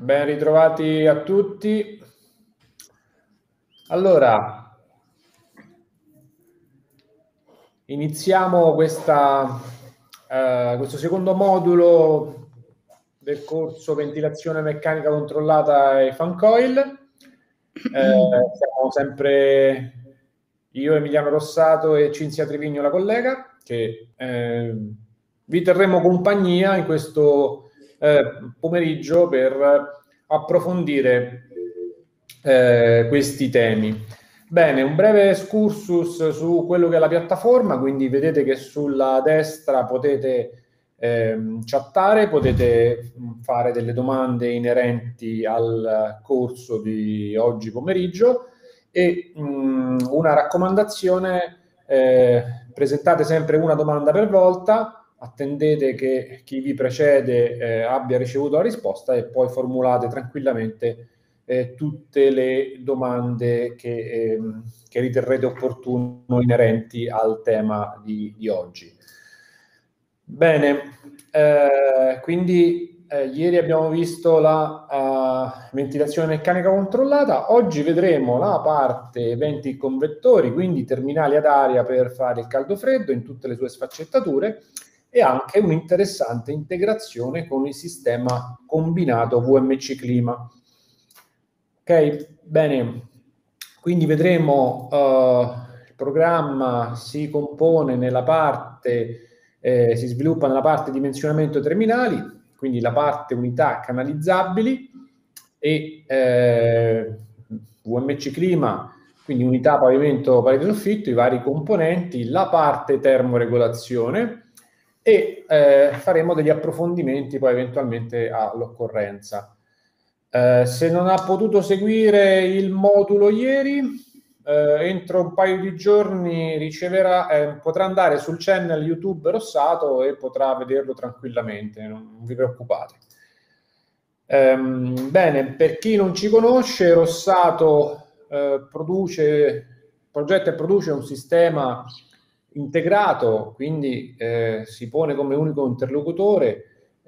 Ben ritrovati a tutti. Allora, iniziamo questa, eh, questo secondo modulo del corso ventilazione meccanica controllata e fan coil. Eh, siamo sempre io, Emiliano Rossato e Cinzia Trivigno, la collega, che eh, vi terremo compagnia in questo eh, pomeriggio per approfondire eh, questi temi. Bene, un breve excursus su quello che è la piattaforma, quindi vedete che sulla destra potete eh, chattare, potete fare delle domande inerenti al corso di oggi pomeriggio e mh, una raccomandazione, eh, presentate sempre una domanda per volta, attendete che chi vi precede eh, abbia ricevuto la risposta e poi formulate tranquillamente eh, tutte le domande che, ehm, che, riterrete opportuno inerenti al tema di, di oggi. Bene, eh, quindi eh, ieri abbiamo visto la uh, ventilazione meccanica controllata, oggi vedremo la parte eventi convettori, quindi terminali ad aria per fare il caldo-freddo in tutte le sue sfaccettature e anche un'interessante integrazione con il sistema combinato VMC Clima. Ok, bene, quindi vedremo uh, il programma si compone nella parte, eh, si sviluppa nella parte dimensionamento terminali, quindi la parte unità canalizzabili e eh, VMC Clima, quindi unità pavimento parete soffitto, i vari componenti, la parte termoregolazione, e eh, faremo degli approfondimenti poi eventualmente all'occorrenza. Eh, se non ha potuto seguire il modulo ieri, eh, entro un paio di giorni riceverà, eh, potrà andare sul channel YouTube Rossato e potrà vederlo tranquillamente, non, vi preoccupate. Ehm, bene, per chi non ci conosce, Rossato eh, produce, progetta e produce un sistema integrato, quindi eh, si pone come unico interlocutore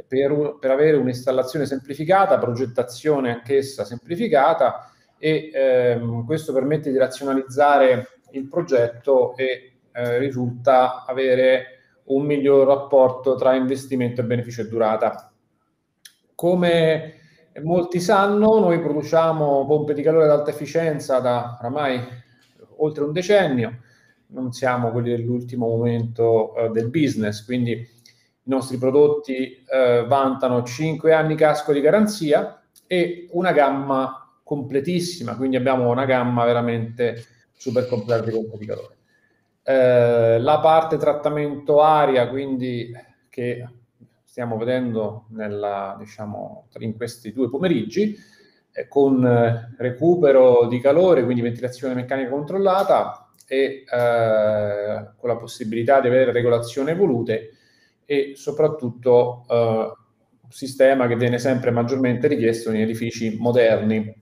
per, un, per, avere un'installazione semplificata, progettazione anch'essa semplificata e ehm, questo permette di razionalizzare il progetto e eh, risulta avere un miglior rapporto tra investimento e beneficio e durata. Come molti sanno, noi produciamo pompe di calore ad alta efficienza da oramai oltre un decennio, non siamo quelli dell'ultimo momento uh, del business, quindi i nostri prodotti uh, vantano 5 anni casco di garanzia e una gamma completissima, quindi abbiamo una gamma veramente super completa di calore. Uh, la parte trattamento aria, quindi che stiamo vedendo nella, diciamo, in questi due pomeriggi, eh, con recupero di calore, quindi ventilazione meccanica controllata, e eh, con la possibilità di avere regolazioni evolute e soprattutto eh, un sistema che viene sempre maggiormente richiesto in edifici moderni.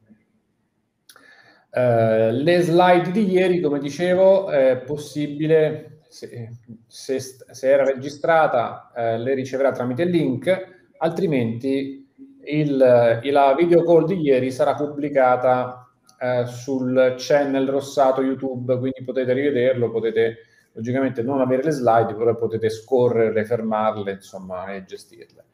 Eh, le slide di ieri, come dicevo, è possibile, se, se, se era registrata, eh, le riceverà tramite link, altrimenti il, la video call di ieri sarà pubblicata eh, sul channel rossato YouTube, quindi potete rivederlo, potete logicamente non avere le slide, però potete scorrerle, fermarle, insomma, e gestirle.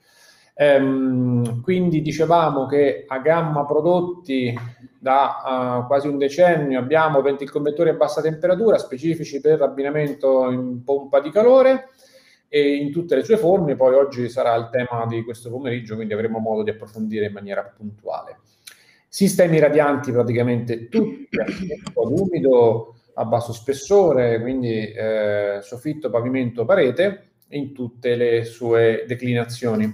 Ehm, quindi dicevamo che a gamma prodotti da uh, quasi un decennio abbiamo venticonvettori a bassa temperatura specifici per abbinamento in pompa di calore e in tutte le sue forme, poi oggi sarà il tema di questo pomeriggio, quindi avremo modo di approfondire in maniera puntuale. Sistemi radianti praticamente tutti, umido, a basso spessore, quindi eh, soffitto, pavimento, parete, in tutte le sue declinazioni.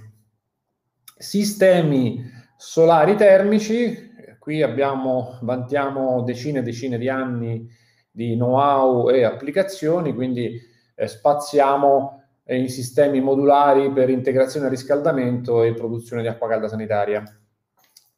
Sistemi solari termici, qui abbiamo, vantiamo decine e decine di anni di know-how e applicazioni, quindi eh, spaziamo in sistemi modulari per integrazione e riscaldamento e produzione di acqua calda sanitaria.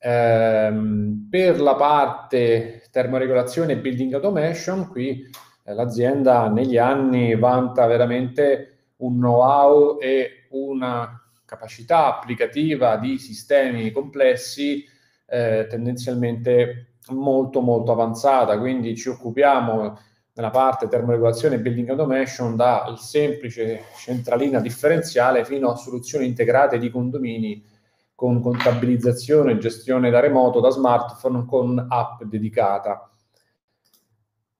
Ehm, per la parte termoregolazione e building automation, qui eh, l'azienda negli anni vanta veramente un know-how e una capacità applicativa di sistemi complessi eh, tendenzialmente molto molto avanzata, quindi ci occupiamo nella parte termoregolazione e building automation dal semplice centralina differenziale fino a soluzioni integrate di condomini con contabilizzazione e gestione da remoto, da smartphone, con app dedicata.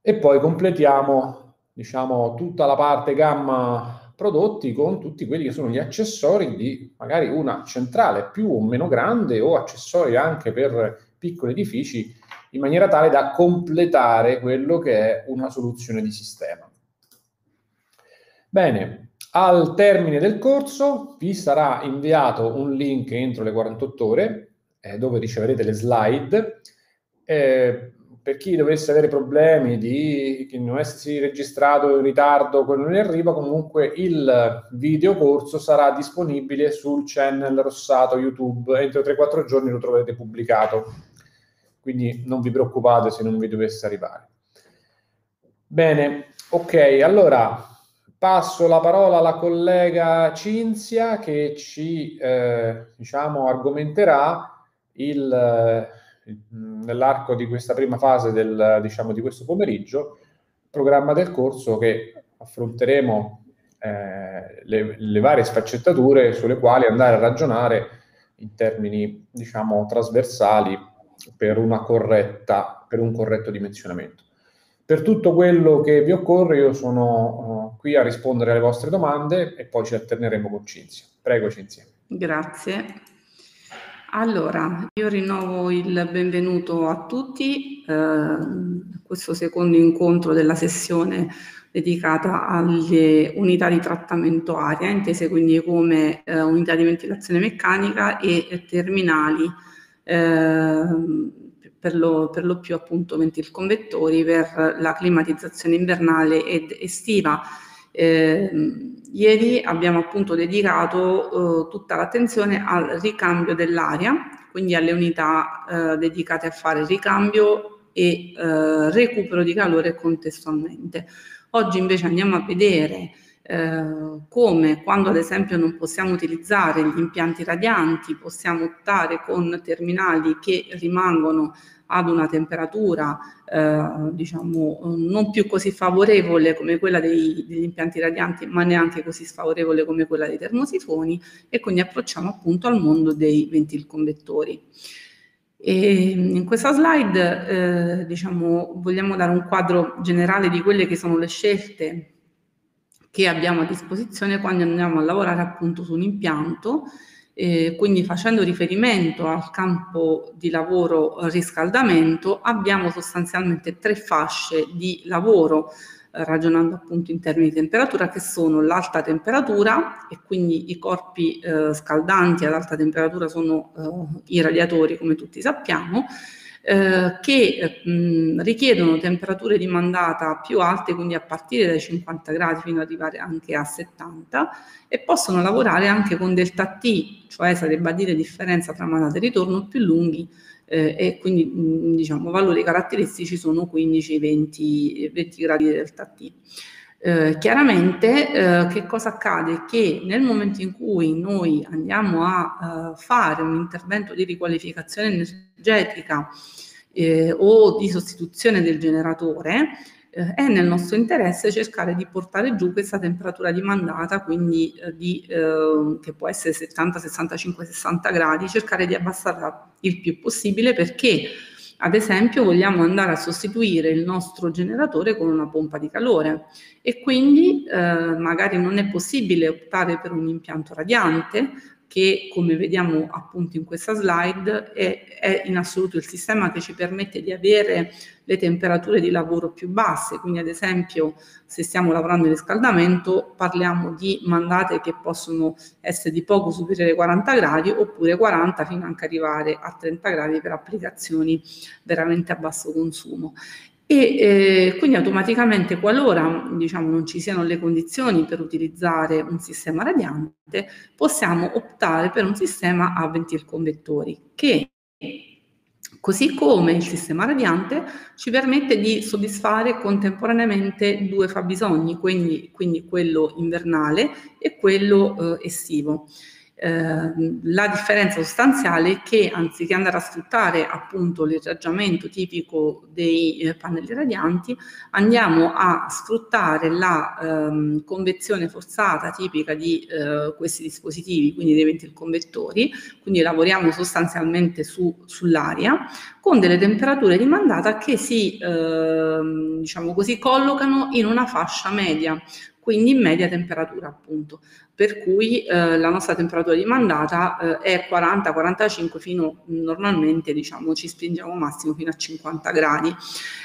E poi completiamo, diciamo, tutta la parte gamma prodotti con tutti quelli che sono gli accessori di magari una centrale più o meno grande o accessori anche per piccoli edifici in maniera tale da completare quello che è una soluzione di sistema. Bene, al termine del corso vi sarà inviato un link entro le 48 ore eh, dove riceverete le slide. Eh, per chi dovesse avere problemi di non essersi registrato in ritardo, quello non arriva, comunque il video corso sarà disponibile sul channel Rossato YouTube. Entro 3-4 giorni lo troverete pubblicato quindi non vi preoccupate se non vi dovesse arrivare. Bene, ok, allora passo la parola alla collega Cinzia che ci eh, diciamo argomenterà il, eh, nell'arco di questa prima fase del, diciamo, di questo pomeriggio il programma del corso che affronteremo eh, le, le, varie sfaccettature sulle quali andare a ragionare in termini diciamo trasversali per, corretta, per un corretto dimensionamento. Per tutto quello che vi occorre io sono uh, qui a rispondere alle vostre domande e poi ci alterneremo con Cinzia. Prego Cinzia. Grazie. Allora, io rinnovo il benvenuto a tutti eh, a questo secondo incontro della sessione dedicata alle unità di trattamento aria, intese quindi come eh, unità di ventilazione meccanica e terminali Ehm, per lo, per lo, più appunto ventilconvettori per la climatizzazione invernale ed estiva. Eh, ieri abbiamo appunto dedicato eh, tutta l'attenzione al ricambio dell'aria, quindi alle unità eh, dedicate a fare ricambio e eh, recupero di calore contestualmente. Oggi invece andiamo a vedere eh, come quando ad esempio non possiamo utilizzare gli impianti radianti, possiamo optare con terminali che rimangono ad una temperatura eh, diciamo non più così favorevole come quella dei, degli impianti radianti ma neanche così sfavorevole come quella dei termosifoni e quindi approcciamo appunto al mondo dei ventilconvettori. E in questa slide eh, diciamo, vogliamo dare un quadro generale di quelle che sono le scelte che abbiamo a disposizione quando andiamo a lavorare appunto su un impianto, eh, quindi facendo riferimento al campo di lavoro riscaldamento abbiamo sostanzialmente tre fasce di lavoro eh, ragionando appunto in termini di temperatura che sono l'alta temperatura e quindi i corpi eh, scaldanti ad alta temperatura sono eh, i radiatori come tutti sappiamo eh, che mh, richiedono temperature di mandata più alte, quindi a partire dai 50 gradi fino ad arrivare anche a 70 e possono lavorare anche con delta T, cioè sarebbe a dire differenza tra mandata e ritorno più lunghi eh, e quindi mh, diciamo valori caratteristici sono 15-20 gradi di delta T. Eh, chiaramente eh, che cosa accade? Che nel momento in cui noi andiamo a uh, fare un intervento di riqualificazione energetica eh, o di sostituzione del generatore, eh, è nel nostro interesse cercare di portare giù questa temperatura di mandata, quindi eh, di, eh, che può essere 70, 65, 60 gradi, cercare di abbassarla il più possibile perché ad esempio vogliamo andare a sostituire il nostro generatore con una pompa di calore e quindi eh, magari non è possibile optare per un impianto radiante che come vediamo appunto in questa slide è, è, in assoluto il sistema che ci permette di avere le temperature di lavoro più basse, quindi ad esempio se stiamo lavorando in riscaldamento parliamo di mandate che possono essere di poco superiore ai 40 gradi oppure 40 fino anche arrivare a 30 gradi per applicazioni veramente a basso consumo e eh, quindi automaticamente qualora diciamo, non ci siano le condizioni per utilizzare un sistema radiante possiamo optare per un sistema a ventilconvettori che così come il sistema radiante ci permette di soddisfare contemporaneamente due fabbisogni, quindi, quindi quello invernale e quello eh, estivo. Ehm, la differenza sostanziale è che anziché andare a sfruttare appunto l'irraggiamento tipico dei eh, pannelli radianti, andiamo a sfruttare la ehm, convezione forzata tipica di eh, questi dispositivi, quindi dei ventilconvettori, quindi lavoriamo sostanzialmente su, sull'aria con delle temperature di mandata che si ehm, diciamo così collocano in una fascia media quindi in media temperatura appunto, per cui eh, la nostra temperatura di mandata eh, è 40-45 fino normalmente diciamo ci spingiamo massimo fino a 50 gradi.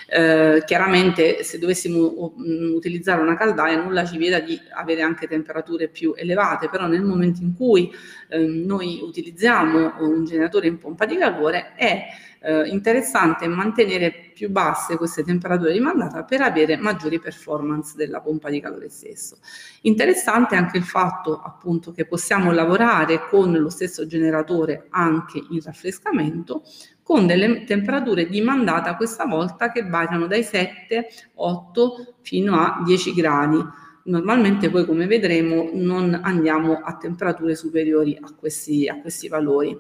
Eh, chiaramente se dovessimo um, utilizzare una caldaia nulla ci vieta di avere anche temperature più elevate, però nel momento in cui ehm, noi utilizziamo un generatore in pompa di calore è eh, interessante mantenere più basse queste temperature di mandata per avere maggiori performance della pompa di calore stesso. Interessante anche il fatto appunto che possiamo lavorare con lo stesso generatore anche in raffrescamento con delle temperature di mandata questa volta che variano dai 7, 8 fino a 10 gradi. Normalmente poi come vedremo non andiamo a temperature superiori a questi, a questi valori.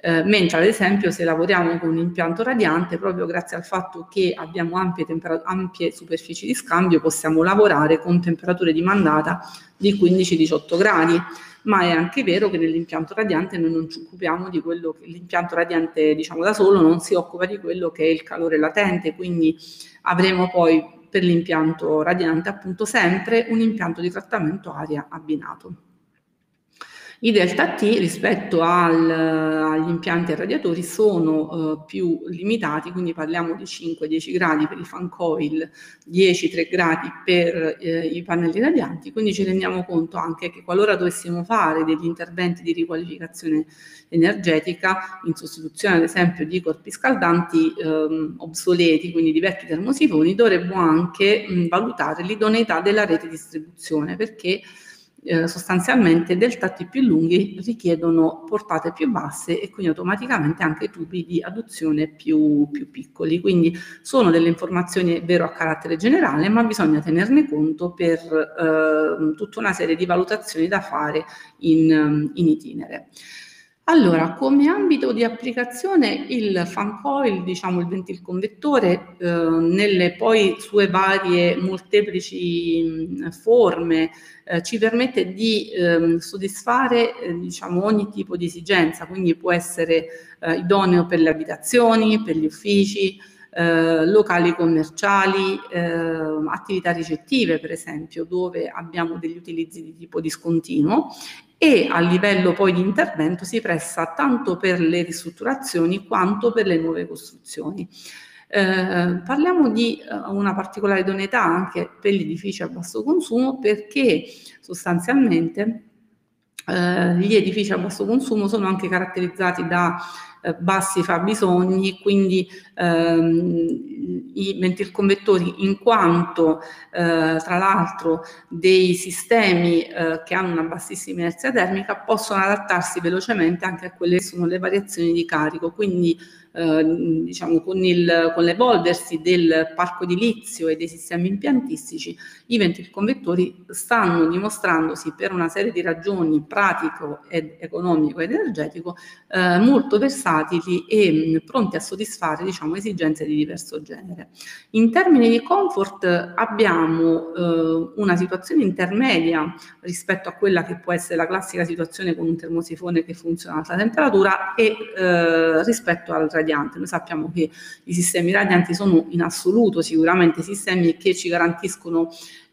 Eh, mentre ad esempio se lavoriamo con un impianto radiante, proprio grazie al fatto che abbiamo ampie, ampie superfici di scambio, possiamo lavorare con temperature di mandata di 15-18 gradi ma è anche vero che nell'impianto radiante noi non ci occupiamo di quello che l'impianto radiante diciamo da solo non si occupa di quello che è il calore latente, quindi avremo poi per l'impianto radiante appunto sempre un impianto di trattamento aria abbinato. I delta T rispetto al, agli impianti radiatori sono eh, più limitati, quindi parliamo di 5-10 gradi per i fan coil, 10-3 gradi per eh, i pannelli radianti, quindi ci rendiamo conto anche che qualora dovessimo fare degli interventi di riqualificazione energetica in sostituzione ad esempio di corpi scaldanti ehm, obsoleti, quindi di vecchi termosifoni, dovremmo anche mh, valutare l'idoneità della rete di distribuzione perché eh, sostanzialmente delta T più lunghi richiedono portate più basse e quindi automaticamente anche tubi di adduzione più, più piccoli. Quindi sono delle informazioni vero a carattere generale, ma bisogna tenerne conto per eh, tutta una serie di valutazioni da fare in, in itinere. Allora, come ambito di applicazione il fan coil, diciamo il ventilconvettore, eh, nelle poi sue varie molteplici mh, forme, eh, ci permette di eh, soddisfare diciamo, ogni tipo di esigenza, quindi può essere eh, idoneo per le abitazioni, per gli uffici, eh, locali commerciali, eh, attività ricettive per esempio, dove abbiamo degli utilizzi di tipo discontinuo e a livello poi di intervento si presta tanto per le ristrutturazioni quanto per le nuove costruzioni. Eh, parliamo di uh, una particolare idoneità anche per gli edifici a basso consumo perché sostanzialmente eh, gli edifici a basso consumo sono anche caratterizzati da eh, bassi fabbisogni, quindi ehm, i ventilconvettori in quanto eh, tra l'altro dei sistemi eh, che hanno una bassissima inerzia termica possono adattarsi velocemente anche a quelle che sono le variazioni di carico, quindi eh, diciamo con, il, con l'evolversi del parco edilizio e dei sistemi impiantistici, i ventilconvettori stanno dimostrandosi per una serie di ragioni pratico, ed economico ed energetico eh, molto versatili e mh, pronti a soddisfare diciamo, esigenze di diverso genere. In termini di comfort abbiamo eh, una situazione intermedia rispetto a quella che può essere la classica situazione con un termosifone che funziona a alta temperatura e eh, rispetto al radiante. Noi sappiamo che i sistemi radianti sono in assoluto sicuramente sistemi che ci garantiscono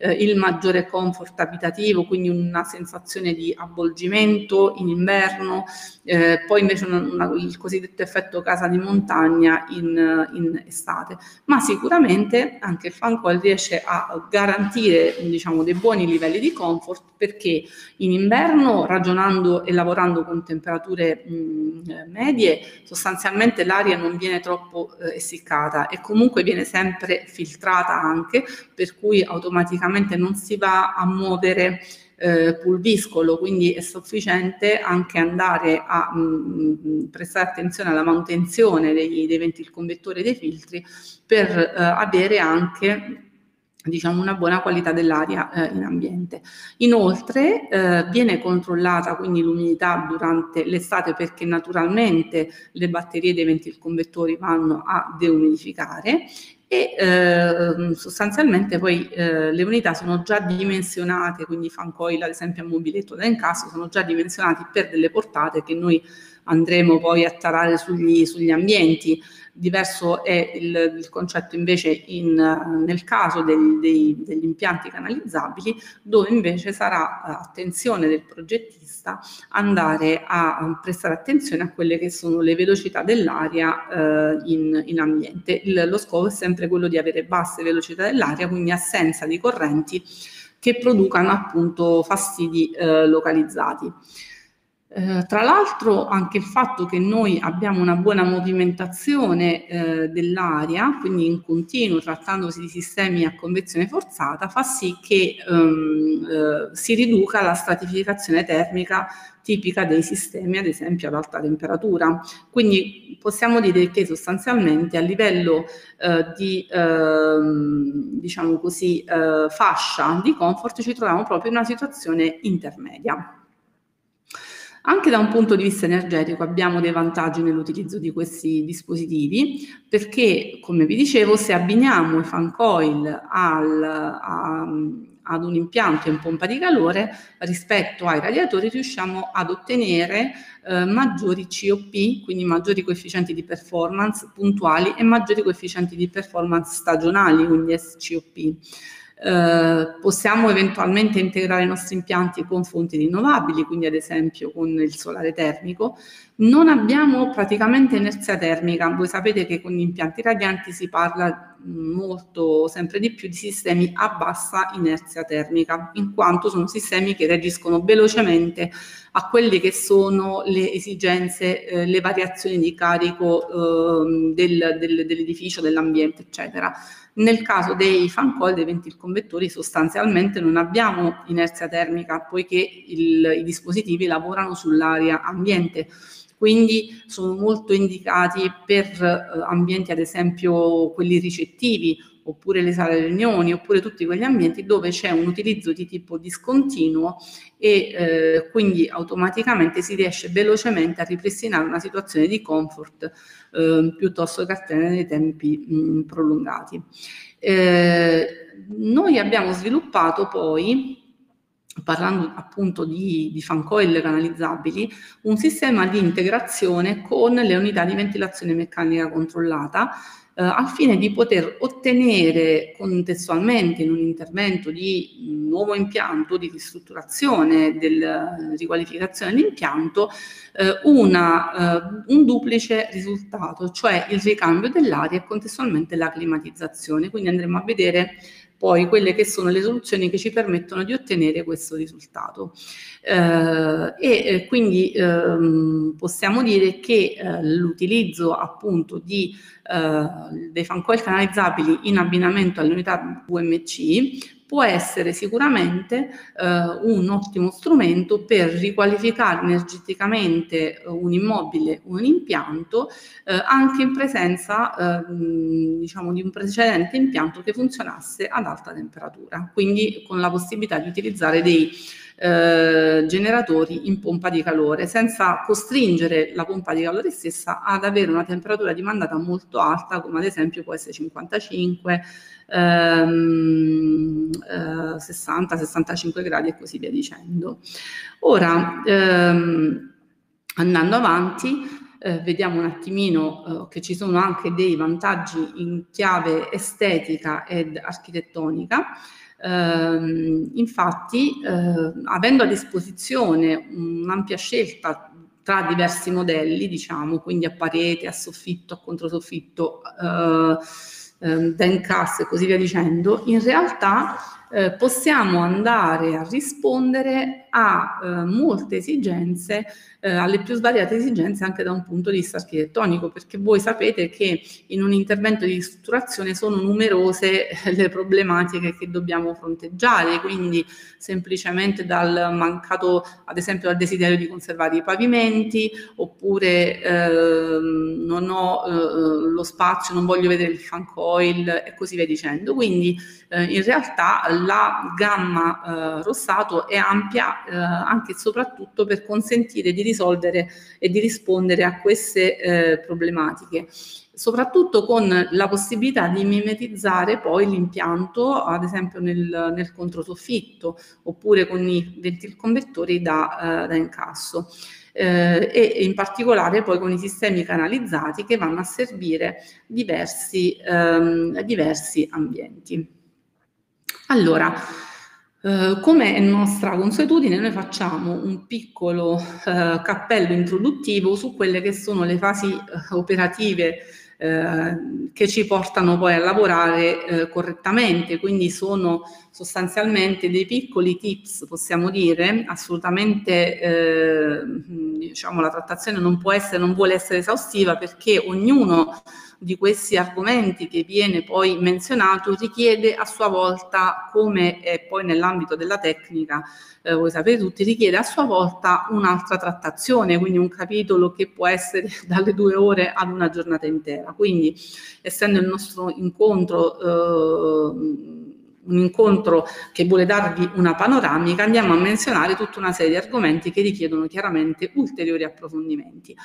eh, il maggiore comfort abitativo, quindi una sensazione di avvolgimento in inverno, eh, poi invece una, una, il cosiddetto effetto casa di montagna in, in estate. Ma sicuramente anche il Fancoil riesce a garantire diciamo, dei buoni livelli di comfort perché in inverno, ragionando e lavorando con temperature mh, medie, sostanzialmente l'aria non viene troppo eh, essiccata e comunque viene sempre filtrata anche, per cui automaticamente non si va a muovere eh, pulviscolo, quindi è sufficiente anche andare a mh, mm, prestare attenzione alla manutenzione dei, dei ventilconvettori e dei filtri per eh, avere anche diciamo una buona qualità dell'aria eh, in ambiente. Inoltre eh, viene controllata quindi l'umidità durante l'estate perché naturalmente le batterie dei ventilconvettori vanno a deumidificare e eh, sostanzialmente poi eh, le unità sono già dimensionate, quindi fan coil ad esempio a mobiletto da incasso sono già dimensionati per delle portate che noi andremo poi a tarare sugli, sugli ambienti Diverso è il, il concetto invece in, nel caso dei, dei, degli impianti canalizzabili, dove invece sarà eh, attenzione del progettista andare a prestare attenzione a quelle che sono le velocità dell'aria eh, in, in, ambiente. Il, lo scopo è sempre quello di avere basse velocità dell'aria, quindi assenza di correnti che producano appunto fastidi eh, localizzati. Eh, tra l'altro anche il fatto che noi abbiamo una buona movimentazione eh, dell'aria, quindi in continuo trattandosi di sistemi a convezione forzata, fa sì che ehm, eh, si riduca la stratificazione termica tipica dei sistemi, ad esempio ad alta temperatura. Quindi possiamo dire che sostanzialmente a livello eh, di ehm, diciamo così, eh, fascia di comfort ci troviamo proprio in una situazione intermedia. Anche da un punto di vista energetico abbiamo dei vantaggi nell'utilizzo di questi dispositivi perché, come vi dicevo, se abbiniamo i fan coil al, a, ad un impianto in pompa di calore rispetto ai radiatori riusciamo ad ottenere eh, maggiori COP, quindi maggiori coefficienti di performance puntuali e maggiori coefficienti di performance stagionali, quindi SCOP. Eh, possiamo eventualmente integrare i nostri impianti con fonti rinnovabili, quindi ad esempio con il solare termico. Non abbiamo praticamente inerzia termica. Voi sapete che con gli impianti radianti si parla molto, sempre di più, di sistemi a bassa inerzia termica, in quanto sono sistemi che reagiscono velocemente a quelle che sono le esigenze, eh, le variazioni di carico eh, del, del, dell'edificio, dell'ambiente, eccetera. Nel caso dei fan coil, dei ventilconvettori, sostanzialmente non abbiamo inerzia termica poiché il, i dispositivi lavorano sull'aria ambiente. Quindi sono molto indicati per eh, ambienti ad esempio quelli ricettivi oppure le sale riunioni oppure tutti quegli ambienti dove c'è un utilizzo di tipo discontinuo e eh, quindi automaticamente si riesce velocemente a ripristinare una situazione di comfort eh, piuttosto che a tenere dei tempi mh, prolungati. Eh, noi abbiamo sviluppato poi parlando appunto di, di fan coil canalizzabili, un sistema di integrazione con le unità di ventilazione meccanica controllata eh, al fine di poter ottenere contestualmente in un intervento di nuovo impianto, di ristrutturazione, del, riqualificazione dell'impianto, eh, eh, un duplice risultato, cioè il ricambio dell'aria e contestualmente la climatizzazione. Quindi andremo a vedere poi quelle che sono le soluzioni che ci permettono di ottenere questo risultato. Eh, e eh, quindi ehm, possiamo dire che eh, l'utilizzo appunto di, eh, dei fan canalizzabili in abbinamento alle unità VMC può essere sicuramente eh, un ottimo strumento per riqualificare energeticamente eh, un immobile, un impianto, eh, anche in presenza eh, diciamo, di un precedente impianto che funzionasse ad alta temperatura, quindi con la possibilità di utilizzare dei eh, generatori in pompa di calore, senza costringere la pompa di calore stessa ad avere una temperatura di mandata molto alta, come ad esempio può essere 55, ehm, eh, 60, 65 gradi e così via dicendo. Ora, ehm, andando avanti, eh, vediamo un attimino eh, che ci sono anche dei vantaggi in chiave estetica ed architettonica. Eh, infatti, eh, avendo a disposizione un'ampia scelta tra diversi modelli, diciamo, quindi a parete, a soffitto, a controsoffitto, eh, eh, da incasso e così via dicendo, in realtà eh, possiamo andare a rispondere a eh, molte esigenze, eh, alle più svariate esigenze anche da un punto di vista architettonico, perché voi sapete che in un intervento di ristrutturazione sono numerose le problematiche che dobbiamo fronteggiare, quindi semplicemente dal mancato, ad esempio dal desiderio di conservare i pavimenti, oppure ehm, non ho eh, lo spazio, non voglio vedere il fan coil e così via dicendo. Quindi eh, in realtà la gamma eh, rossato è ampia eh, anche e soprattutto per consentire di risolvere e di rispondere a queste eh, problematiche soprattutto con la possibilità di mimetizzare poi l'impianto, ad esempio nel, nel controsoffitto, oppure con i ventilconvettori da, eh, da incasso. Eh, e in particolare poi con i sistemi canalizzati che vanno a servire diversi, ehm, diversi ambienti. Allora, Uh, come è nostra consuetudine, noi facciamo un piccolo uh, cappello introduttivo su quelle che sono le fasi uh, operative che ci portano poi a lavorare correttamente, quindi sono sostanzialmente dei piccoli tips, possiamo dire, assolutamente diciamo la trattazione non può essere, non vuole essere esaustiva perché ognuno di questi argomenti che viene poi menzionato richiede a sua volta, come è poi nell'ambito della tecnica, eh, voi sapete tutti, richiede a sua volta un'altra trattazione, quindi un capitolo che può essere dalle due ore ad una giornata intera. Quindi, essendo il nostro incontro eh, un incontro che vuole darvi una panoramica, andiamo a menzionare tutta una serie di argomenti che richiedono chiaramente ulteriori approfondimenti.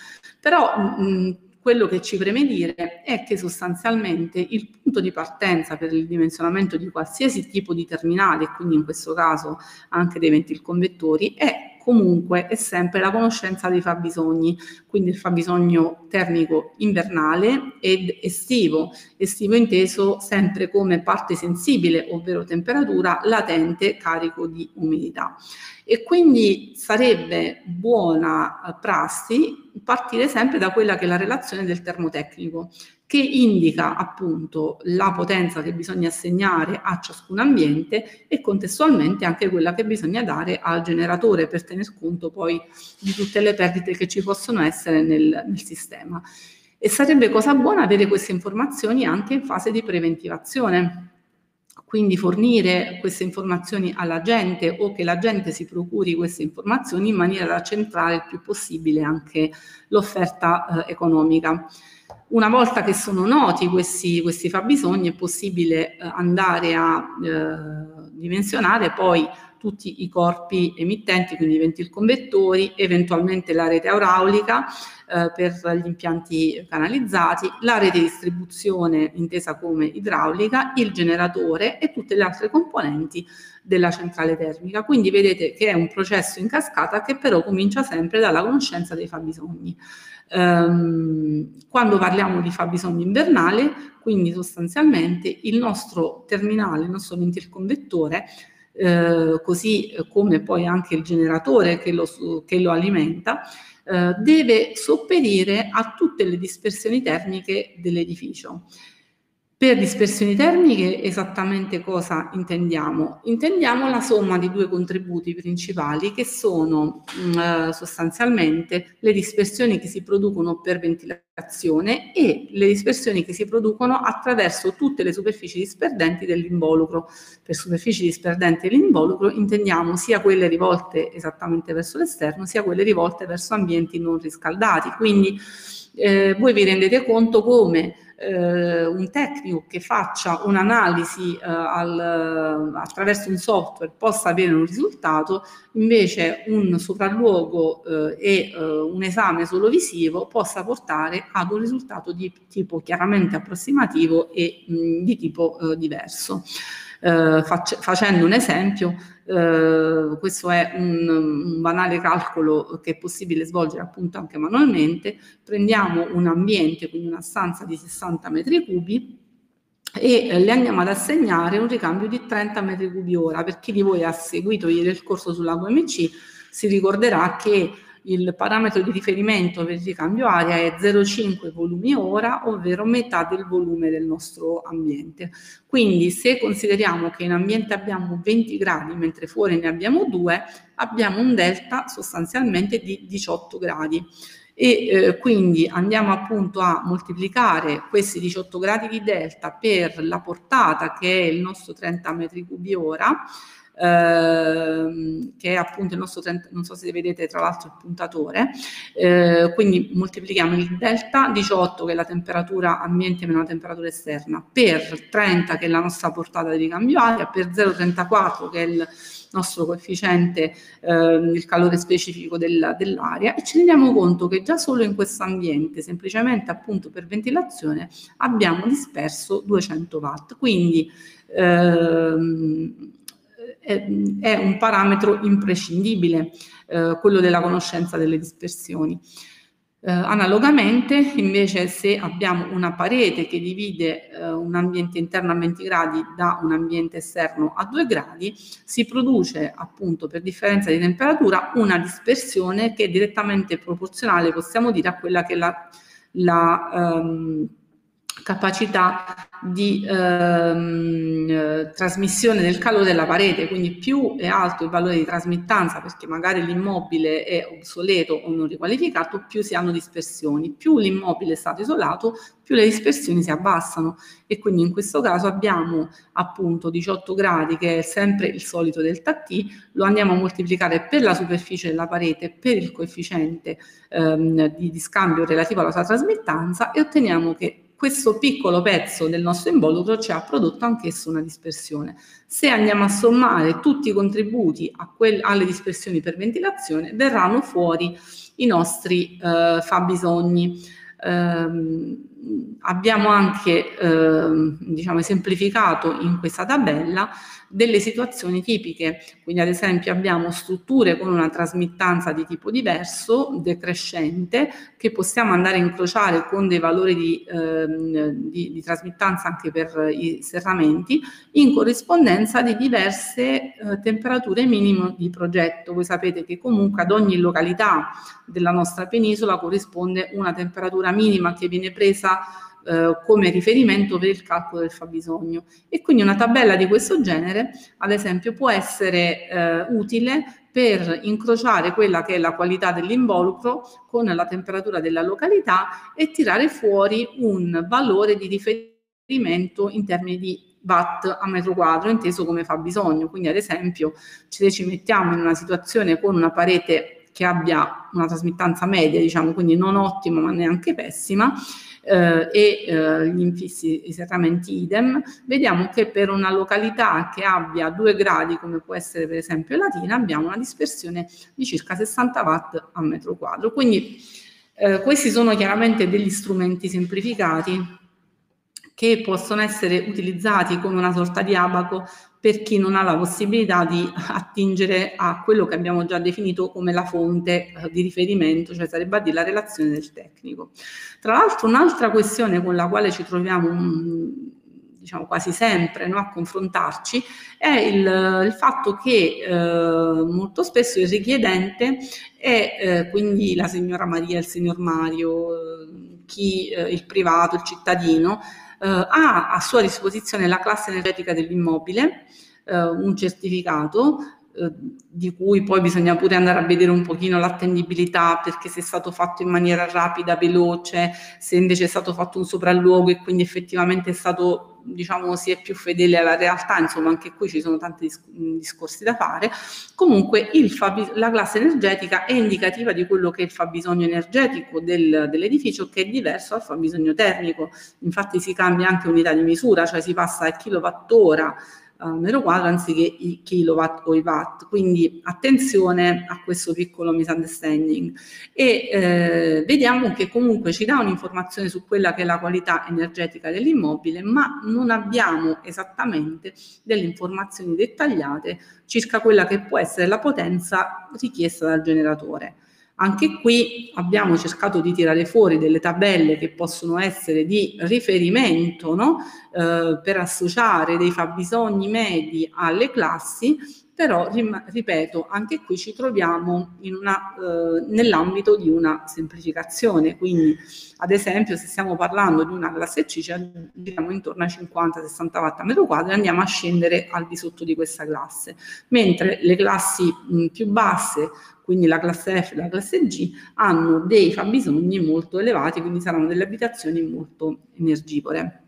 Però mh, quello che ci preme dire è che sostanzialmente il punto di partenza per il dimensionamento di qualsiasi tipo di terminale, quindi in questo caso anche dei ventilconvettori, è comunque è sempre la conoscenza dei fabbisogni, quindi il fabbisogno termico invernale ed estivo, estivo inteso sempre come parte sensibile, ovvero temperatura latente carico di umidità. E quindi sarebbe buona prassi partire sempre da quella che è la relazione del termotecnico, che indica appunto la potenza che bisogna assegnare a ciascun ambiente e contestualmente anche quella che bisogna dare al generatore per tener conto poi di tutte le perdite che ci possono essere nel, nel sistema. E sarebbe cosa buona avere queste informazioni anche in fase di preventivazione, quindi fornire queste informazioni alla gente o che la gente si procuri queste informazioni in maniera da centrare il più possibile anche l'offerta eh, economica. Una volta che sono noti questi, questi fabbisogni è possibile eh, andare a eh, dimensionare poi tutti i corpi emittenti, quindi i ventilconvettori, eventualmente la rete auraulica eh, per gli impianti canalizzati, la rete di distribuzione intesa come idraulica, il generatore e tutte le altre componenti della centrale termica. Quindi vedete che è un processo in cascata che però comincia sempre dalla conoscenza dei fabbisogni. Um, quando parliamo di fabbisogno invernale, quindi sostanzialmente il nostro terminale, il nostro ventilconvettore, eh, così come poi anche il generatore che lo, che lo alimenta, eh, deve sopperire a tutte le dispersioni termiche dell'edificio. Per dispersioni termiche esattamente cosa intendiamo? Intendiamo la somma di due contributi principali che sono mh, mm, eh, sostanzialmente le dispersioni che si producono per ventilazione e le dispersioni che si producono attraverso tutte le superfici disperdenti dell'involucro. Per superfici disperdenti dell'involucro intendiamo sia quelle rivolte esattamente verso l'esterno sia quelle rivolte verso ambienti non riscaldati. Quindi eh, voi vi rendete conto come eh, un tecnico che faccia un'analisi eh, al, attraverso un software possa avere un risultato, invece un sopralluogo eh, e eh, un esame solo visivo possa portare ad un risultato di tipo chiaramente approssimativo e mh, di tipo eh, diverso. Eh, facendo un esempio, eh, questo è un, un, banale calcolo che è possibile svolgere appunto anche manualmente, prendiamo un ambiente, quindi una stanza di 60 metri cubi, e eh, le andiamo ad assegnare un ricambio di 30 metri cubi ora. Per chi di voi ha seguito ieri il corso sulla VMC si ricorderà che il parametro di riferimento per il ricambio aria è 0,5 volumi ora, ovvero metà del volume del nostro ambiente. Quindi se consideriamo che in ambiente abbiamo 20 gradi mentre fuori ne abbiamo 2, abbiamo un delta sostanzialmente di 18 gradi e eh, quindi andiamo appunto a moltiplicare questi 18 gradi di delta per la portata che è il nostro 30 metri cubi ora ehm, che è appunto il nostro 30, non so se vedete tra l'altro il puntatore, eh, quindi moltiplichiamo il delta 18 che è la temperatura ambiente meno la temperatura esterna per 30 che è la nostra portata di ricambio aria, per 0,34 che è il nostro coefficiente, eh, il calore specifico del, dell'aria e ci rendiamo conto che già solo in questo ambiente, semplicemente appunto per ventilazione, abbiamo disperso 200 watt. Quindi ehm, è, un parametro imprescindibile, eh, quello della conoscenza delle dispersioni. Eh, analogamente, invece, se abbiamo una parete che divide eh, un ambiente interno a 20 gradi da un ambiente esterno a 2 gradi, si produce appunto per differenza di temperatura una dispersione che è direttamente proporzionale, possiamo dire, a quella che la, la um, capacità di ehm, eh, trasmissione del calore della parete, quindi più è alto il valore di trasmittanza perché magari l'immobile è obsoleto o non riqualificato, più si hanno dispersioni, più l'immobile è stato isolato, più le dispersioni si abbassano. E quindi in questo caso abbiamo appunto 18 gradi che è sempre il solito delta T, lo andiamo a moltiplicare per la superficie della parete, per il coefficiente ehm, di, di scambio relativo alla sua trasmittanza e otteniamo che questo piccolo pezzo del nostro involucro ci ha prodotto anch'esso una dispersione. Se andiamo a sommare tutti i contributi quel, alle dispersioni per ventilazione, verranno fuori i nostri eh, fabbisogni. Eh, abbiamo anche eh, diciamo, esemplificato in questa tabella delle situazioni tipiche, quindi ad esempio abbiamo strutture con una trasmittanza di tipo diverso, decrescente, che possiamo andare a incrociare con dei valori di, ehm, di, di trasmittanza anche per i serramenti, in corrispondenza di diverse eh, temperature minime di progetto. Voi sapete che comunque ad ogni località della nostra penisola corrisponde una temperatura minima che viene presa eh, come riferimento per il calcolo del fabbisogno. E quindi una tabella di questo genere, ad esempio, può essere eh, utile per incrociare quella che è la qualità dell'involucro con la temperatura della località e tirare fuori un valore di riferimento in termini di watt a metro quadro inteso come fabbisogno. Quindi ad esempio se ci mettiamo in una situazione con una parete che abbia una trasmittanza media, diciamo, quindi non ottima ma neanche pessima, eh, e eh, gli infissi i serramenti idem, vediamo che per una località che abbia 2 gradi, come può essere per esempio Latina, abbiamo una dispersione di circa 60 watt a metro quadro. Quindi eh, questi sono chiaramente degli strumenti semplificati che possono essere utilizzati come una sorta di abaco per chi non ha la possibilità di attingere a quello che abbiamo già definito come la fonte eh, di riferimento, cioè sarebbe a dire la relazione del tecnico. Tra l'altro un'altra questione con la quale ci troviamo mm, diciamo quasi sempre no, a confrontarci è il, il fatto che eh, molto spesso il richiedente è eh, quindi la signora Maria, il signor Mario, eh, chi, eh, il privato, il cittadino, ha a sua disposizione la classe energetica dell'immobile, eh, un certificato eh, di cui poi bisogna pure andare a vedere un pochino l'attendibilità perché se è stato fatto in maniera rapida, veloce, se invece è stato fatto un sopralluogo e quindi effettivamente è stato, diciamo, si è più fedele alla realtà, insomma anche qui ci sono tanti dis- discorsi da fare. Comunque fabi- la classe energetica è indicativa di quello che è il fabbisogno energetico del, dell'edificio che è diverso dal fabbisogno termico, infatti si cambia anche unità di misura, cioè si passa a kilowattora uh, metro quadro anziché i kilowatt o i watt. Quindi attenzione a questo piccolo misunderstanding. E eh, vediamo che comunque ci dà un'informazione su quella che è la qualità energetica dell'immobile, ma non abbiamo esattamente delle informazioni dettagliate circa quella che può essere la potenza richiesta dal generatore. Anche qui abbiamo cercato di tirare fuori delle tabelle che possono essere di riferimento no? eh, per associare dei fabbisogni medi alle classi però ripeto, anche qui ci troviamo una, eh, nell'ambito di una semplificazione, quindi ad esempio se stiamo parlando di una classe C ci andiamo intorno ai 50-60 watt a metro quadro e andiamo a scendere al di sotto di questa classe, mentre le classi mh, più basse quindi la classe F e la classe G, hanno dei fabbisogni molto elevati, quindi saranno delle abitazioni molto energivore.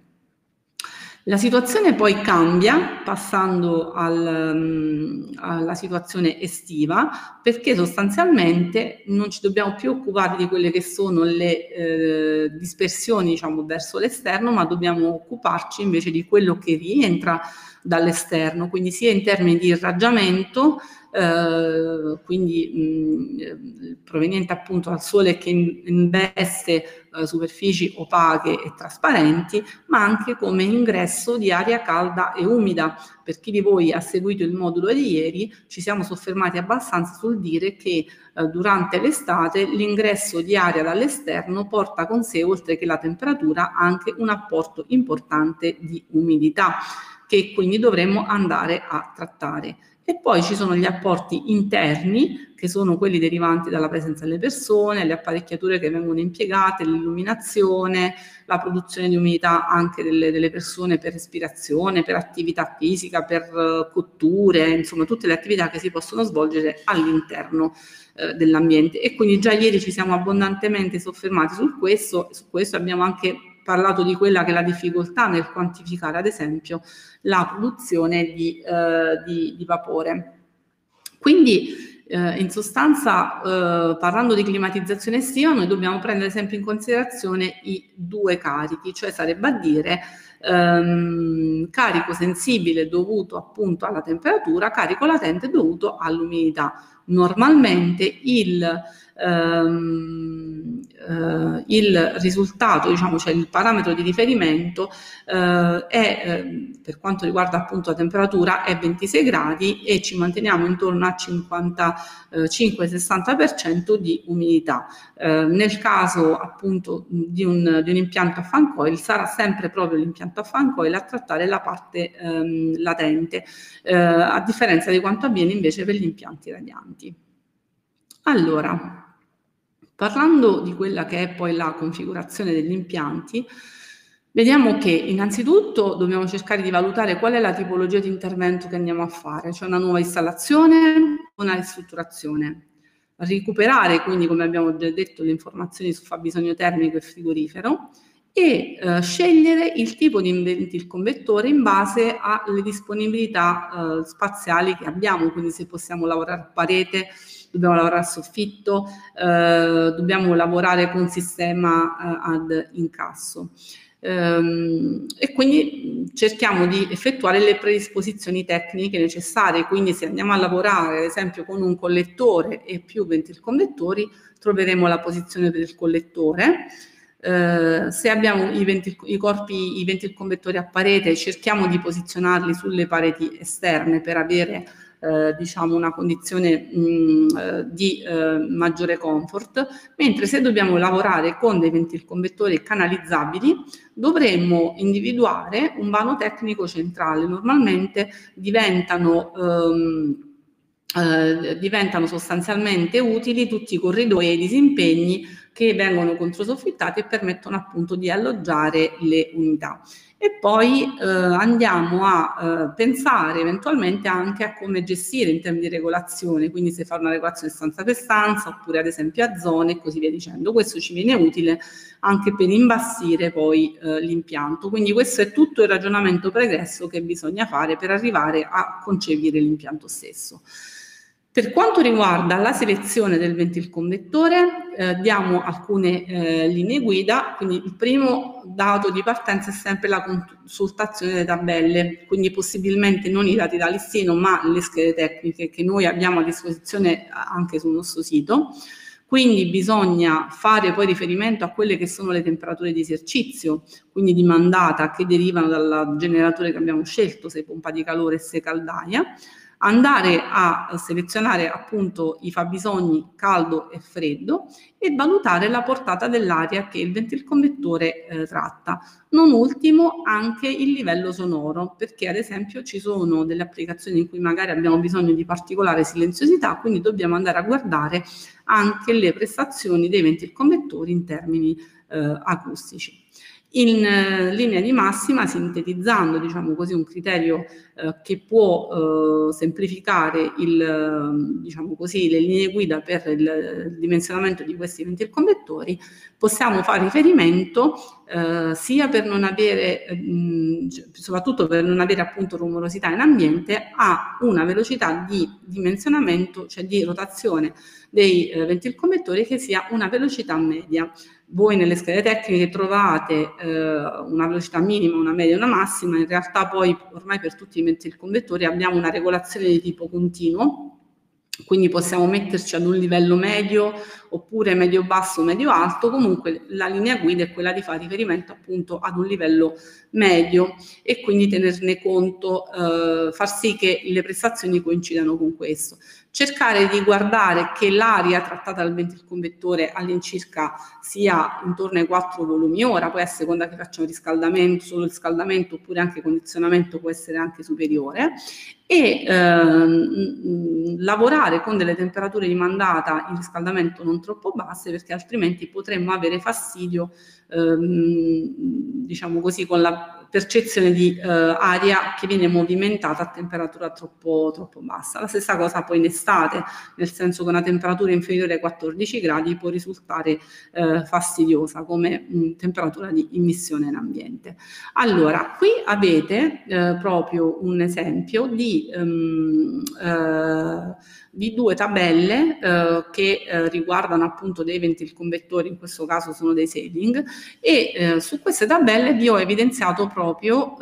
La situazione poi cambia passando al, um, alla situazione estiva perché sostanzialmente non ci dobbiamo più occupare di quelle che sono le eh, dispersioni diciamo, verso l'esterno, ma dobbiamo occuparci invece di quello che rientra dall'esterno, quindi sia in termini di irraggiamento eh, quindi mh, proveniente appunto dal sole che investe eh, superfici opache e trasparenti, ma anche come ingresso di aria calda e umida. Per chi di voi ha seguito il modulo di ieri, ci siamo soffermati abbastanza sul dire che eh, durante l'estate l'ingresso di aria dall'esterno porta con sé, oltre che la temperatura, anche un apporto importante di umidità che quindi dovremmo andare a trattare. E poi ci sono gli apporti interni, che sono quelli derivanti dalla presenza delle persone, le apparecchiature che vengono impiegate, l'illuminazione, la produzione di umidità anche delle, delle persone per respirazione, per attività fisica, per uh, cotture, insomma tutte le attività che si possono svolgere all'interno uh, dell'ambiente. E quindi già ieri ci siamo abbondantemente soffermati su questo, su questo abbiamo anche parlato di quella che è la difficoltà nel quantificare, ad esempio, la produzione di, eh, di, di vapore. Quindi, eh, in sostanza, eh, parlando di climatizzazione estiva, noi dobbiamo prendere sempre in considerazione i due carichi, cioè sarebbe a dire ehm, carico sensibile dovuto appunto alla temperatura, carico latente dovuto all'umidità. Normalmente il ehm, eh, il risultato, diciamo, cioè il parametro di riferimento eh, è, eh, per quanto riguarda appunto la temperatura, è 26 gradi e ci manteniamo intorno a 55-60% di umidità. Eh, nel caso appunto di un, di un, impianto a fan coil sarà sempre proprio l'impianto a fan coil a trattare la parte ehm, latente, eh, a differenza di quanto avviene invece per gli impianti radianti. Allora, Parlando di quella che è poi la configurazione degli impianti, vediamo che innanzitutto dobbiamo cercare di valutare qual è la tipologia di intervento che andiamo a fare, cioè una nuova installazione o una ristrutturazione. Recuperare quindi, come abbiamo già detto, le informazioni su fabbisogno termico e frigorifero e eh, scegliere il tipo di il convettore in base alle disponibilità eh, spaziali che abbiamo, quindi se possiamo lavorare a parete, dobbiamo lavorare a soffitto, eh, dobbiamo lavorare con sistema eh, ad incasso. Um, e quindi cerchiamo di effettuare le predisposizioni tecniche necessarie, quindi se andiamo a lavorare ad esempio con un collettore e più ventilconvettori troveremo la posizione il collettore, Uh, se abbiamo i, ventil, i corpi, i ventilconvettori a parete, cerchiamo di posizionarli sulle pareti esterne per avere eh, diciamo una condizione mh, mm, eh, di eh, maggiore comfort, mentre se dobbiamo lavorare con dei ventilconvettori canalizzabili dovremmo individuare un vano tecnico centrale. Normalmente diventano ehm, eh, diventano sostanzialmente utili tutti i corridoi e i disimpegni che vengono controsoffittati e permettono appunto di alloggiare le unità e poi eh, andiamo a eh, pensare eventualmente anche a come gestire in termini di regolazione, quindi se fare una regolazione stanza per stanza oppure ad esempio a zone e così via dicendo. Questo ci viene utile anche per imbastire poi eh, l'impianto. Quindi questo è tutto il ragionamento pregresso che bisogna fare per arrivare a concepire l'impianto stesso. Per quanto riguarda la selezione del ventilconvettore, eh, diamo alcune eh, linee guida, quindi il primo dato di partenza è sempre la consultazione delle tabelle, quindi possibilmente non i dati da listino ma le schede tecniche che noi abbiamo a disposizione anche sul nostro sito. Quindi bisogna fare poi riferimento a quelle che sono le temperature di esercizio, quindi di mandata che derivano dal generatore che abbiamo scelto, se pompa di calore e se caldaia andare a selezionare appunto i fabbisogni caldo e freddo e valutare la portata dell'aria che il ventilconvettore eh, tratta. Non ultimo anche il livello sonoro, perché ad esempio ci sono delle applicazioni in cui magari abbiamo bisogno di particolare silenziosità, quindi dobbiamo andare a guardare anche le prestazioni dei ventilconvettori in termini eh, acustici. In eh, linea di massima, sintetizzando diciamo così, un criterio eh, che può eh, semplificare il, eh, diciamo così, le linee guida per il, dimensionamento di questi ventilconvettori, possiamo fare riferimento eh, sia per non avere, mh, cioè, soprattutto per non avere appunto rumorosità in ambiente, a una velocità di dimensionamento, cioè di rotazione dei eh, ventilconvettori che sia una velocità media. Voi nelle schede tecniche trovate eh, una velocità minima, una media e una massima, in realtà poi ormai per tutti i ventilconvettori abbiamo una regolazione di tipo continuo, quindi possiamo metterci ad un livello medio oppure medio-basso, medio-alto, comunque la linea guida è quella di fare riferimento appunto ad un livello medio e quindi tenerne conto, eh, far sì che le prestazioni coincidano con questo cercare di guardare che l'aria trattata dal ventilconvettore all'incirca sia intorno ai 4 volumi ora, poi a seconda che facciamo riscaldamento, solo riscaldamento oppure anche condizionamento può essere anche superiore. E ehm, lavorare con delle temperature di mandata in riscaldamento non troppo basse perché altrimenti potremmo avere fastidio ehm, diciamo così con la percezione di eh, aria che viene movimentata a temperatura troppo, troppo bassa. La stessa cosa poi in estate, nel senso che una temperatura inferiore ai 14 gradi può risultare eh, fastidiosa come mh, temperatura di immissione in ambiente. Allora, qui avete eh, proprio un esempio di um, di due tabelle eh, che eh, riguardano appunto dei ventilconvettori, in questo caso sono dei saving, e eh, su queste tabelle vi ho evidenziato proprio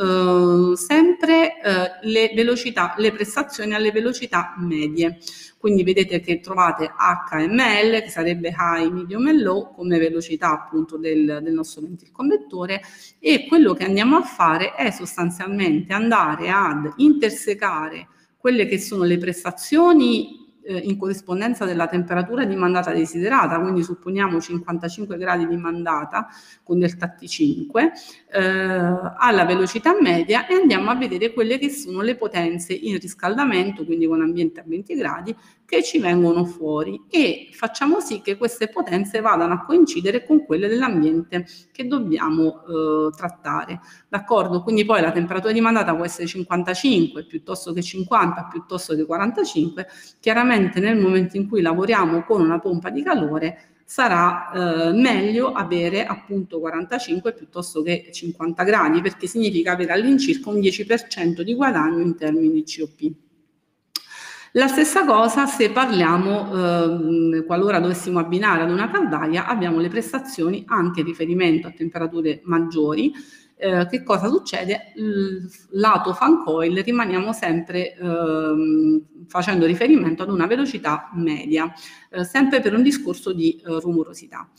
eh, sempre eh, le velocità, le prestazioni alle velocità medie. Quindi vedete che trovate HML, che sarebbe high, medium e low, come velocità appunto del, del nostro ventilconvettore e quello che andiamo a fare è sostanzialmente andare ad intersecare quelle che sono le prestazioni eh, in corrispondenza della temperatura di mandata desiderata, quindi supponiamo 55 gradi di mandata con delta T5, eh, alla velocità media e andiamo a vedere quelle che sono le potenze in riscaldamento, quindi con ambiente a 20 gradi, che ci vengono fuori e facciamo sì che queste potenze vadano a coincidere con quelle dell'ambiente che dobbiamo eh, trattare. D'accordo? Quindi poi la temperatura di mandata può essere 55 piuttosto che 50 piuttosto che 45. Chiaramente nel momento in cui lavoriamo con una pompa di calore sarà eh, meglio avere appunto 45 piuttosto che 50 gradi perché significa avere all'incirca un 10% di guadagno in termini di COP. La stessa cosa se parliamo, eh, qualora dovessimo abbinare ad una caldaia, abbiamo le prestazioni anche in riferimento a temperature maggiori. Eh, che cosa succede? L lato fan coil rimaniamo sempre eh, facendo riferimento ad una velocità media, eh, sempre per un discorso di eh, rumorosità.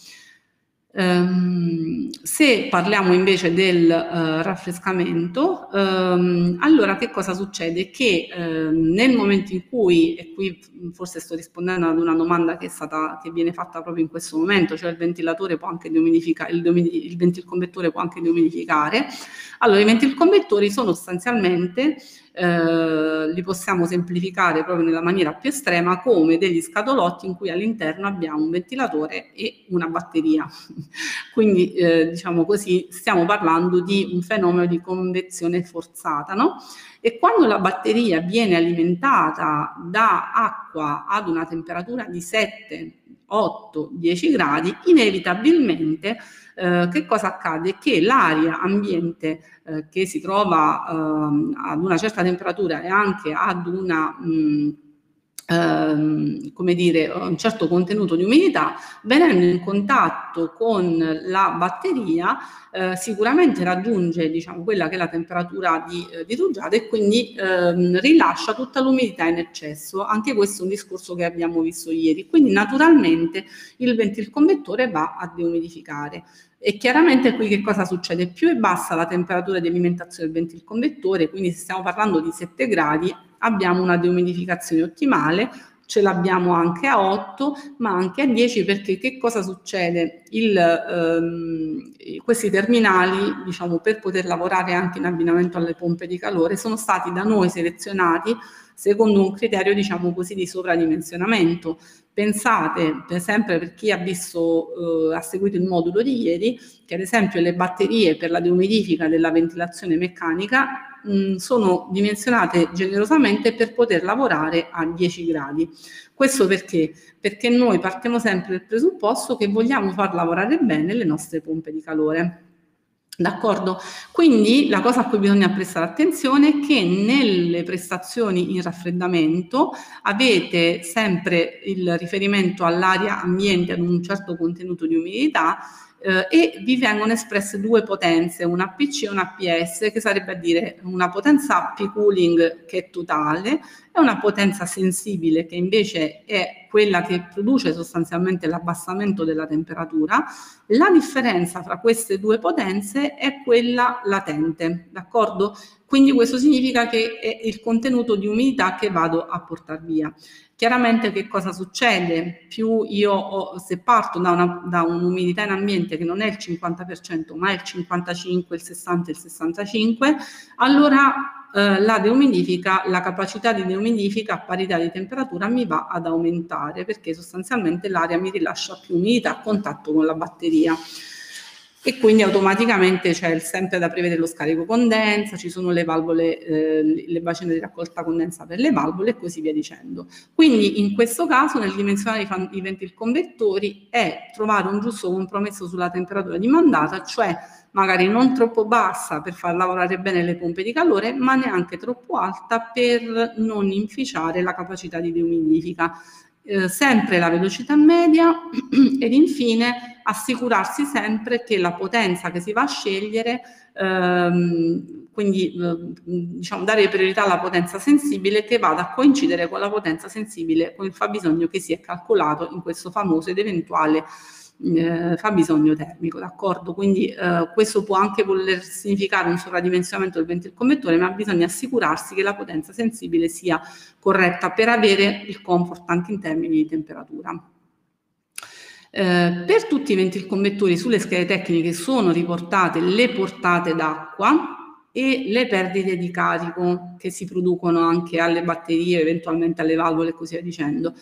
Um, se parliamo invece del uh, raffrescamento, um, allora che cosa succede? Che uh, nel momento in cui, e qui forse sto rispondendo ad una domanda che, è stata, che viene fatta proprio in questo momento, cioè il ventilatore può anche dehumidificare, il, il ventilconvettore può anche dehumidificare, allora i ventilconvettori sono sostanzialmente eh, li possiamo semplificare proprio nella maniera più estrema come degli scatolotti in cui all'interno abbiamo un ventilatore e una batteria. Quindi eh, diciamo così stiamo parlando di un fenomeno di convezione forzata, no? E quando la batteria viene alimentata da acqua ad una temperatura di 7, 8, 10 gradi, inevitabilmente eh, che cosa accade? Che l'aria ambiente eh, che si trova eh, ad una certa temperatura e anche ad una mh, mm, ehm, come dire, un certo contenuto di umidità, venendo in contatto con la batteria, eh, sicuramente raggiunge diciamo, quella che è la temperatura di, eh, di rugiada e quindi ehm, rilascia tutta l'umidità in eccesso. Anche questo è un discorso che abbiamo visto ieri. Quindi naturalmente il ventilconvettore va a deumidificare. E chiaramente qui che cosa succede? Più è bassa la temperatura di alimentazione del ventilconvettore, quindi se stiamo parlando di 7 gradi, abbiamo una deumidificazione ottimale, ce l'abbiamo anche a 8, ma anche a 10 perché che cosa succede? Il, ehm, questi terminali, diciamo, per poter lavorare anche in abbinamento alle pompe di calore, sono stati da noi selezionati secondo un criterio, diciamo così, di sovradimensionamento. Pensate, per esempio, per chi ha visto, eh, ha seguito il modulo di ieri, che ad esempio le batterie per la deumidifica della ventilazione meccanica mh, sono dimensionate generosamente per poter lavorare a 10 gradi. Questo perché? Perché noi partiamo sempre dal presupposto che vogliamo far lavorare bene le nostre pompe di calore. D'accordo? Quindi la cosa a cui bisogna prestare attenzione è che nelle prestazioni in raffreddamento avete sempre il riferimento all'aria ambiente ad un certo contenuto di umidità eh, e vi vengono espresse due potenze, una PC e una PS, che sarebbe a dire una potenza AP cooling che è totale e una potenza sensibile che invece è quella che produce sostanzialmente l'abbassamento della temperatura. La differenza tra queste due potenze è quella latente, d'accordo? Quindi questo significa che è il contenuto di umidità che vado a portare via. Chiaramente che cosa succede? Più io ho, se parto da, una, da un'umidità in ambiente che non è il 50% ma è il 55, il 60, il 65, allora eh, la deumidifica, la capacità di deumidifica a parità di temperatura mi va ad aumentare perché sostanzialmente l'aria mi rilascia più umidità a contatto con la batteria e quindi automaticamente c'è sempre da prevedere lo scarico condensa, ci sono le valvole, eh, le bacine di raccolta condensa per le valvole e così via dicendo. Quindi in questo caso nel dimensionare i, i ventil convettori è trovare un giusto compromesso sulla temperatura dimandata, cioè magari non troppo bassa per far lavorare bene le pompe di calore, ma neanche troppo alta per non inficiare la capacità di deumidifica. Eh, sempre la velocità media ed infine assicurarsi sempre che la potenza che si va a scegliere, ehm, quindi eh, diciamo dare priorità alla potenza sensibile che vada a coincidere con la potenza sensibile con il fabbisogno che si è calcolato in questo famoso ed eventuale eh, fabbisogno termico, d'accordo? Quindi eh, questo può anche voler significare un sovradimensionamento del ventil convettore, ma bisogna assicurarsi che la potenza sensibile sia corretta per avere il comfort anche in termini di temperatura. Eh, per tutti i ventil convettori sulle schede tecniche sono riportate le portate d'acqua e le perdite di carico che si producono anche alle batterie, eventualmente alle valvole e così via dicendo.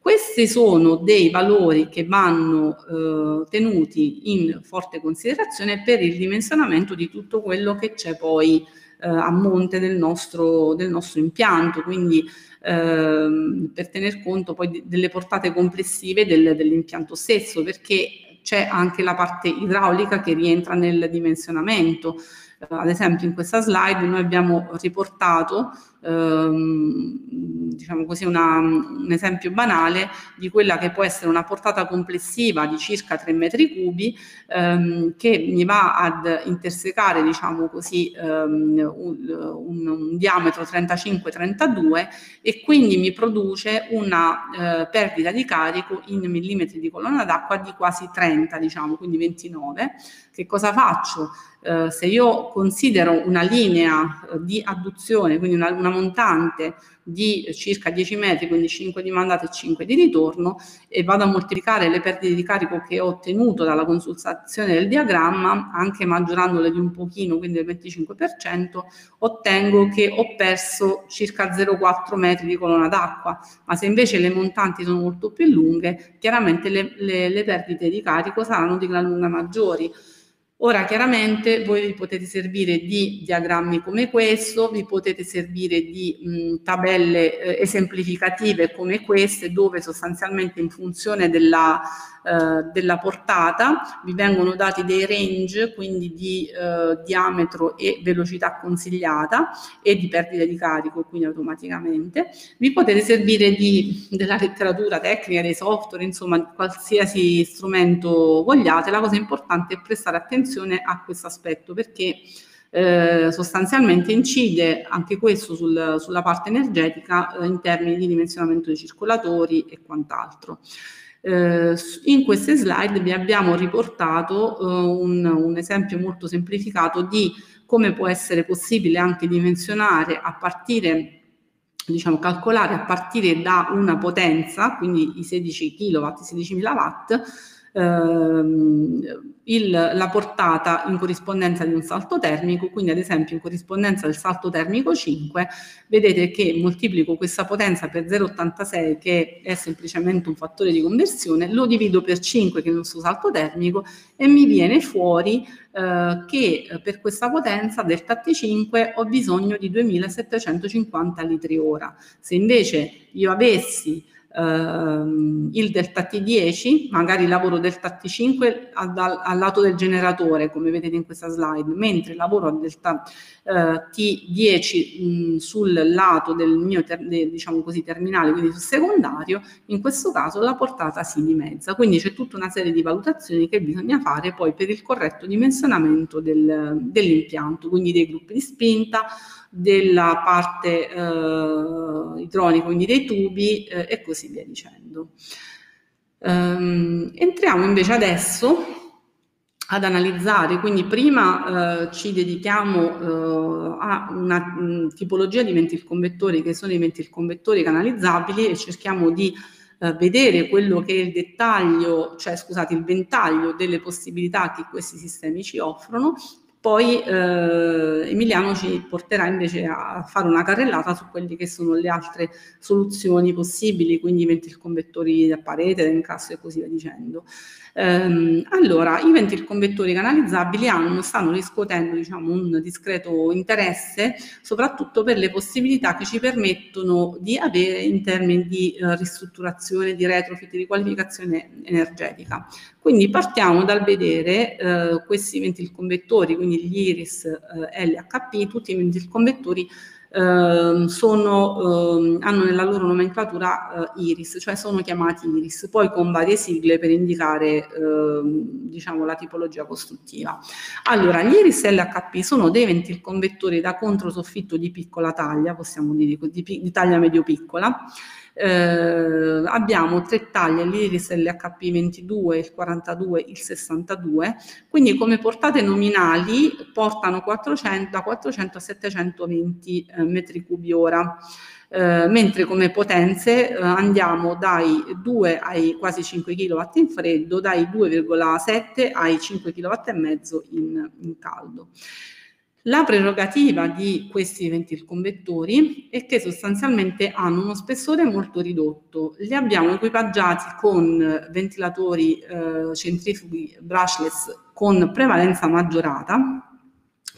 Questi sono dei valori che vanno eh, tenuti in forte considerazione per il dimensionamento di tutto quello che c'è poi eh, a monte del nostro, del nostro impianto, quindi ehm, per tener conto poi di, delle portate complessive del, dell'impianto stesso, perché c'è anche la parte idraulica che rientra nel dimensionamento. Eh, ad esempio in questa slide noi abbiamo riportato ehm, diciamo così una, un esempio banale di quella che può essere una portata complessiva di circa 3 metri cubi ehm, che mi va ad intersecare diciamo così ehm, un, un, un, diametro 35-32 e quindi mi produce una eh, perdita di carico in millimetri di colonna d'acqua di quasi 30 diciamo quindi 29 che cosa faccio? Eh, se io considero una linea di adduzione, quindi una, una, montante di circa 10 metri, quindi 5 di mandata e 5 di ritorno, e vado a moltiplicare le perdite di carico che ho ottenuto dalla consultazione del diagramma, anche maggiorandole di un pochino, quindi del 25%, ottengo che ho perso circa 0,4 metri di colonna d'acqua, ma se invece le montanti sono molto più lunghe, chiaramente le, le, le perdite di carico saranno di gran lunga maggiori. Ora chiaramente voi vi potete servire di diagrammi come questo, vi potete servire di mh, tabelle eh, esemplificative come queste dove sostanzialmente in funzione della, eh, della portata vi vengono dati dei range quindi di eh, diametro e velocità consigliata e di perdita di carico quindi automaticamente. Vi potete servire di, della letteratura tecnica, dei software, insomma qualsiasi strumento vogliate, la cosa importante è prestare attenzione a questo aspetto perché eh, sostanzialmente incide anche questo sul, sulla parte energetica eh, in termini di dimensionamento dei circolatori e quant'altro. Eh, in queste slide vi abbiamo riportato eh, un, un esempio molto semplificato di come può essere possibile anche dimensionare a partire diciamo, calcolare a partire da una potenza, quindi i 16 kW, 16.000 watt, ehm, il, la portata in corrispondenza di un salto termico, quindi ad esempio in corrispondenza del salto termico 5, vedete che moltiplico questa potenza per 0,86 che è semplicemente un fattore di conversione, lo divido per 5 che è il nostro salto termico e mi viene fuori eh, che per questa potenza delta T5 ho bisogno di 2750 litri ora. Se invece io avessi ehm, il delta T10, magari lavoro delta T5 al, al, lato del generatore, come vedete in questa slide, mentre lavoro delta eh, T10 mh, sul lato del mio ter- de, diciamo così, terminale, quindi sul secondario, in questo caso la portata si dimezza. Quindi c'è tutta una serie di valutazioni che bisogna fare poi per il corretto dimensionamento del, dell'impianto, quindi dei gruppi di spinta, della parte eh, idronica, quindi dei tubi eh, e così via dicendo. Um, entriamo invece adesso ad analizzare, quindi prima eh, ci dedichiamo eh, a una mh, tipologia di ventilconvettori che sono i ventilconvettori canalizzabili e cerchiamo di eh, vedere quello che è il dettaglio, cioè scusate, il ventaglio delle possibilità che questi sistemi ci offrono poi eh, Emiliano ci porterà invece a fare una carrellata su quelle che sono le altre soluzioni possibili, quindi ventilconvettori a parete, da incasso e così via dicendo. Ehm, allora, i ventilconvettori canalizzabili hanno, stanno riscuotendo diciamo, un discreto interesse, soprattutto per le possibilità che ci permettono di avere in termini di eh, ristrutturazione, di retrofit, di qualificazione energetica. Quindi partiamo dal vedere eh, questi ventilconvettori, quindi gli Iris eh, LHP, tutti i ventilconvettori eh, sono, eh, hanno nella loro nomenclatura eh, iris, cioè sono chiamati iris, poi con varie sigle per indicare ehm, diciamo, la tipologia costruttiva. Allora, gli iris LHP sono dei ventilconvettori da controsoffitto di piccola taglia, possiamo dire di, di taglia medio-piccola, eh, abbiamo tre taglie, l'Iris LHP22, il 42, il 62, quindi come portate nominali portano 400, da 400 a 720 eh, metri cubi ora. Eh, mentre come potenze eh, andiamo dai 2 ai quasi 5 kW in freddo, dai 2,7 ai 5 kW in, in caldo. La prerogativa di questi ventilconvettori è che sostanzialmente hanno uno spessore molto ridotto. Li abbiamo equipaggiati con ventilatori eh, centrifughi brushless con prevalenza maggiorata,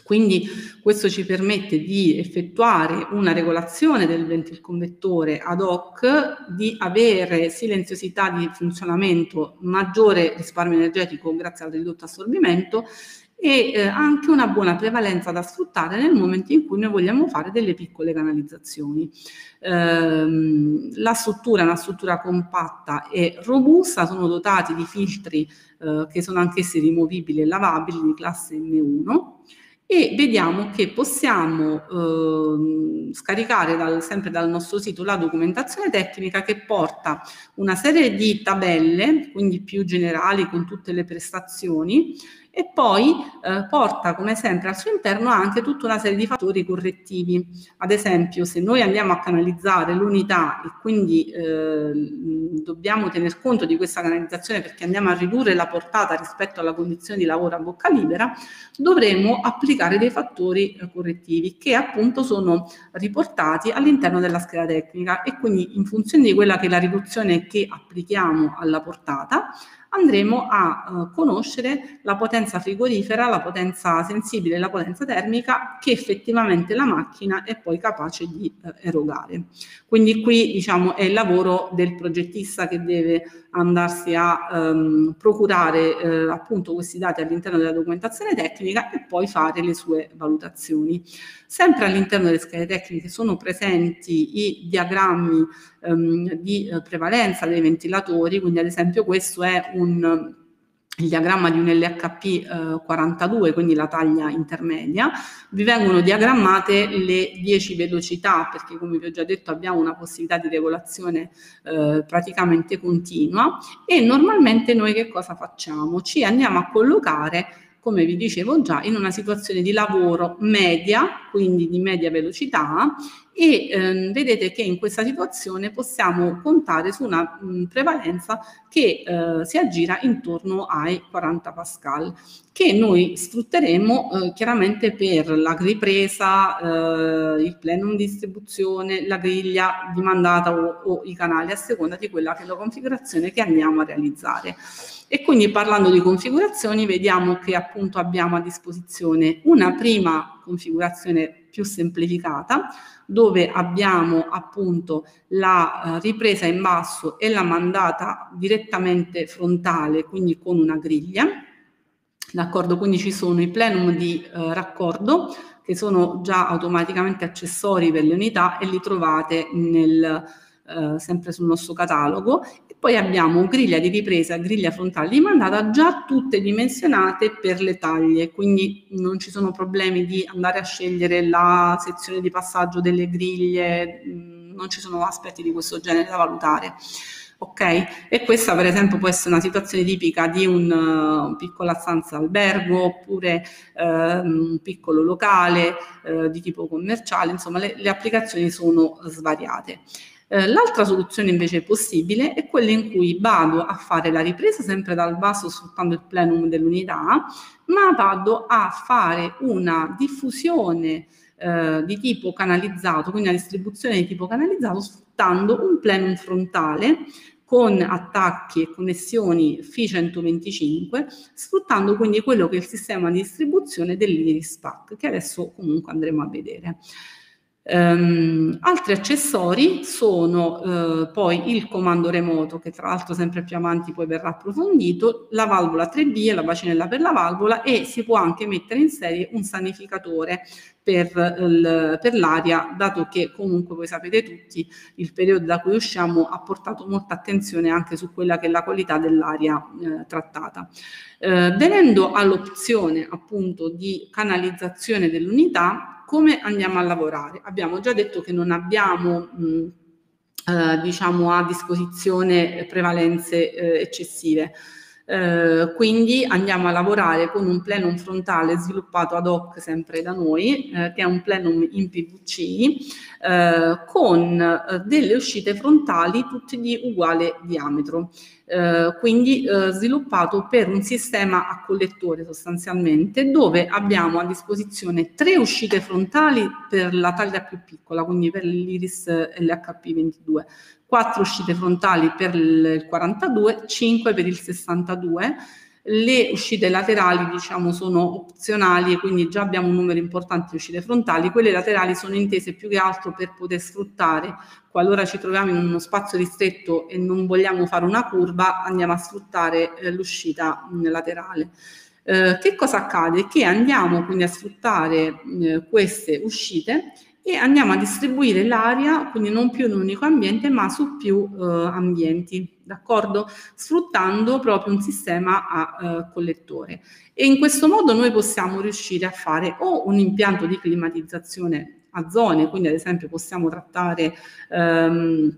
quindi questo ci permette di effettuare una regolazione del ventilconvettore ad hoc, di avere silenziosità di funzionamento, maggiore risparmio energetico grazie al ridotto assorbimento e eh, anche una buona prevalenza da sfruttare nel momento in cui noi vogliamo fare delle piccole canalizzazioni. Ehm, la struttura è una struttura compatta e robusta, sono dotati di filtri eh, che sono anch'essi rimovibili e lavabili di classe M1 e vediamo che possiamo eh, scaricare dal, sempre dal nostro sito la documentazione tecnica che porta una serie di tabelle, quindi più generali con tutte le prestazioni, e poi eh, porta come sempre al suo interno anche tutta una serie di fattori correttivi. Ad esempio, se noi andiamo a canalizzare l'unità e quindi eh, dobbiamo tener conto di questa canalizzazione perché andiamo a ridurre la portata rispetto alla condizione di lavoro a bocca libera, dovremo applicare dei fattori eh, correttivi che appunto sono riportati all'interno della scheda tecnica e quindi in funzione di quella che è la riduzione che applichiamo alla portata, andremo a uh, conoscere la potenza frigorifera, la potenza sensibile la potenza termica che effettivamente la macchina è poi capace di uh, erogare. Quindi qui diciamo è il lavoro del progettista che deve andarsi a um, procurare uh, appunto questi dati all'interno della documentazione tecnica e poi fare le sue valutazioni. Sempre all'interno delle schede tecniche sono presenti i diagrammi um, di prevalenza dei ventilatori, quindi ad esempio questo è un il diagramma di un LHP eh, 42, quindi la taglia intermedia, vi vengono diagrammate le 10 velocità, perché come vi ho già detto abbiamo una possibilità di regolazione eh, praticamente continua e normalmente noi che cosa facciamo? Ci andiamo a collocare come vi dicevo già, in una situazione di lavoro media, quindi di media velocità, e ehm, vedete che in questa situazione possiamo contare su una mh, prevalenza che eh, si aggira intorno ai 40 pascal che noi sfrutteremo eh, chiaramente per la ripresa, eh, il plenum di distribuzione, la griglia di mandata o, o i canali a seconda di quella che è la configurazione che andiamo a realizzare. E quindi parlando di configurazioni vediamo che appunto abbiamo a disposizione una prima configurazione più semplificata dove abbiamo appunto la uh, ripresa in basso e la mandata direttamente frontale, quindi con una griglia. D'accordo? Quindi ci sono i plenum di uh, raccordo che sono già automaticamente accessori per le unità e li trovate nel, uh, sempre sul nostro catalogo poi abbiamo griglia di ripresa, griglia frontale di mandata già tutte dimensionate per le taglie, quindi non ci sono problemi di andare a scegliere la sezione di passaggio delle griglie, mm, non ci sono aspetti di questo genere da valutare. Ok? E questa per esempio può essere una situazione tipica di un uh, piccola stanza albergo oppure uh, un piccolo locale uh, di tipo commerciale, insomma le, le applicazioni sono svariate. Eh, l'altra soluzione invece possibile è quella in cui vado a fare la ripresa sempre dal basso sfruttando il plenum dell'unità, ma vado a fare una diffusione eh, di tipo canalizzato, quindi una distribuzione di tipo canalizzato sfruttando un plenum frontale con attacchi e connessioni F125, sfruttando quindi quello che è il sistema di distribuzione dell'Iris PAC, che adesso comunque andremo a vedere. Um, altri accessori sono uh, poi il comando remoto, che tra l'altro sempre più avanti poi verrà approfondito, la valvola 3B e la bacinella per la valvola e si può anche mettere in serie un sanificatore per, il, per l'aria, dato che comunque voi sapete tutti il periodo da cui usciamo ha portato molta attenzione anche su quella che è la qualità dell'aria eh, trattata. Venendo all'opzione appunto di canalizzazione dell'unità, come andiamo a lavorare? Abbiamo già detto che non abbiamo mh, eh, diciamo a disposizione prevalenze eh, eccessive. Eh, quindi andiamo a lavorare con un plenum frontale sviluppato ad hoc sempre da noi, eh, che è un plenum in PVC, eh, con eh, delle uscite frontali tutte di uguale diametro. Eh, quindi sviluppato per un sistema a collettore sostanzialmente, dove abbiamo a disposizione tre uscite frontali per la taglia più piccola, quindi per l'Iris LHP22, quattro uscite frontali per il 42, 5 per il 62, le uscite laterali diciamo sono opzionali e quindi già abbiamo un numero importante di uscite frontali, quelle laterali sono intese più che altro per poter sfruttare qualora ci troviamo in uno spazio ristretto e non vogliamo fare una curva andiamo a sfruttare eh, l'uscita mh, laterale. Eh, che cosa accade? Che andiamo quindi a sfruttare eh, queste uscite e andiamo a distribuire l'aria, quindi non più in un unico ambiente, ma su più eh, ambienti, d'accordo? Sfruttando proprio un sistema a eh, collettore. E in questo modo noi possiamo riuscire a fare o un impianto di climatizzazione a zone, quindi ad esempio possiamo trattare ehm,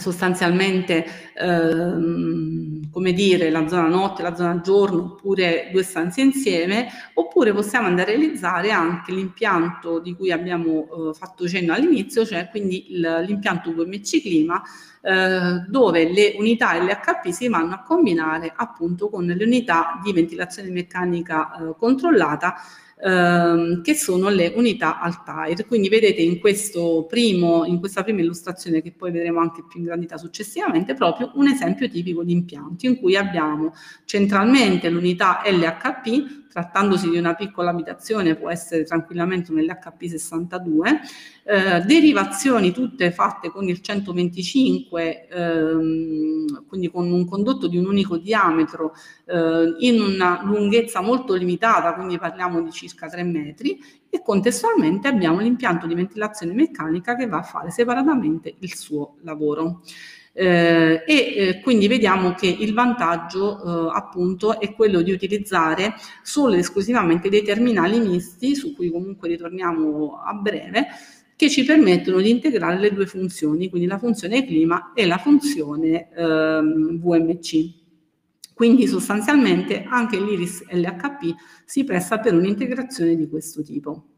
sostanzialmente ehm, come dire la zona notte, la zona giorno oppure due stanze insieme oppure possiamo andare a realizzare anche l'impianto di cui abbiamo eh, fatto cenno all'inizio cioè quindi l'impianto VMC Clima eh, dove le unità LHP si vanno a combinare appunto con le unità di ventilazione meccanica eh, controllata ehm, che sono le unità Altair. Quindi vedete in, primo, in questa prima illustrazione, che poi vedremo anche più ingrandita successivamente, proprio un esempio tipico di impianto in cui abbiamo centralmente l'unità LHP trattandosi di una piccola abitazione può essere tranquillamente un LHP 62, eh, derivazioni tutte fatte con il 125, ehm, quindi con un condotto di un unico diametro eh, in una lunghezza molto limitata, quindi parliamo di circa 3 metri, e contestualmente abbiamo l'impianto di ventilazione meccanica che va a fare separatamente il suo lavoro. Eh, e eh, quindi vediamo che il vantaggio eh, appunto è quello di utilizzare solo ed esclusivamente dei terminali misti, su cui comunque ritorniamo a breve, che ci permettono di integrare le due funzioni, quindi la funzione clima e la funzione ehm, VMC. Quindi sostanzialmente anche l'IRIS LHP si presta per un'integrazione di questo tipo.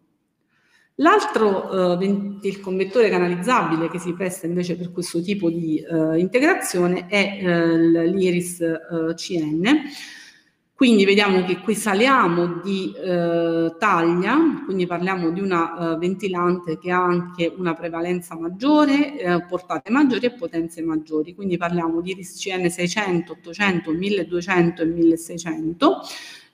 L'altro, eh, il convettore canalizzabile che si presta invece per questo tipo di eh, integrazione è eh, l'Iris eh, CN. Quindi vediamo che qui saliamo di eh, taglia, quindi parliamo di una uh, ventilante che ha anche una prevalenza maggiore, eh, portate maggiori e potenze maggiori. Quindi parliamo di Iris CN 600, 800, 1200 e 1600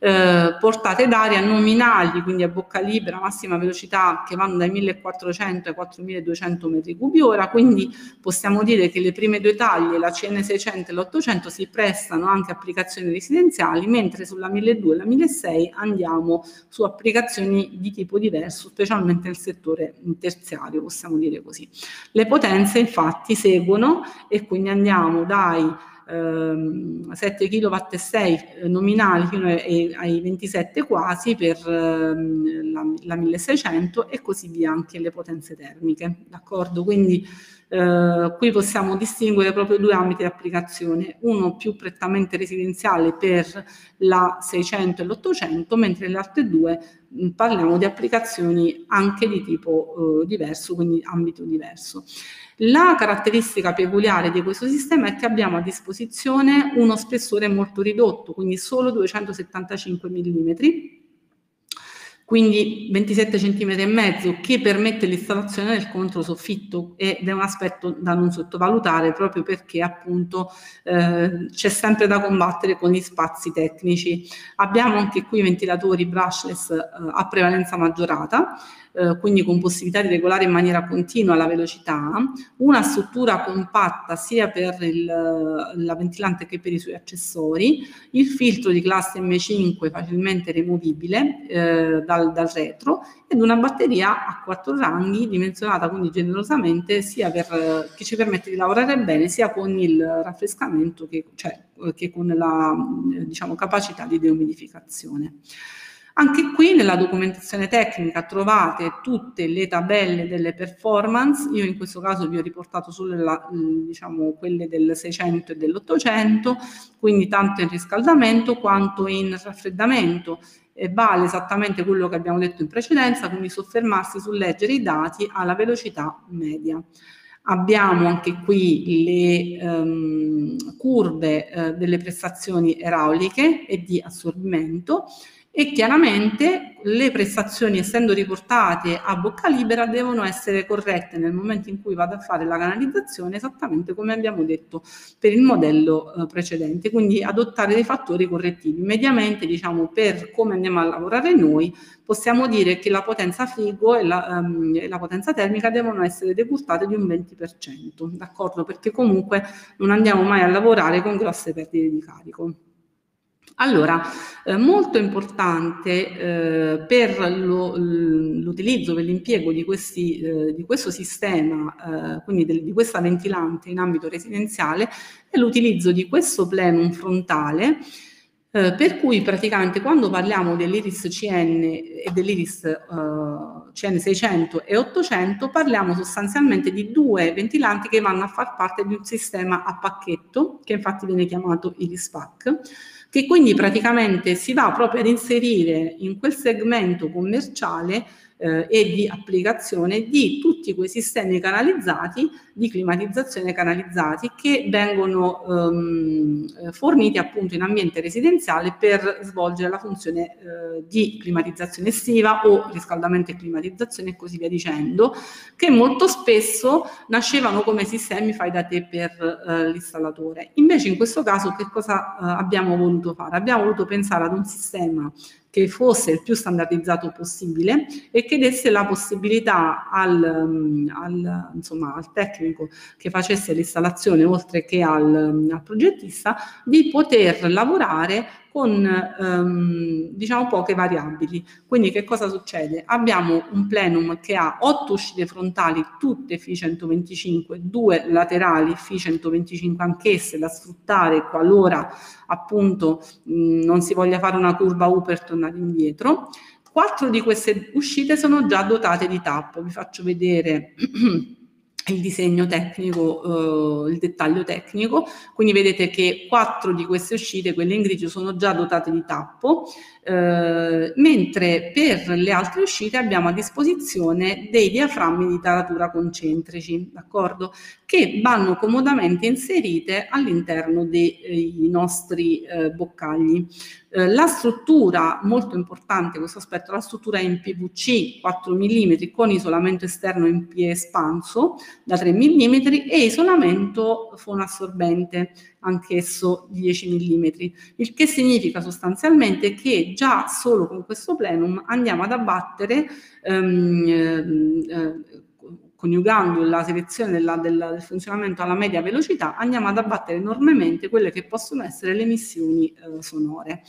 eh, portate d'aria nominali, quindi a bocca libera, massima velocità che vanno dai 1400 ai 4200 metri cubi ora, quindi possiamo dire che le prime due taglie, la CN600 e l'800, si prestano anche a applicazioni residenziali, mentre sulla 1200 e la 1600 andiamo su applicazioni di tipo diverso, specialmente nel settore terziario, possiamo dire così. Le potenze infatti seguono e quindi andiamo dai 7 kW e 6 nominali fino ai, ai 27 quasi per ehm, la, la 1600 e così via anche le potenze termiche, d'accordo? Quindi eh, qui possiamo distinguere proprio due ambiti di applicazione, uno più prettamente residenziale per la 600 e l'800, mentre le altre due mh, parliamo di applicazioni anche di tipo eh, diverso, quindi ambito diverso. La caratteristica peculiare di questo sistema è che abbiamo a disposizione uno spessore molto ridotto, quindi solo 275 mm, quindi 27 cm e mezzo che permette l'installazione del controsoffitto ed è un aspetto da non sottovalutare proprio perché appunto eh, c'è sempre da combattere con gli spazi tecnici. Abbiamo anche qui ventilatori brushless eh, a prevalenza maggiorata eh, quindi con possibilità di regolare in maniera continua la velocità, una struttura compatta sia per il, la ventilante che per i suoi accessori, il filtro di classe M5 facilmente removibile eh, dal, dal retro ed una batteria a quattro ranghi dimensionata quindi generosamente sia per, che ci permette di lavorare bene sia con il raffrescamento che, cioè, che con la diciamo, capacità di deumidificazione. Anche qui nella documentazione tecnica trovate tutte le tabelle delle performance, io in questo caso vi ho riportato solo la, diciamo, quelle del 600 e dell'800, quindi tanto in riscaldamento quanto in raffreddamento. E vale esattamente quello che abbiamo detto in precedenza, quindi soffermarsi sul leggere i dati alla velocità media. Abbiamo anche qui le um, curve uh, delle prestazioni erauliche e di assorbimento e chiaramente le prestazioni essendo riportate a bocca libera devono essere corrette nel momento in cui vado a fare la canalizzazione esattamente come abbiamo detto per il modello eh, precedente. Quindi adottare dei fattori correttivi. Mediamente diciamo per come andiamo a lavorare noi possiamo dire che la potenza frigo e la, um, e la potenza termica devono essere decurtate di un 20% d'accordo? Perché comunque non andiamo mai a lavorare con grosse perdite di carico allora, eh, molto importante eh, per lo, l'utilizzo, per l'impiego di, questi, eh, di questo sistema, eh, quindi del, di questa ventilante in ambito residenziale, è l'utilizzo di questo plenum frontale, eh, per cui praticamente quando parliamo dell'Iris CN e dell'Iris uh, CN 600 e 800 parliamo sostanzialmente di due ventilanti che vanno a far parte di un sistema a pacchetto che infatti viene chiamato Iris Pack che quindi praticamente si va proprio ad inserire in quel segmento commerciale eh, e di applicazione di tutti quei sistemi canalizzati di climatizzazione canalizzati che vengono ehm, forniti appunto in ambiente residenziale per svolgere la funzione eh, di climatizzazione estiva o riscaldamento e climatizzazione e così via dicendo, che molto spesso nascevano come sistemi fai da te per eh, l'installatore. Invece in questo caso che cosa eh, abbiamo voluto fare? Abbiamo voluto pensare ad un sistema che fosse il più standardizzato possibile e che desse la possibilità al, mm, al, insomma, al tecnico che facesse l'installazione, oltre che al, al progettista, di poter lavorare con ehm, diciamo poche variabili. Quindi che cosa succede? Abbiamo un plenum che ha otto uscite frontali, tutte FI 125, due laterali FI 125 anch'esse da sfruttare qualora appunto mh, non si voglia fare una curva U per tornare indietro. Quattro di queste uscite sono già dotate di tappo. Vi faccio vedere il disegno tecnico, eh, il dettaglio tecnico, quindi vedete che quattro di queste uscite, quelle in grigio, sono già dotate di tappo, eh, mentre per le altre uscite abbiamo a disposizione dei diaframmi di taratura concentrici, d'accordo? Che vanno comodamente inserite all'interno dei nostri eh, boccagli. Eh, la struttura, molto importante questo aspetto, la struttura è in PVC 4 mm con isolamento esterno in P espanso da 3 mm e isolamento fonoassorbente anch'esso di 10 mm, il che significa sostanzialmente che già solo con questo plenum andiamo ad abbattere ehm, eh, coniugando la selezione della, della, del funzionamento alla media velocità, andiamo ad abbattere enormemente quelle che possono essere le emissioni eh, sonore.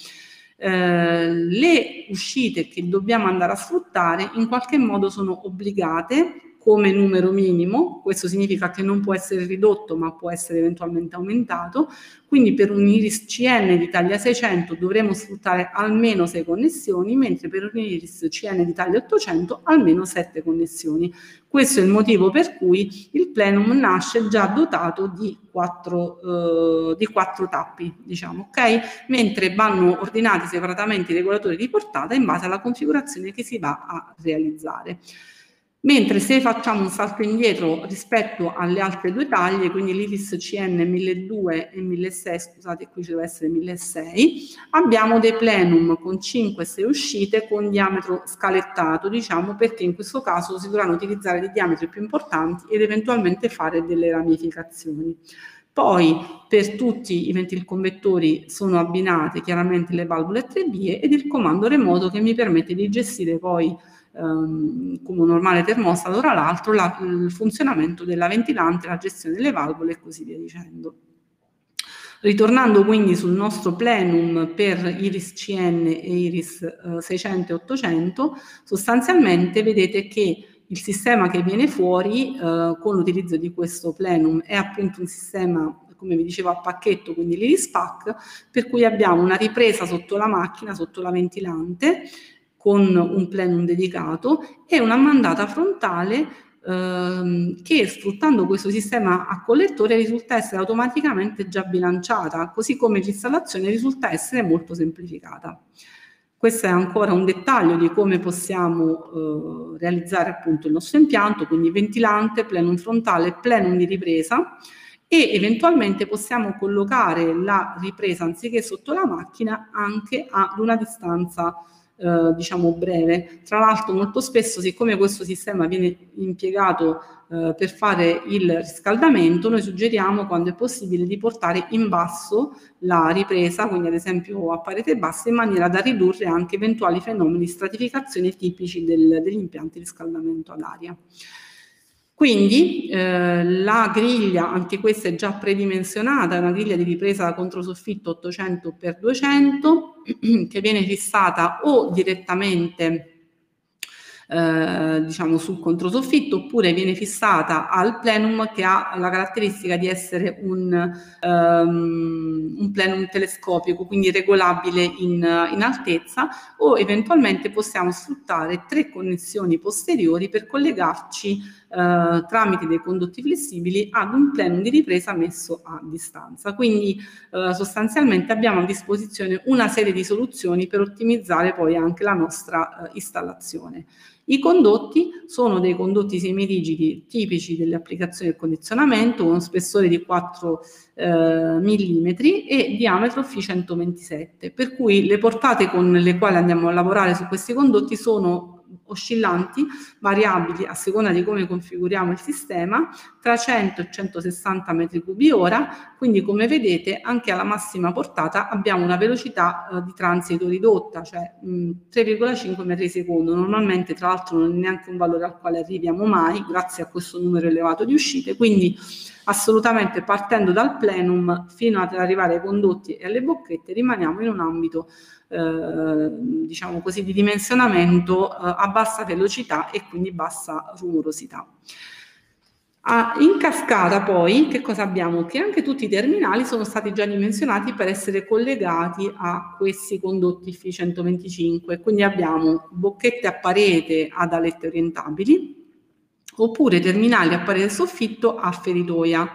Eh, le uscite che dobbiamo andare a sfruttare in qualche modo sono obbligate come numero minimo, questo significa che non può essere ridotto ma può essere eventualmente aumentato, quindi per un iris CN di taglia 600 dovremo sfruttare almeno 6 connessioni, mentre per un iris CN di taglia 800 almeno 7 connessioni. Questo è il motivo per cui il plenum nasce già dotato di 4, eh, di 4 tappi, diciamo, ok? Mentre vanno ordinati separatamente i regolatori di portata in base alla configurazione che si va a realizzare. Mentre se facciamo un salto indietro rispetto alle altre due taglie, quindi l'Iris CN 1200 e 1600, scusate qui ci deve essere 1600, abbiamo dei plenum con 5 e 6 uscite con diametro scalettato, diciamo perché in questo caso si dovranno utilizzare dei diametri più importanti ed eventualmente fare delle ramificazioni. Poi per tutti i ventilconvettori sono abbinate chiaramente le valvole 3 vie ed il comando remoto che mi permette di gestire poi ehm, come un normale termostato, tra l'altro la, il funzionamento della ventilante, la gestione delle valvole e così via dicendo. Ritornando quindi sul nostro plenum per Iris CN e Iris eh, 600 e 800, sostanzialmente vedete che il sistema che viene fuori eh, con l'utilizzo di questo plenum è appunto un sistema come vi dicevo a pacchetto, quindi l'Iris Pack, per cui abbiamo una ripresa sotto la macchina, sotto la ventilante, con un plenum dedicato e una mandata frontale ehm, che sfruttando questo sistema a collettore risulta essere automaticamente già bilanciata, così come l'installazione risulta essere molto semplificata. Questo è ancora un dettaglio di come possiamo eh, realizzare appunto il nostro impianto, quindi ventilante, plenum frontale, plenum di ripresa e eventualmente possiamo collocare la ripresa anziché sotto la macchina anche ad una distanza eh, diciamo breve. Tra l'altro molto spesso siccome questo sistema viene impiegato eh, per fare il riscaldamento, noi suggeriamo quando è possibile di portare in basso la ripresa, quindi ad esempio a parete bassa, in maniera da ridurre anche eventuali fenomeni di stratificazione tipici del, degli impianti di riscaldamento ad aria. Quindi eh, la griglia, anche questa è già predimensionata, è una griglia di ripresa da controsoffitto 800 x 200 che viene fissata o direttamente eh, diciamo sul controsoffitto oppure viene fissata al plenum che ha la caratteristica di essere un, um, un plenum telescopico quindi regolabile in, in, altezza o eventualmente possiamo sfruttare tre connessioni posteriori per collegarci Uh, tramite dei condotti flessibili ad un plenum di ripresa messo a distanza. Quindi uh, sostanzialmente abbiamo a disposizione una serie di soluzioni per ottimizzare poi anche la nostra uh, installazione. I condotti sono dei condotti semirigidi tipici delle applicazioni del condizionamento con spessore di 4 eh, mm e diametro Φ 127, per cui le portate con le quali andiamo a lavorare su questi condotti sono oscillanti, variabili a seconda di come configuriamo il sistema, tra 100 e 160 metri cubi ora, quindi come vedete anche alla massima portata abbiamo una velocità eh, di transito ridotta, cioè 3,5 metri secondo, normalmente tra l'altro non è neanche un valore al quale arriviamo mai, grazie a questo numero elevato di uscite, quindi assolutamente partendo dal plenum fino ad arrivare ai condotti e alle bocchette rimaniamo in un ambito eh, diciamo così, di dimensionamento eh, a bassa velocità e quindi bassa rumorosità. Ah, in cascata poi che cosa abbiamo? Che anche tutti i terminali sono stati già dimensionati per essere collegati a questi condotti F125, quindi abbiamo bocchette a parete ad alette orientabili, oppure terminali a parete soffitto a feritoia.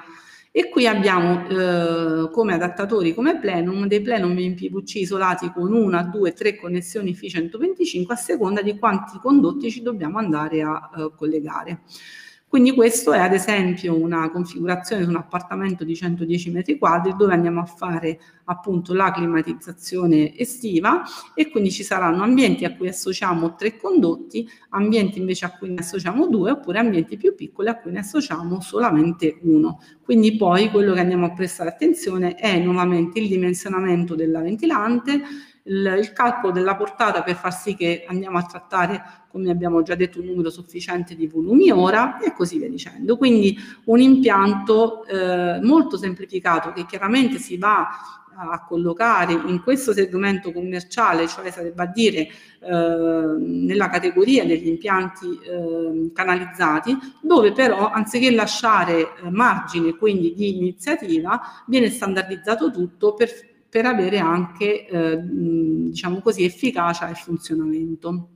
E qui abbiamo eh, come adattatori, come plenum, dei plenum in PVC isolati con una, due, tre connessioni FI 125 a seconda di quanti condotti ci dobbiamo andare a eh, collegare. Quindi questo è ad esempio una configurazione di un appartamento di 110 metri quadri dove andiamo a fare appunto la climatizzazione estiva e quindi ci saranno ambienti a cui associamo tre condotti, ambienti invece a cui ne associamo due oppure ambienti più piccoli a cui ne associamo solamente uno. Quindi poi quello che andiamo a prestare attenzione è nuovamente il dimensionamento della ventilante, il, il, calcolo della portata per far sì che andiamo a trattare, come abbiamo già detto, un numero sufficiente di volumi ora e così via dicendo. Quindi un impianto eh, molto semplificato che chiaramente si va a collocare in questo segmento commerciale, cioè sarebbe a dire eh, nella categoria degli impianti eh, canalizzati, dove però anziché lasciare eh, margine quindi di iniziativa, viene standardizzato tutto per per avere anche, eh, diciamo così, efficacia e funzionamento.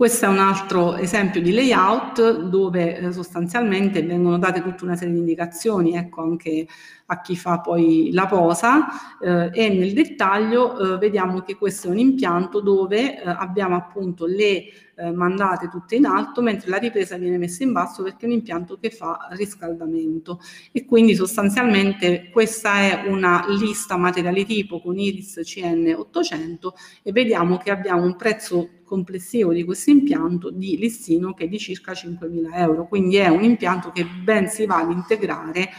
Questo è un altro esempio di layout dove eh, sostanzialmente vengono date tutta una serie di indicazioni, ecco anche a chi fa poi la posa eh, e nel dettaglio eh, vediamo che questo è un impianto dove eh, abbiamo appunto le eh, mandate tutte in alto mentre la ripresa viene messa in basso perché è un impianto che fa riscaldamento. E quindi sostanzialmente questa è una lista materiali tipo con Iris CN 800 e vediamo che abbiamo un prezzo complessivo di questo impianto di listino che è di circa 5.000 euro. Quindi è un impianto che ben si va ad integrare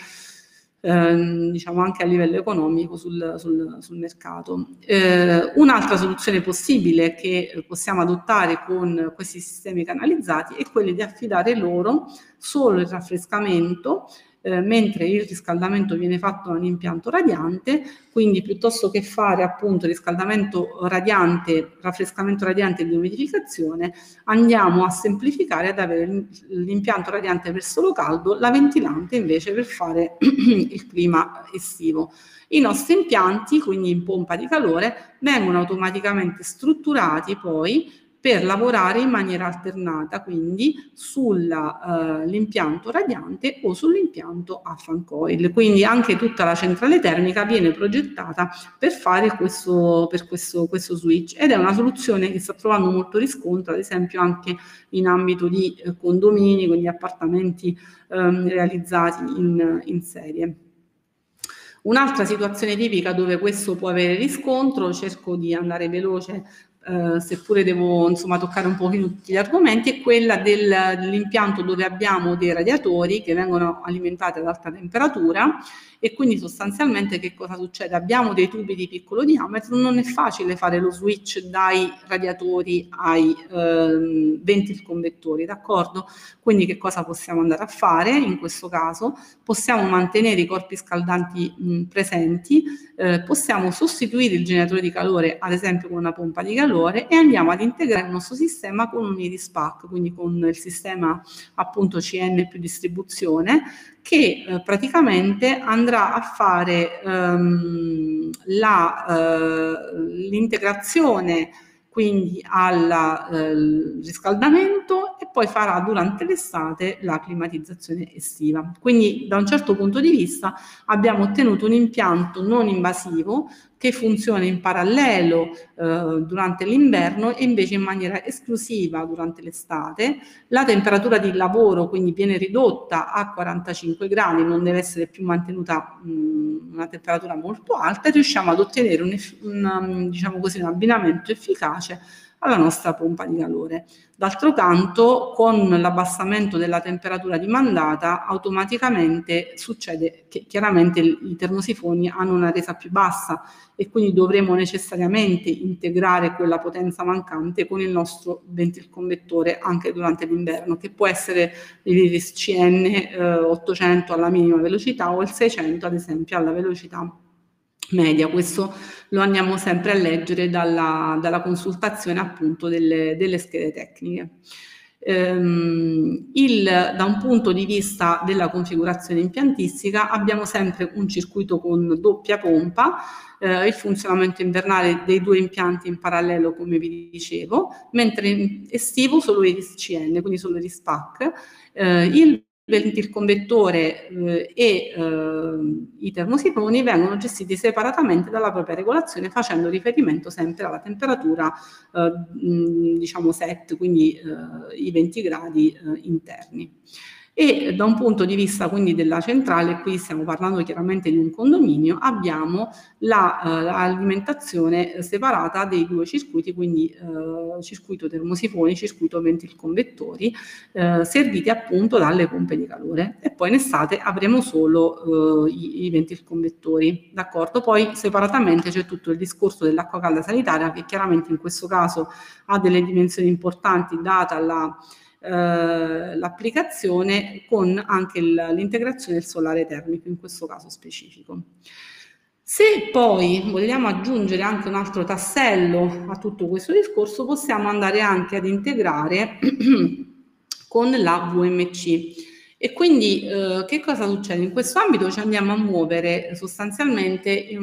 Ehm, diciamo anche a livello economico sul, sul, sul mercato. Eh, un'altra soluzione possibile che possiamo adottare con questi sistemi canalizzati è quella di affidare loro solo il raffrescamento eh, mentre il riscaldamento viene fatto da un impianto radiante, quindi piuttosto che fare appunto riscaldamento radiante, raffrescamento radiante e umidificazione, andiamo a semplificare ad avere l'impianto radiante per solo caldo, la ventilante invece per fare il clima estivo. I nostri impianti, quindi in pompa di calore, vengono automaticamente strutturati poi per lavorare in maniera alternata, quindi sull'impianto uh, radiante o sull'impianto a fan coil. Quindi anche tutta la centrale termica viene progettata per fare questo, per questo, questo switch ed è una soluzione che sta trovando molto riscontro, ad esempio anche in ambito di eh, condomini, con gli appartamenti um, realizzati in, in serie. Un'altra situazione tipica dove questo può avere riscontro, cerco di andare veloce Uh, seppure devo insomma toccare un pochino tutti gli argomenti, è quella del, dell'impianto dove abbiamo dei radiatori che vengono alimentati ad alta temperatura e quindi sostanzialmente che cosa succede? Abbiamo dei tubi di piccolo diametro, non è facile fare lo switch dai radiatori ai eh, ventilconvettori, d'accordo? Quindi che cosa possiamo andare a fare in questo caso? Possiamo mantenere i corpi scaldanti mh, presenti, eh, possiamo sostituire il generatore di calore ad esempio con una pompa di calore e andiamo ad integrare il nostro sistema con un IRIS-PAC, quindi con il sistema appunto CN più distribuzione che eh, praticamente andrà a fare ehm, la, eh, l'integrazione quindi al eh, riscaldamento poi farà durante l'estate la climatizzazione estiva. Quindi da un certo punto di vista abbiamo ottenuto un impianto non invasivo che funziona in parallelo eh, durante l'inverno e invece in maniera esclusiva durante l'estate. La temperatura di lavoro quindi viene ridotta a 45 gradi, non deve essere più mantenuta mh, una temperatura molto alta e riusciamo ad ottenere un, un, diciamo così, un abbinamento efficace alla nostra pompa di calore. D'altro canto, con l'abbassamento della temperatura dimandata, automaticamente succede che chiaramente i termosifoni hanno una resa più bassa e quindi dovremo necessariamente integrare quella potenza mancante con il nostro ventilconvettore anche durante l'inverno, che può essere l'Iris CN eh, 800 alla minima velocità o il 600 ad esempio alla velocità media. Questo lo andiamo sempre a leggere dalla, dalla consultazione appunto delle, delle schede tecniche. Ehm, il, da un punto di vista della configurazione impiantistica abbiamo sempre un circuito con doppia pompa, eh, il funzionamento invernale dei due impianti in parallelo come vi dicevo, mentre estivo solo i RISCN, quindi solo i RISPAC. Eh, il il convettore eh, e eh, i termosifoni vengono gestiti separatamente dalla propria regolazione facendo riferimento sempre alla temperatura eh, diciamo set, quindi eh, i 20 gradi eh, interni. E da un punto di vista quindi della centrale, qui stiamo parlando chiaramente di un condominio, abbiamo l'alimentazione la, separata dei due circuiti, quindi eh, circuito termosifoni, circuito ventilconvettori, eh, serviti appunto dalle pompe di calore. E poi in estate avremo solo eh, i, i ventilconvettori, d'accordo? Poi separatamente c'è tutto il discorso dell'acqua calda sanitaria che chiaramente in questo caso ha delle dimensioni importanti data la eh, l'applicazione con anche l'integrazione del solare termico in questo caso specifico. Se poi vogliamo aggiungere anche un altro tassello a tutto questo discorso, possiamo andare anche ad integrare con la VMC. E quindi eh, che cosa succede? In questo ambito ci andiamo a muovere sostanzialmente in,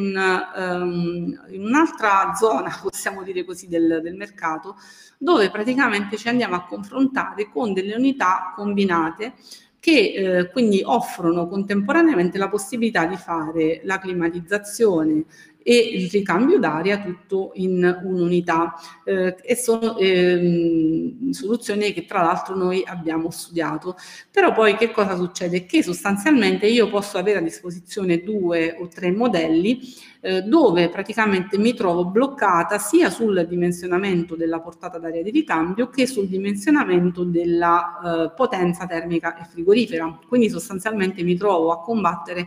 um, in un'altra zona, possiamo dire così, del, del, mercato, dove praticamente ci andiamo a confrontare con delle unità combinate che eh, quindi offrono contemporaneamente la possibilità di fare la climatizzazione e il ricambio d'aria tutto in un'unità eh, e sono eh, soluzioni che tra l'altro noi abbiamo studiato. Però poi che cosa succede? Che sostanzialmente io posso avere a disposizione due o tre modelli eh, dove praticamente mi trovo bloccata sia sul dimensionamento della portata d'aria di ricambio che sul dimensionamento della eh, potenza termica e frigorifera. Quindi sostanzialmente mi trovo a combattere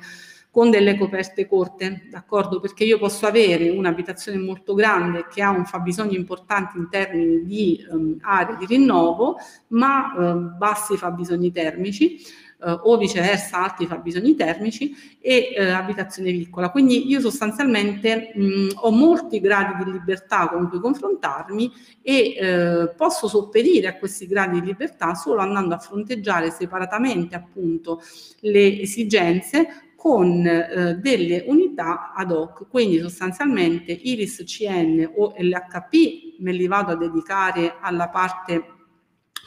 con delle coperte corte, d'accordo? Perché io posso avere un'abitazione molto grande che ha un fabbisogno importante in termini di um, aree di rinnovo, ma uh, bassi fabbisogni termici, Uh, o viceversa alti fabbisogni termici e uh, abitazione piccola. Quindi io sostanzialmente mh, ho molti gradi di libertà con cui confrontarmi e uh, posso sopperire a questi gradi di libertà solo andando a fronteggiare separatamente appunto le esigenze con eh, delle unità ad hoc, quindi sostanzialmente Iris CN o LHP me li vado a dedicare alla parte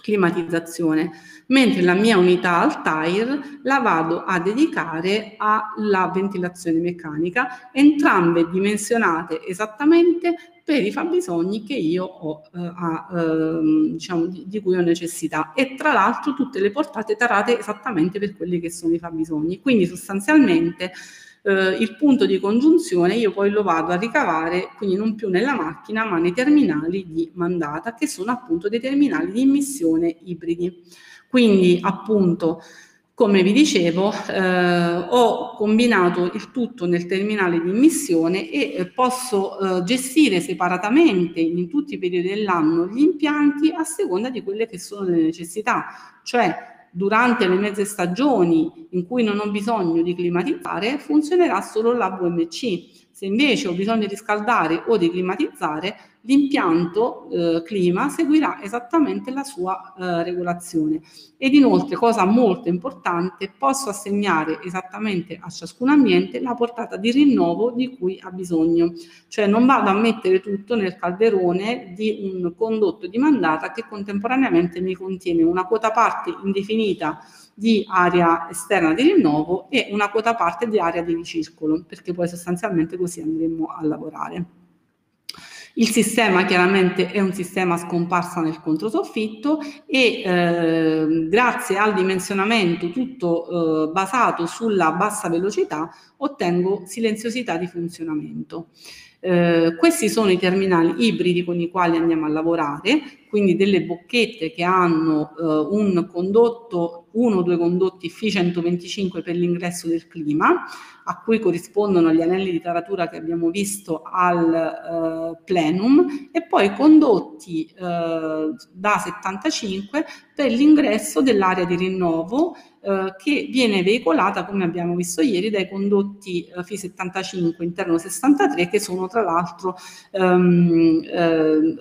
climatizzazione, mentre la mia unità Altair la vado a dedicare alla ventilazione meccanica, entrambe dimensionate esattamente per i fabbisogni che io ho, eh, a, eh, diciamo, di, di, cui ho necessità e tra l'altro tutte le portate tarate esattamente per quelli che sono i fabbisogni. Quindi sostanzialmente eh, il punto di congiunzione io poi lo vado a ricavare quindi non più nella macchina ma nei terminali di mandata che sono appunto dei terminali di immissione ibridi. Quindi appunto come vi dicevo, eh, ho combinato il tutto nel terminale di immissione e eh, posso eh, gestire separatamente in tutti i periodi dell'anno gli impianti a seconda di quelle che sono le necessità, cioè durante le mezze stagioni in cui non ho bisogno di climatizzare funzionerà solo la VMC. Se invece ho bisogno di scaldare o di climatizzare, l'impianto eh, clima seguirà esattamente la sua eh, regolazione. Ed inoltre, cosa molto importante, posso assegnare esattamente a ciascun ambiente la portata di rinnovo di cui ha bisogno. Cioè non vado a mettere tutto nel calderone di un condotto di mandata che contemporaneamente mi contiene una quota parte indefinita di area esterna di rinnovo e una quota parte di area di ricircolo, perché poi sostanzialmente così andremo a lavorare. Il sistema chiaramente è un sistema scomparsa nel controsoffitto e eh, grazie al dimensionamento tutto eh, basato sulla bassa velocità ottengo silenziosità di funzionamento. Eh, questi sono i terminali ibridi con i quali andiamo a lavorare, quindi delle bocchette che hanno eh, un condotto, uno o due condotti F125 per l'ingresso del clima, a cui corrispondono gli anelli di taratura che abbiamo visto al eh, plenum e poi condotti eh, da 75 per l'ingresso dell'area di rinnovo eh, che viene veicolata, come abbiamo visto ieri, dai condotti eh, FI75 interno 63 che sono tra l'altro ehm, eh,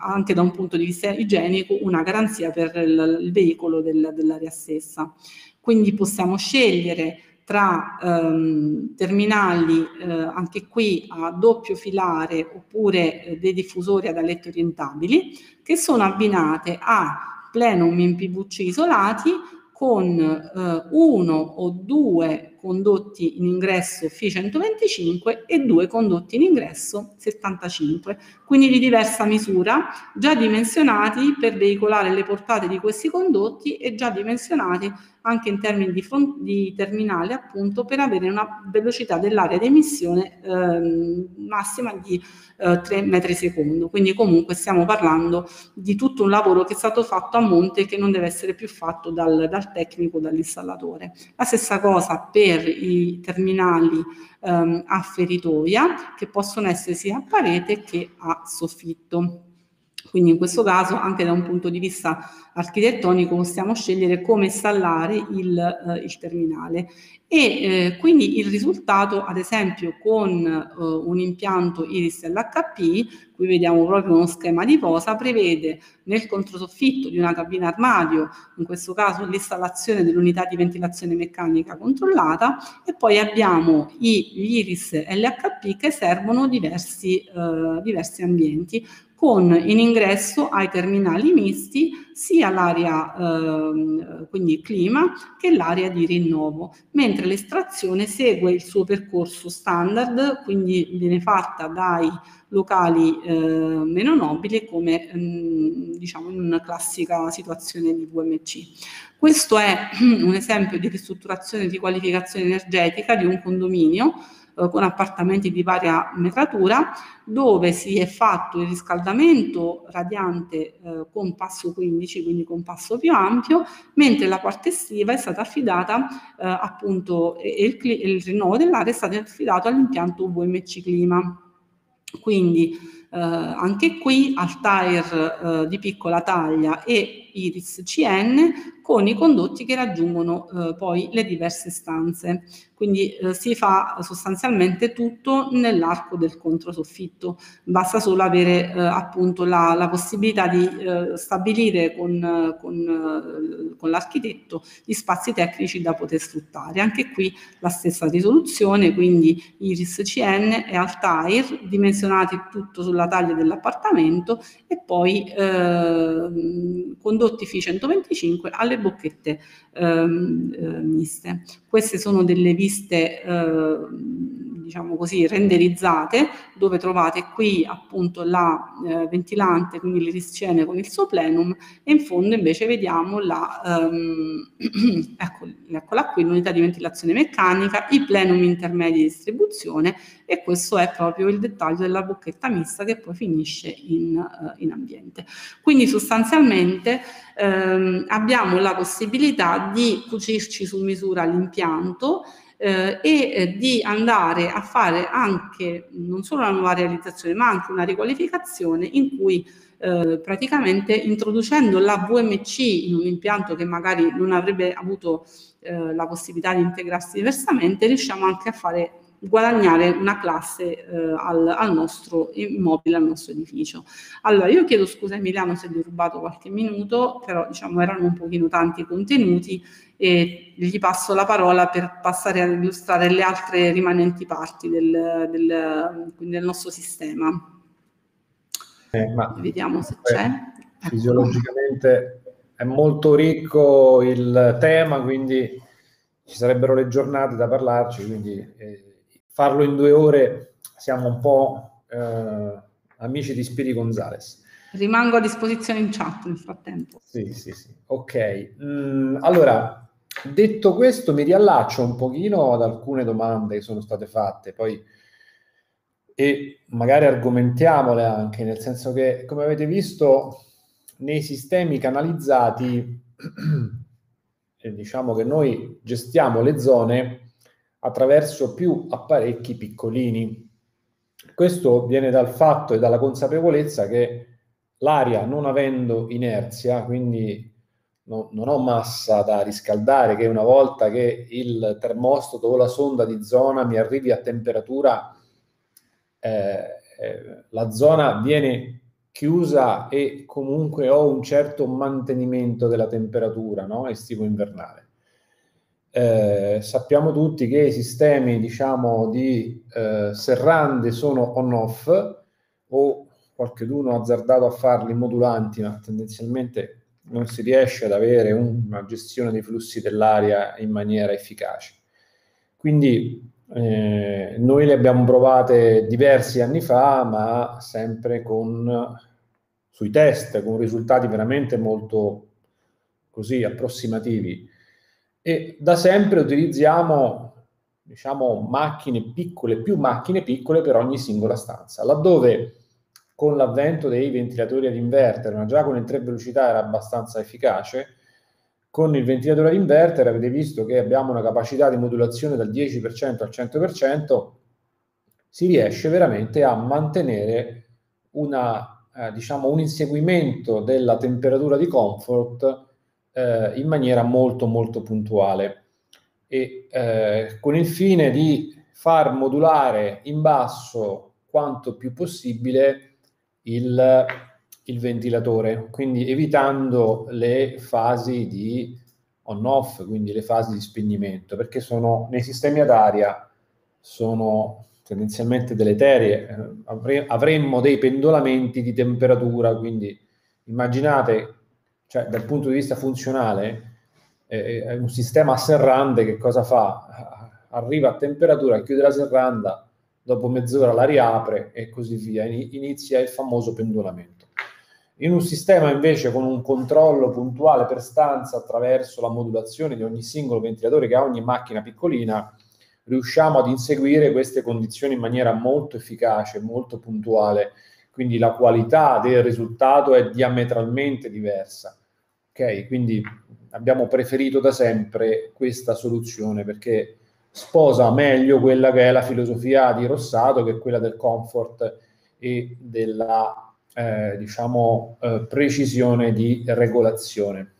anche da un punto di vista igienico una garanzia per il, il veicolo del, dell'area stessa. Quindi possiamo scegliere tra ehm, terminali eh, anche qui a doppio filare oppure eh, dei diffusori ad aletti orientabili che sono abbinate a plenum in PVC isolati con eh, uno o due condotti in ingresso FI 125 e due condotti in ingresso 75, quindi di diversa misura, già dimensionati per veicolare le portate di questi condotti e già dimensionati anche in termini di, front- di terminale appunto per avere una velocità dell'area di emissione eh, massima di eh, 3 metri secondo. Quindi comunque stiamo parlando di tutto un lavoro che è stato fatto a monte e che non deve essere più fatto dal, dal tecnico, dall'installatore. La stessa cosa per i terminali ehm, a feritoia che possono essere sia a parete che a soffitto. Quindi in questo caso anche da un punto di vista architettonico possiamo scegliere come installare il, eh, il terminale. E eh, quindi il risultato ad esempio con eh, un impianto Iris LHP qui vediamo proprio uno schema di posa prevede nel controsoffitto di una cabina armadio in questo caso l'installazione dell'unità di ventilazione meccanica controllata e poi abbiamo gli Iris LHP che servono diversi, eh, diversi ambienti con in ingresso ai terminali misti sia l'area eh, quindi clima che l'area di rinnovo, mentre l'estrazione segue il suo percorso standard, quindi viene fatta dai locali eh, meno nobili come mm, diciamo in una classica situazione di VMC. Questo è un esempio di ristrutturazione di qualificazione energetica di un condominio eh, con appartamenti di varia metratura, dove si è fatto il riscaldamento radiante eh, con passo 15, quindi con passo più ampio, mentre la parte estiva è stata affidata eh, appunto e il, il rinnovo dell'area è stato affidato all'impianto VMC Clima. Quindi eh, anche qui Altair eh, di piccola taglia e Iris CN con i condotti che raggiungono eh, poi le diverse stanze. Quindi eh, si fa sostanzialmente tutto nell'arco del controsoffitto, basta solo avere eh, appunto la, la, possibilità di eh, stabilire con, con, eh, con, l'architetto gli spazi tecnici da poter sfruttare. Anche qui la stessa risoluzione, quindi Iris CN e Altair dimensionati tutto sulla taglia dell'appartamento e poi eh, condotti FI 125 alle bocchette ehm, eh, miste. Queste sono delle viste eh, diciamo così, renderizzate, dove trovate qui appunto la eh, ventilante, quindi l'iriscene con il suo plenum, e in fondo invece vediamo la, um, ecco, eccola qui, l'unità di ventilazione meccanica, i plenum intermedi di distribuzione, e questo è proprio il dettaglio della bocchetta mista che poi finisce in, uh, in ambiente. Quindi sostanzialmente ehm, abbiamo la possibilità di cucirci su misura l'impianto, eh, e eh, di andare a fare anche non solo una nuova realizzazione ma anche una riqualificazione in cui eh, praticamente introducendo la VMC in un impianto che magari non avrebbe avuto eh, la possibilità di integrarsi diversamente riusciamo anche a fare guadagnare una classe eh, al, al, nostro immobile, al nostro edificio. Allora, io chiedo scusa Emiliano se gli ho rubato qualche minuto, però diciamo erano un pochino tanti i contenuti e gli passo la parola per passare a illustrare le altre rimanenti parti del, del, del nostro sistema. Eh, Vediamo se c'è. Ecco. Fisiologicamente è molto ricco il tema, quindi ci sarebbero le giornate da parlarci, quindi eh, farlo in due ore siamo un po' eh, amici di Spiri Gonzales. Rimango a disposizione in chat nel frattempo. Sì, sì, sì. Ok. Mm, allora, detto questo, mi riallaccio un pochino ad alcune domande che sono state fatte, poi e magari argomentiamole anche, nel senso che, come avete visto, nei sistemi canalizzati, diciamo che noi gestiamo le zone attraverso più apparecchi piccolini. Questo viene dal fatto e dalla consapevolezza che l'aria non avendo inerzia, quindi no, non ho massa da riscaldare, che una volta che il termostato o la sonda di zona mi arrivi a temperatura, eh, eh, la zona viene chiusa e comunque ho un certo mantenimento della temperatura no? estivo-invernale. Eh, sappiamo tutti che i sistemi diciamo di eh, serrande sono on-off o qualcuno ha azzardato a farli modulanti, ma tendenzialmente non si riesce ad avere una gestione dei flussi dell'aria in maniera efficace. Quindi eh, noi le abbiamo provate diversi anni fa, ma sempre con, sui test, con risultati veramente molto così approssimativi. E da sempre utilizziamo diciamo macchine piccole, più macchine piccole per ogni singola stanza, laddove con l'avvento dei ventilatori ad inverter, ma già con il tre velocità era abbastanza efficace, con il ventilatore ad inverter avete visto che abbiamo una capacità di modulazione dal 10% al 100%, si riesce veramente a mantenere una, eh, diciamo, un inseguimento della temperatura di comfort eh, in maniera molto molto puntuale. E eh, con il fine di far modulare in basso quanto più possibile il, il ventilatore, quindi evitando le fasi di on-off, quindi le fasi di spegnimento, perché sono nei sistemi ad aria sono tendenzialmente deleterie, eh, avremmo dei pendolamenti di temperatura, quindi immaginate, cioè dal punto di vista funzionale, eh, un sistema a serrande che cosa fa? Arriva a temperatura, chiude la serranda, dopo mezz'ora la riapre e così via, inizia il famoso pendolamento. In un sistema invece con un controllo puntuale per stanza attraverso la modulazione di ogni singolo ventilatore che ha ogni macchina piccolina, riusciamo ad inseguire queste condizioni in maniera molto efficace, molto puntuale, quindi la qualità del risultato è diametralmente diversa. Ok, quindi abbiamo preferito da sempre questa soluzione perché sposa meglio quella che è la filosofia di Rossato, che è quella del comfort e della eh, diciamo, eh, precisione di regolazione.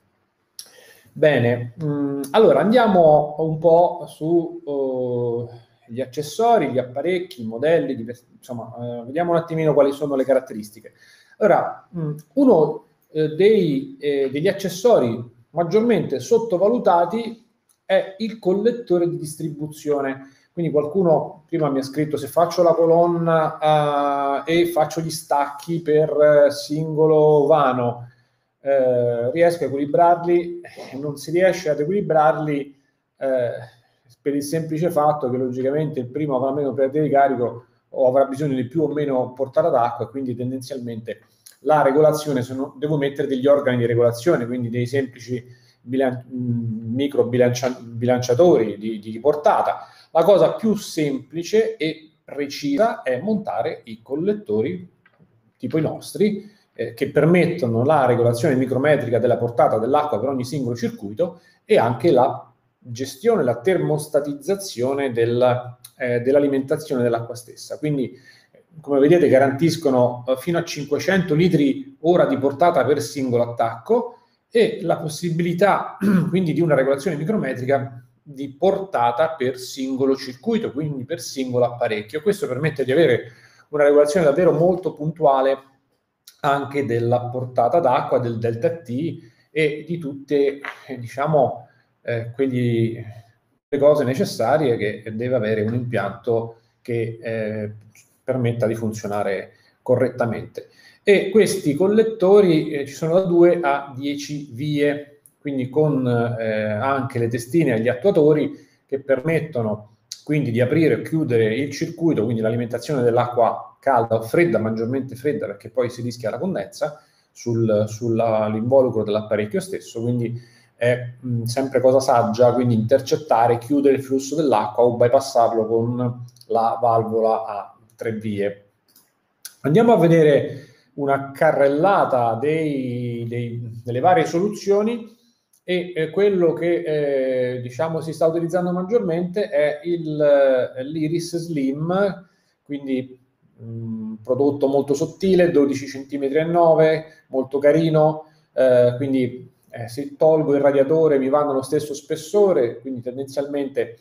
Bene, mh, mm, allora andiamo un po' su uh, gli accessori, gli apparecchi, i modelli, di, insomma, uh, vediamo un attimino quali sono le caratteristiche. Allora, mh, mm, uno uh, dei, eh, degli accessori maggiormente sottovalutati è il collettore di distribuzione. Quindi qualcuno prima mi ha scritto se faccio la colonna uh, e faccio gli stacchi per uh, singolo vano, uh, riesco a equilibrarli, non si riesce ad equilibrarli per il semplice fatto che logicamente il primo avrà meno perdita di carico o avrà bisogno di più o meno portata d'acqua, quindi tendenzialmente la regolazione, sono, devo mettere degli organi di regolazione, quindi dei semplici bilan- micro bilancia- bilanciatori di, di portata. La cosa più semplice e precisa è montare i collettori tipo i nostri eh, che permettono la regolazione micrometrica della portata dell'acqua per ogni singolo circuito e anche la gestione, la termostatizzazione del, eh, dell'alimentazione dell'acqua stessa. Quindi, come vedete, garantiscono eh, fino a 500 litri ora di portata per singolo attacco e la possibilità quindi di una regolazione micrometrica di portata per singolo circuito, quindi per singolo apparecchio. Questo permette di avere una regolazione davvero molto puntuale anche della portata d'acqua, del delta T e di tutte, eh, diciamo, eh, quegli, le cose necessarie che deve avere un impianto che eh, permetta di funzionare correttamente e questi collettori eh, ci sono da 2 a 10 vie, quindi con eh, anche le testine agli attuatori che permettono quindi di aprire e chiudere il circuito, quindi l'alimentazione dell'acqua calda o fredda, maggiormente fredda perché poi si rischia la condensa sul, sull'involucro dell'apparecchio stesso, quindi è mh, sempre cosa saggia, quindi intercettare, chiudere il flusso dell'acqua o bypassarlo con la valvola a tre vie. Andiamo a vedere una carrellata dei, dei, delle varie soluzioni e eh, quello che eh, diciamo si sta utilizzando maggiormente è il, eh, l'Iris Slim, quindi un prodotto molto sottile, 12 cm e 9, molto carino, eh, quindi eh, se tolgo il radiatore mi vanno lo stesso spessore, quindi tendenzialmente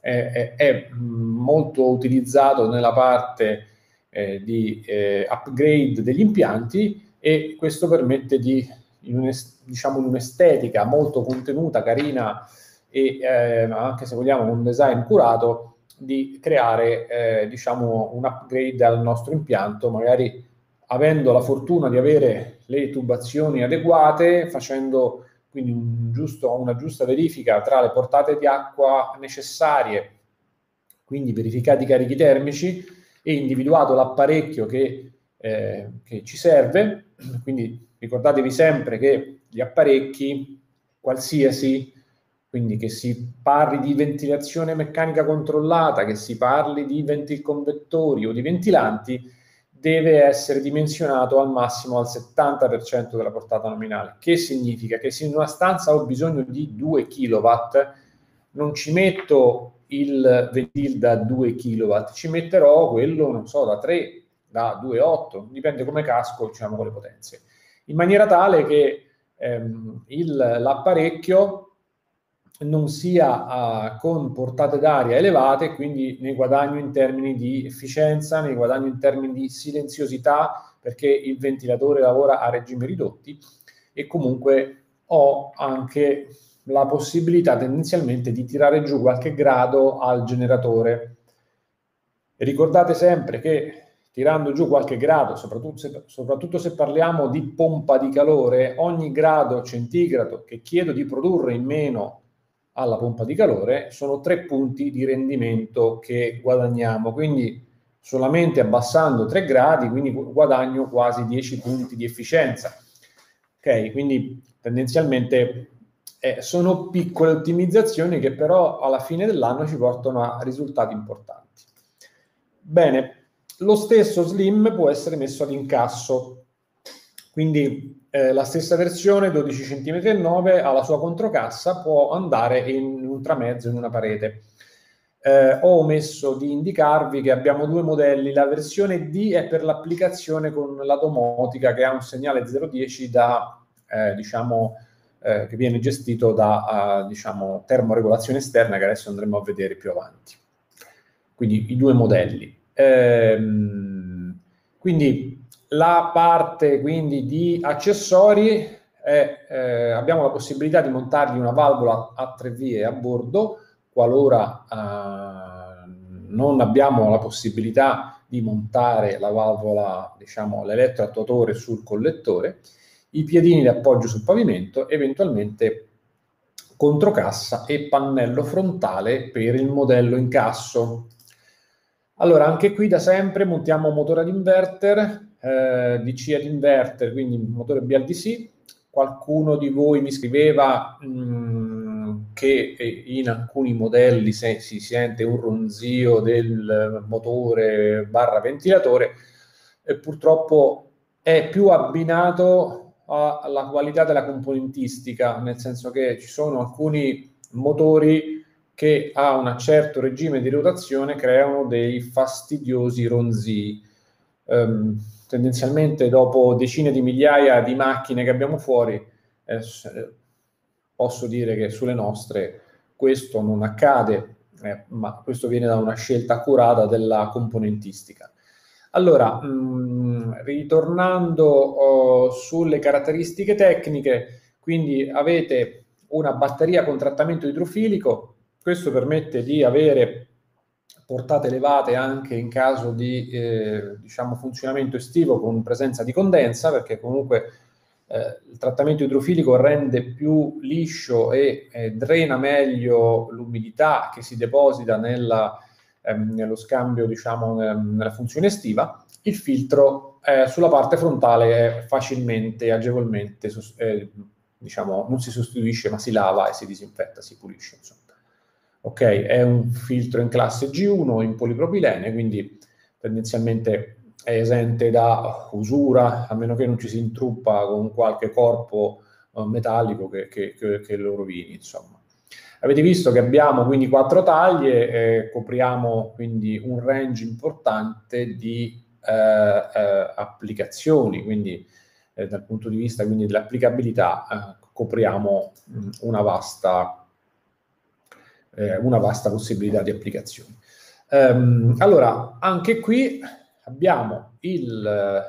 è, è molto utilizzato nella parte eh, di upgrade degli impianti e questo permette di in, un, diciamo, in un'estetica molto contenuta, carina e eh, anche se vogliamo un design curato, di creare eh, diciamo, un upgrade al nostro impianto, magari avendo la fortuna di avere le tubazioni adeguate, facendo quindi un giusto, una giusta verifica tra le portate di acqua necessarie, quindi verificati i carichi termici e individuato l'apparecchio che, eh, che ci serve, quindi Ricordatevi sempre che gli apparecchi, qualsiasi, quindi che si parli di ventilazione meccanica controllata, che si parli di ventilconvettori o di ventilanti, deve essere dimensionato al massimo al 70% della portata nominale. Che significa? Che se in una stanza ho bisogno di 2 kW, non ci metto il ventil da 2 kW, ci metterò quello, non so, da 3, da 2,8, dipende come casco, diciamo, con le potenze. In maniera tale che ehm, il, l'apparecchio non sia uh, con portate d'aria elevate, quindi ne guadagno in termini di efficienza, ne guadagno in termini di silenziosità, perché il ventilatore lavora a regimi ridotti e comunque ho anche la possibilità tendenzialmente di tirare giù qualche grado al generatore. ricordate sempre che tirando giù qualche grado, soprattutto se, soprattutto se, parliamo di pompa di calore, ogni grado centigrado che chiedo di produrre in meno alla pompa di calore sono tre punti di rendimento che guadagniamo. Quindi solamente abbassando 3 gradi, quindi guadagno quasi 10 punti di efficienza. Ok, quindi tendenzialmente eh, sono piccole ottimizzazioni che però alla fine dell'anno ci portano a risultati importanti. Bene, lo stesso Slim può essere messo ad incasso, quindi eh, la stessa versione 12 cm e 9 alla sua controcassa può andare in un tramezzo in una parete. Eh, ho omesso di indicarvi che abbiamo due modelli, la versione D è per l'applicazione con la domotica che ha un segnale 010 da, eh, diciamo, eh, che viene gestito da uh, diciamo, termoregolazione esterna che adesso andremo a vedere più avanti. Quindi i due modelli. Ehm, quindi la parte quindi di accessori è, eh, abbiamo la possibilità di montargli una valvola a tre vie a bordo qualora eh, non abbiamo la possibilità di montare la valvola, diciamo, l'elettroattuatore sul collettore, i piedini di appoggio sul pavimento, eventualmente controcassa e pannello frontale per il modello incasso. Allora, anche qui da sempre montiamo un motore ad inverter, eh, DC ad inverter, quindi motore BLDC. Qualcuno di voi mi scriveva mh, mm, che in alcuni modelli se, si sente un ronzio del motore barra ventilatore e purtroppo è più abbinato alla qualità della componentistica, nel senso che ci sono alcuni motori che a un certo regime di rotazione creano dei fastidiosi ronzii. Um, tendenzialmente dopo decine di migliaia di macchine che abbiamo fuori, eh, posso dire che sulle nostre questo non accade, eh, ma questo viene da una scelta accurata della componentistica. Allora, mh, mm, ritornando oh, sulle caratteristiche tecniche, quindi avete una batteria con trattamento idrofilico questo permette di avere portate elevate anche in caso di eh, diciamo, funzionamento estivo con presenza di condensa, perché comunque eh, il trattamento idrofilico rende più liscio e eh, drena meglio l'umidità che si deposita nella, ehm, nello scambio, diciamo, nella funzione estiva. Il filtro eh, sulla parte frontale è facilmente, agevolmente, eh, diciamo, non si sostituisce ma si lava e si disinfetta, si pulisce. Insomma ok, è un filtro in classe G1 in polipropilene, quindi tendenzialmente è esente da usura, a meno che non ci si intruppa con qualche corpo uh, metallico che, che, che, che, lo rovini, insomma. Avete visto che abbiamo quindi quattro taglie, eh, copriamo quindi un range importante di eh, eh, applicazioni, quindi eh, dal punto di vista quindi dell'applicabilità eh, copriamo mh, una, vasta, eh, una vasta possibilità di applicazioni. Um, allora, anche qui abbiamo il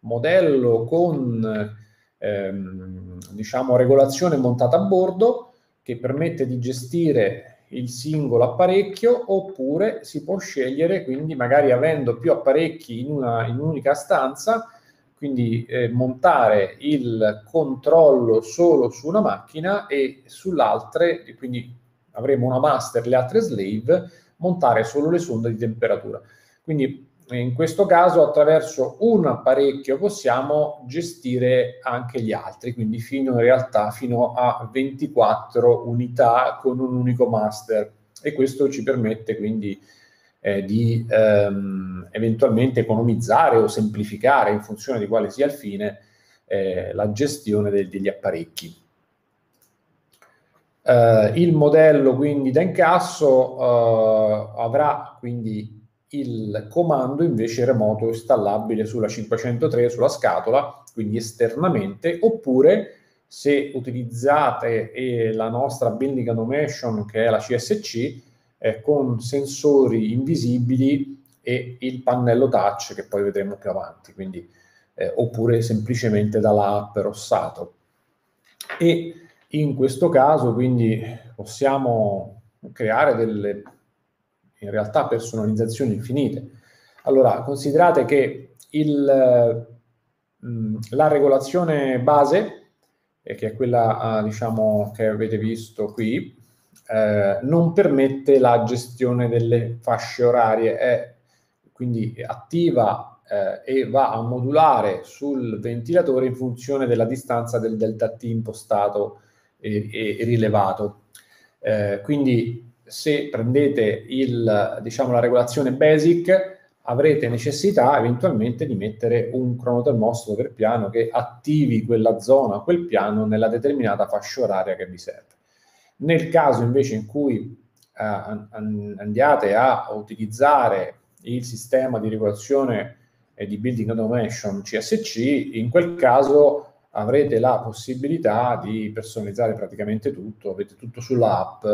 modello con ehm, diciamo regolazione montata a bordo che permette di gestire il singolo apparecchio oppure si può scegliere quindi magari avendo più apparecchi in, una, in un'unica stanza quindi eh, montare il controllo solo su una macchina e sull'altra, quindi avremo una master, le altre slave, montare solo le sonde di temperatura. Quindi in questo caso attraverso un apparecchio possiamo gestire anche gli altri, quindi fino in realtà fino a 24 unità con un unico master e questo ci permette quindi eh, di ehm, eventualmente economizzare o semplificare in funzione di quale sia il fine eh, la gestione de- degli apparecchi. Uh, il modello quindi da incasso uh, avrà quindi il comando invece remoto installabile sulla 503 sulla scatola, quindi esternamente, oppure se utilizzate eh, la nostra building automation che è la CSC eh, con sensori invisibili e il pannello touch che poi vedremo più avanti, quindi, eh, oppure semplicemente dalla app Rossato. E in questo caso quindi possiamo creare delle in realtà personalizzazioni infinite. Allora, considerate che il, mh, la regolazione base, eh, che è quella uh, diciamo, che avete visto qui, eh, non permette la gestione delle fasce orarie, è quindi attiva eh, e va a modulare sul ventilatore in funzione della distanza del delta T impostato e, e, e rilevato. Eh, quindi se prendete il, diciamo, la regolazione basic, avrete necessità eventualmente di mettere un cronotermostato per piano che attivi quella zona, quel piano nella determinata fascia oraria che vi serve. Nel caso invece in cui eh, andiate a utilizzare il sistema di regolazione eh, di Building Automation CSC, in quel caso avrete la possibilità di personalizzare praticamente tutto, avete tutto sull'app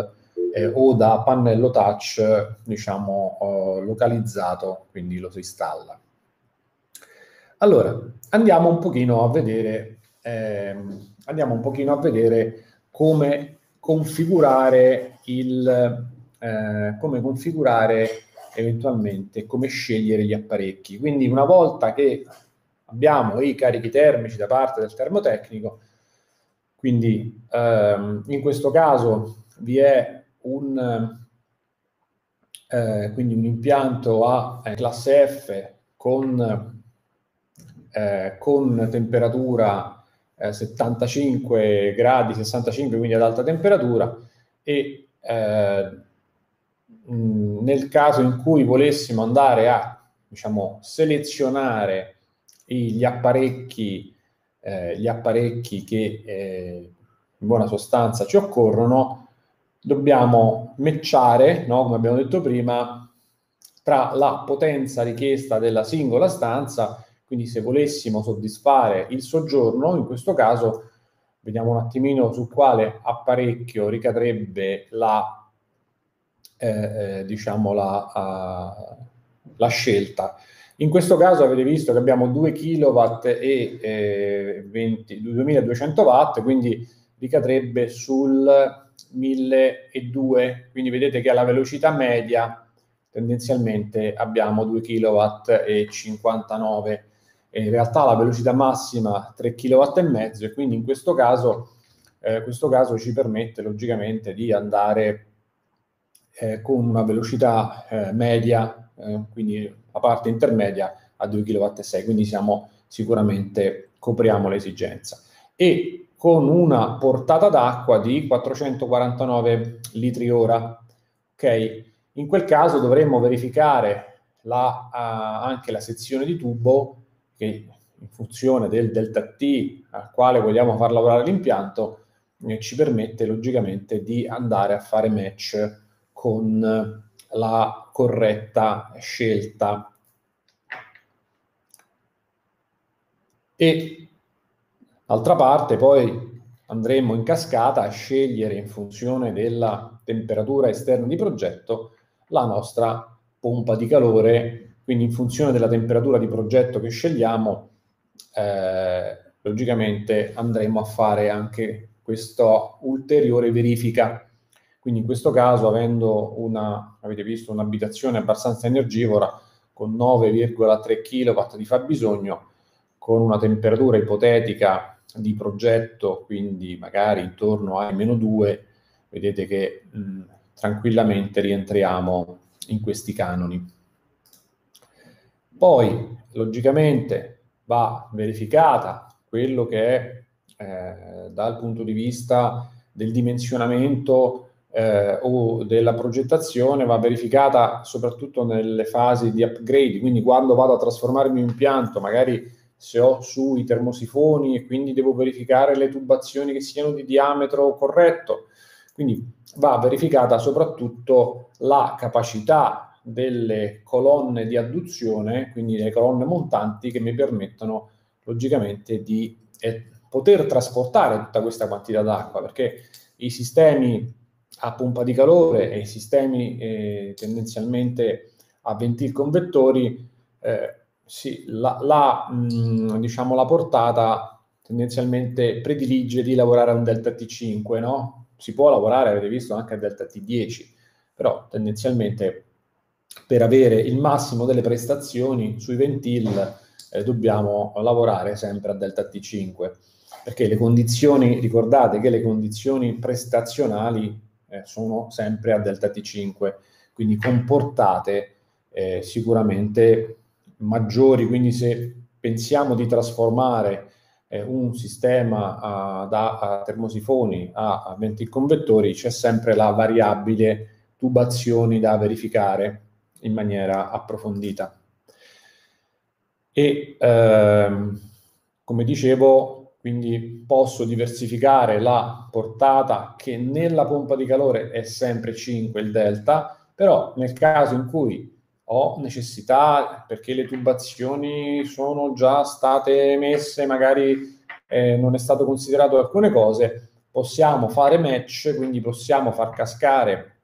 eh, o da pannello touch, diciamo, eh, localizzato, quindi lo si installa. Allora, andiamo un pochino a vedere, ehm, andiamo un pochino a vedere come configurare il, eh, come configurare eventualmente, come scegliere gli apparecchi. Quindi una volta che abbiamo i carichi termici da parte del termotecnico, quindi ehm, in questo caso vi è un, eh, quindi un impianto a eh, classe F con, eh, con temperatura 75 eh, gradi, 65 quindi ad alta temperatura e eh, nel caso in cui volessimo andare a diciamo, selezionare gli apparecchi, eh, gli apparecchi che eh, in buona sostanza ci occorrono, dobbiamo matchare, no, come abbiamo detto prima, tra la potenza richiesta della singola stanza, quindi se volessimo soddisfare il soggiorno, in questo caso vediamo un attimino su quale apparecchio ricadrebbe la, eh, eh diciamo la, uh, la, scelta. In questo caso avete visto che abbiamo 2 kW e eh, 20, 2200 watt, quindi ricadrebbe sul 1002, quindi vedete che alla velocità media tendenzialmente abbiamo 2 kW e 59 e in realtà la velocità massima 3 kW e mezzo e quindi in questo caso, eh, questo caso ci permette logicamente di andare eh, con una velocità eh, media, eh, quindi la parte intermedia a 2 kW e 6, quindi siamo sicuramente copriamo l'esigenza. E con una portata d'acqua di 449 litri ora. Ok, in quel caso dovremmo verificare la, uh, anche la sezione di tubo che in funzione del delta T al quale vogliamo far lavorare l'impianto, eh, ci permette logicamente di andare a fare match con la corretta scelta. E d'altra parte poi andremo in cascata a scegliere in funzione della temperatura esterna di progetto la nostra pompa di calore, quindi in funzione della temperatura di progetto che scegliamo, eh, logicamente andremo a fare anche questa ulteriore verifica. Quindi in questo caso, avendo una, avete visto, un'abitazione abbastanza energivora con 9,3 kW di fabbisogno, con una temperatura ipotetica di progetto, quindi magari intorno ai meno 2, vedete che mh, tranquillamente rientriamo in questi canoni. Poi, logicamente, va verificata quello che è eh, dal punto di vista del dimensionamento eh, o della progettazione, va verificata soprattutto nelle fasi di upgrade, quindi quando vado a trasformare il mio impianto, magari se ho sui termosifoni e quindi devo verificare le tubazioni che siano di diametro corretto. Quindi va verificata soprattutto la capacità delle colonne di adduzione, quindi le colonne montanti che mi permettono logicamente di eh, poter trasportare tutta questa quantità d'acqua, perché i sistemi a pompa di calore e i sistemi eh, tendenzialmente a ventil convettori, eh, sì, la, la, mh, diciamo, la portata tendenzialmente predilige di lavorare a un delta T5, no? si può lavorare, avete visto, anche a delta T10, però tendenzialmente per avere il massimo delle prestazioni sui ventil eh, dobbiamo lavorare sempre a delta T5, perché le condizioni, ricordate che le condizioni prestazionali eh, sono sempre a delta T5, quindi comportate eh, sicuramente maggiori, quindi se pensiamo di trasformare eh, un sistema a, da a termosifoni a, a ventilconvettori c'è sempre la variabile tubazioni da verificare in maniera approfondita. E ehm, come dicevo, quindi posso diversificare la portata che nella pompa di calore è sempre 5 il delta, però nel caso in cui ho necessità perché le tubazioni sono già state messe, magari eh, non è stato considerato alcune cose, possiamo fare match, quindi possiamo far cascare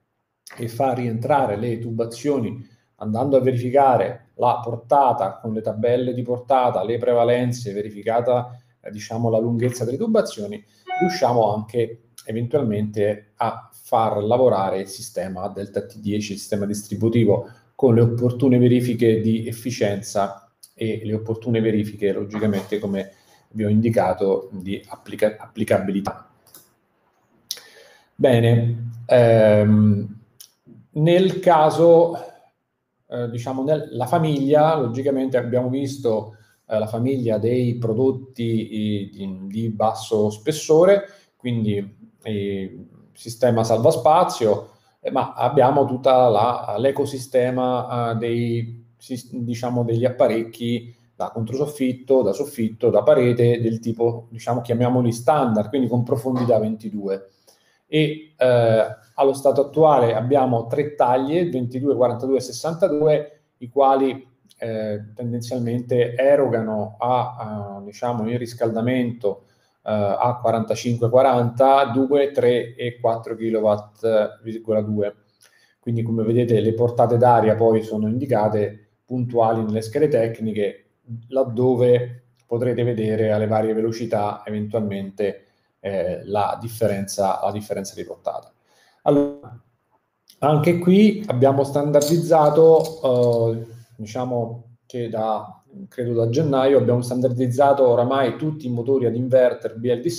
e far rientrare le tubazioni andando a verificare la portata con le tabelle di portata, le prevalenze, verificata eh, diciamo la lunghezza delle tubazioni, riusciamo anche eventualmente a far lavorare il sistema Delta T10, il sistema distributivo con le opportune verifiche di efficienza e le opportune verifiche, logicamente, come vi ho indicato, di applica- applicabilità. Bene, ehm, nel caso, eh, diciamo, nella famiglia, logicamente abbiamo visto eh, la famiglia dei prodotti di, di basso spessore, quindi eh, sistema salvaspazio, eh, ma abbiamo tutto l'ecosistema uh, dei, diciamo, degli apparecchi da controsoffitto, da soffitto, da parete del tipo, diciamo, chiamiamoli standard, quindi con profondità 22. E eh, allo stato attuale abbiamo tre taglie, 22, 42 e 62, i quali eh, tendenzialmente erogano a, a, diciamo, il riscaldamento eh, a 45-40, 2, 3 e 4 kW,2. Quindi come vedete le portate d'aria poi sono indicate puntuali nelle schede tecniche laddove potrete vedere alle varie velocità eventualmente eh, la, differenza, la differenza di portata. Allora, anche qui abbiamo standardizzato, eh, diciamo che da credo da gennaio, abbiamo standardizzato oramai tutti i motori ad inverter BLDC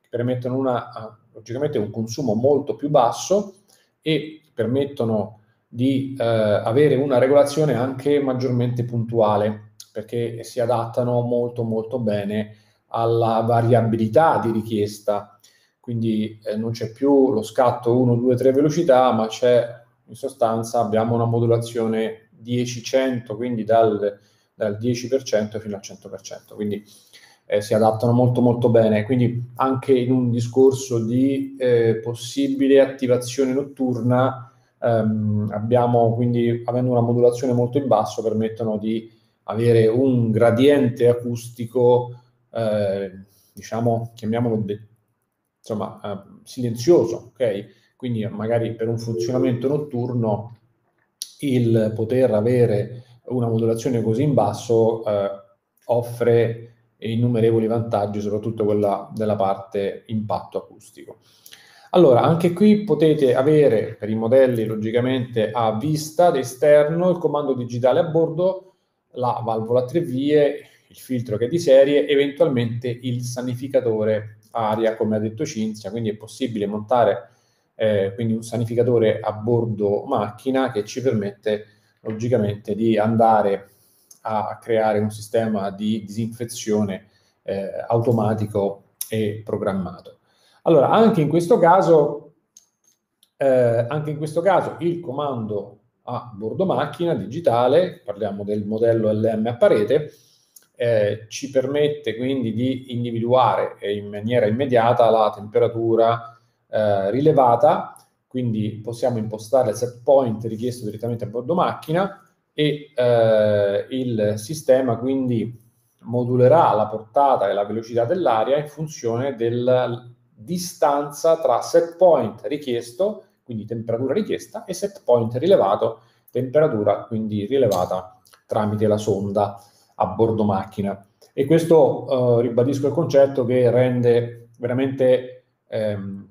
che permettono una, logicamente un consumo molto più basso e permettono di eh, avere una regolazione anche maggiormente puntuale perché si adattano molto molto bene alla variabilità di richiesta. Quindi eh, non c'è più lo scatto 1, 2, 3 velocità, ma c'è in sostanza abbiamo una modulazione 10-100, quindi dal dal 10% fino al 100%, quindi eh, si adattano molto molto bene, quindi anche in un discorso di eh, possibile attivazione notturna ehm, abbiamo quindi avendo una modulazione molto in basso permettono di avere un gradiente acustico eh, diciamo chiamiamolo de- insomma eh, silenzioso, ok? Quindi magari per un funzionamento notturno il poter avere una modulazione così in basso eh, offre innumerevoli vantaggi, soprattutto quella della parte impatto acustico. Allora, anche qui potete avere per i modelli logicamente a vista d'esterno il comando digitale a bordo, la valvola a tre vie, il filtro che è di serie, eventualmente il sanificatore aria, come ha detto Cinzia, quindi è possibile montare eh, quindi un sanificatore a bordo macchina che ci permette logicamente di andare a creare un sistema di disinfezione eh, automatico e programmato. Allora, anche in questo caso, eh, anche in questo caso il comando a bordo macchina digitale, parliamo del modello LM a parete, eh, ci permette quindi di individuare in maniera immediata la temperatura eh, rilevata, quindi possiamo impostare il set point richiesto direttamente a bordo macchina e eh, il sistema quindi modulerà la portata e la velocità dell'aria in funzione della distanza tra set point richiesto, quindi temperatura richiesta, e set point rilevato, temperatura quindi rilevata tramite la sonda a bordo macchina. E questo eh, ribadisco il concetto che rende veramente ehm,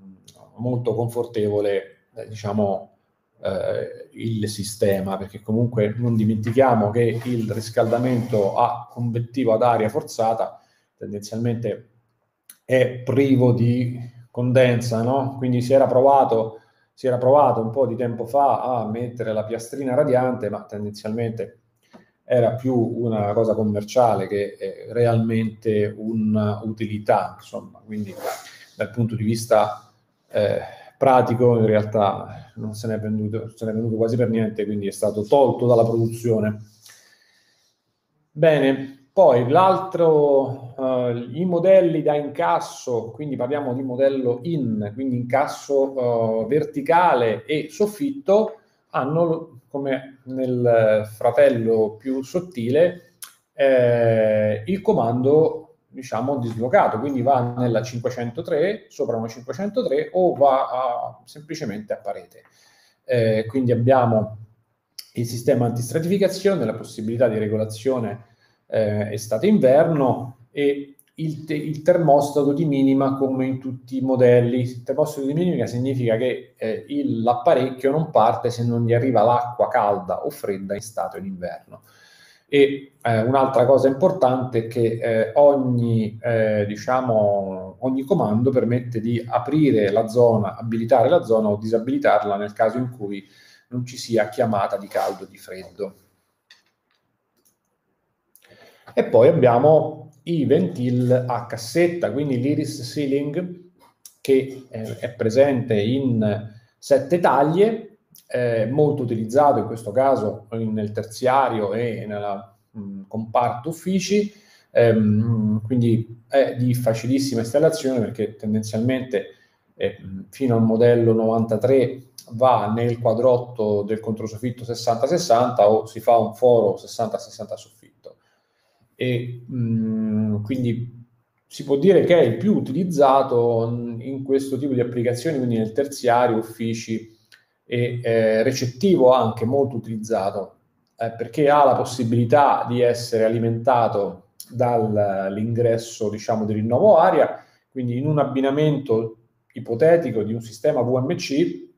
molto confortevole, eh, diciamo, eh, il sistema, perché comunque non dimentichiamo che il riscaldamento a convettivo ad aria forzata tendenzialmente è privo di condensa, no? Quindi si era provato si era provato un po' di tempo fa a mettere la piastrina radiante, ma tendenzialmente era più una cosa commerciale che realmente un'utilità, insomma, quindi dal punto di vista eh, pratico in realtà non se n'è, venduto, se n'è venduto quasi per niente, quindi è stato tolto dalla produzione. Bene, poi l'altro, uh, i modelli da incasso, quindi parliamo di modello in, quindi incasso uh, verticale e soffitto, hanno come nel fratello più sottile eh, il comando diciamo, dislocato, quindi va nella 503, sopra una 503 o va a, semplicemente a parete. Eh, quindi abbiamo il sistema antistratificazione, la possibilità di regolazione eh, estate-inverno e il, te- il, termostato di minima come in tutti i modelli. Il termostato di minima significa che eh, il, l'apparecchio non parte se non gli arriva l'acqua calda o fredda in stato in inverno. E eh, un'altra cosa importante è che eh, ogni, eh, diciamo, ogni comando permette di aprire la zona, abilitare la zona o disabilitarla nel caso in cui non ci sia chiamata di caldo o di freddo. E poi abbiamo i ventil a cassetta, quindi l'iris sealing che eh, è presente in sette taglie eh, molto utilizzato in questo caso nel terziario e nel comparto uffici, ehm, quindi è di facilissima installazione perché tendenzialmente eh, fino al modello 93 va nel quadrotto del controsoffitto 60-60 o si fa un foro 60-60 soffitto. E mh, quindi si può dire che è il più utilizzato in questo tipo di applicazioni, quindi nel terziario, uffici e eh, recettivo anche molto utilizzato eh, perché ha la possibilità di essere alimentato dall'ingresso diciamo di rinnovo aria, quindi in un abbinamento ipotetico di un sistema VMC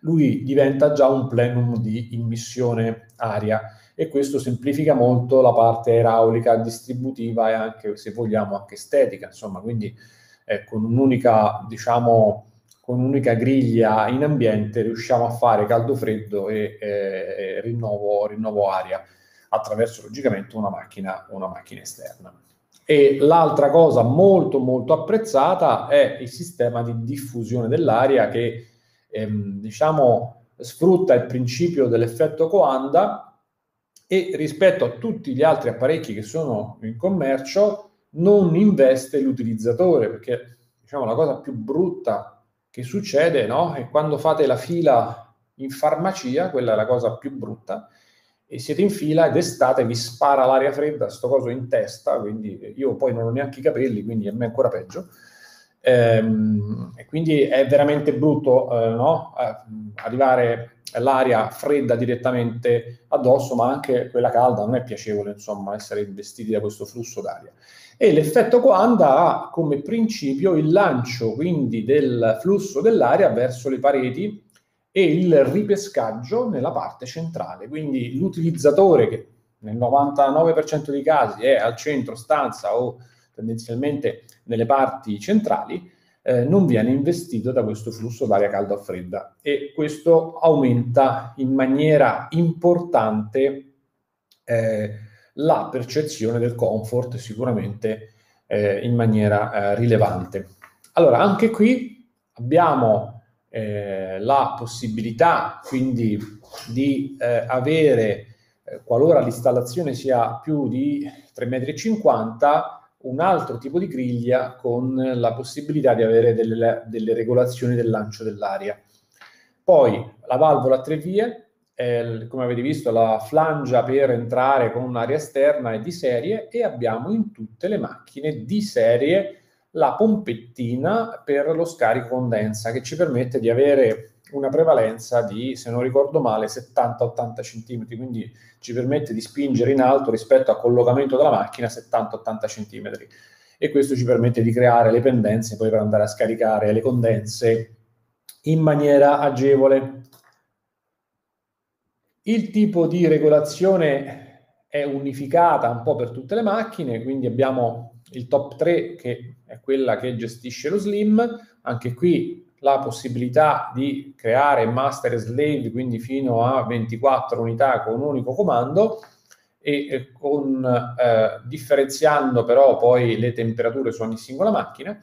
lui diventa già un plenum di immissione aria. E questo semplifica molto la parte aeraulica, distributiva e anche, se vogliamo, anche estetica, insomma, quindi eh, con un'unica, diciamo, con un'unica griglia in ambiente riusciamo a fare caldo-freddo e, e rinnovo, rinnovo, aria attraverso logicamente una macchina, una macchina esterna. E l'altra cosa molto molto apprezzata è il sistema di diffusione dell'aria che ehm, diciamo sfrutta il principio dell'effetto Coanda e rispetto a tutti gli altri apparecchi che sono in commercio non investe l'utilizzatore, perché diciamo la cosa più brutta che succede no? è quando fate la fila in farmacia, quella è la cosa più brutta, e siete in fila ed estate vi spara l'aria fredda, sto coso in testa, quindi io poi non ho neanche i capelli, quindi a me è ancora peggio. Ehm, e quindi è veramente brutto eh, no? eh, arrivare l'aria fredda direttamente addosso, ma anche quella calda non è piacevole, insomma, essere investiti da questo flusso d'aria. E l'effetto Coanda ha come principio il lancio quindi del flusso dell'aria verso le pareti e il ripescaggio nella parte centrale. Quindi l'utilizzatore che nel 99% dei casi è al centro stanza o tendenzialmente nelle parti centrali, eh, non viene investito da questo flusso d'aria calda o fredda e questo aumenta in maniera importante eh, la percezione del comfort sicuramente eh, in maniera eh, rilevante. Allora, anche qui abbiamo eh, la possibilità quindi di eh, avere, qualora l'installazione sia più di 3,50 m, un altro tipo di griglia con la possibilità di avere delle, delle regolazioni del lancio dell'aria. Poi la valvola a tre vie, eh, come avete visto la flangia per entrare con un'aria esterna è di serie e abbiamo in tutte le macchine di serie la pompettina per lo scarico condensa che ci permette di avere una prevalenza di, se non ricordo male, 70-80 cm, quindi ci permette di spingere in alto rispetto al collocamento della macchina 70-80 cm e questo ci permette di creare le pendenze poi per andare a scaricare le condense in maniera agevole. Il tipo di regolazione è unificata un po' per tutte le macchine, quindi abbiamo il top 3 che è quella che gestisce lo slim, anche qui la possibilità di creare master e slave, quindi fino a 24 unità con un unico comando, e con, eh, differenziando però poi le temperature su ogni singola macchina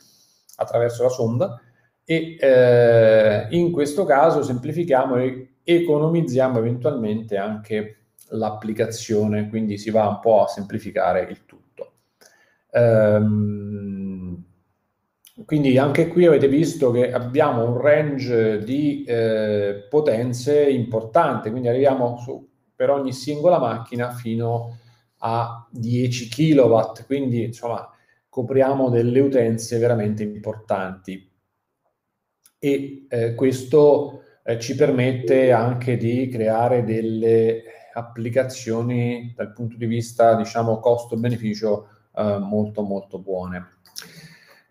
attraverso la sonda e eh, in questo caso semplifichiamo e economizziamo eventualmente anche l'applicazione, quindi si va un po' a semplificare il tutto. Um, quindi anche qui avete visto che abbiamo un range di eh, potenze importante, quindi arriviamo su, per ogni singola macchina fino a 10 kW, quindi insomma copriamo delle utenze veramente importanti. E eh, questo eh, ci permette anche di creare delle applicazioni dal punto di vista, diciamo, costo-beneficio eh, molto molto buone.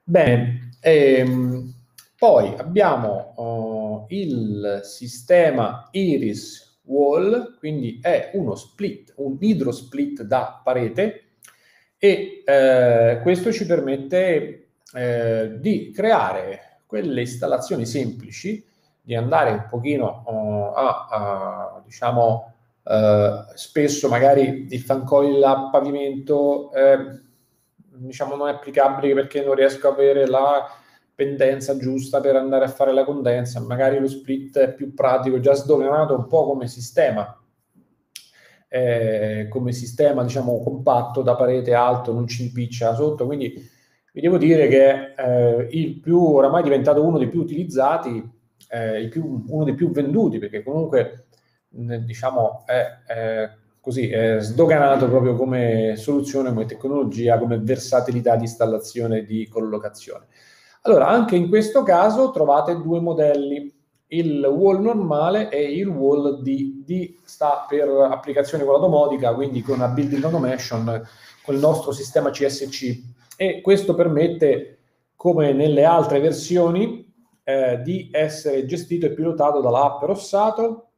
Bene, ehm, poi abbiamo uh, il sistema Iris Wall, quindi è uno split, un idrosplit da parete e eh, questo ci permette eh, di creare quelle installazioni semplici, di andare un pochino uh, a, a, diciamo, uh, spesso magari il fancoil a pavimento eh, diciamo, non è applicabile perché non riesco a avere la pendenza giusta per andare a fare la condensa, magari lo split è più pratico, già sdoganato un po' come sistema, eh, come sistema diciamo compatto da parete alto, non ci impiccia sotto, quindi vi devo dire che eh, il più, oramai è diventato uno dei più utilizzati, eh, più, uno dei più venduti, perché comunque diciamo è, è così è sdoganato proprio come soluzione, come tecnologia, come versatilità di installazione e di collocazione. Allora, anche in questo caso trovate due modelli, il wall normale e il wall D. D sta per applicazione con la domotica, quindi con la building automation, con il nostro sistema CSC e questo permette, come nelle altre versioni, eh, di essere gestito e pilotato dall'app Rossato,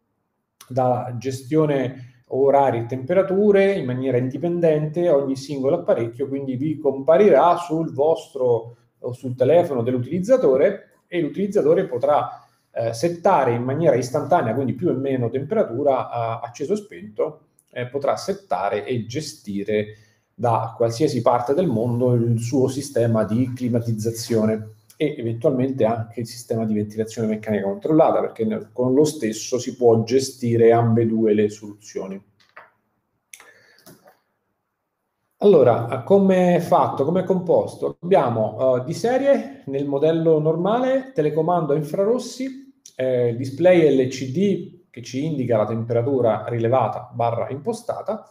da gestione orari e temperature in maniera indipendente ogni singolo apparecchio, quindi vi comparirà sul vostro o sul telefono dell'utilizzatore e l'utilizzatore potrà eh, settare in maniera istantanea, quindi più o meno temperatura a acceso spento, eh, potrà settare e gestire da qualsiasi parte del mondo il suo sistema di climatizzazione e eventualmente anche il sistema di ventilazione meccanica controllata, perché con lo stesso si può gestire ambedue le soluzioni. Allora, come è fatto, come è composto? Abbiamo uh, di serie nel modello normale telecomando infrarossi, eh, display LCD che ci indica la temperatura rilevata barra impostata,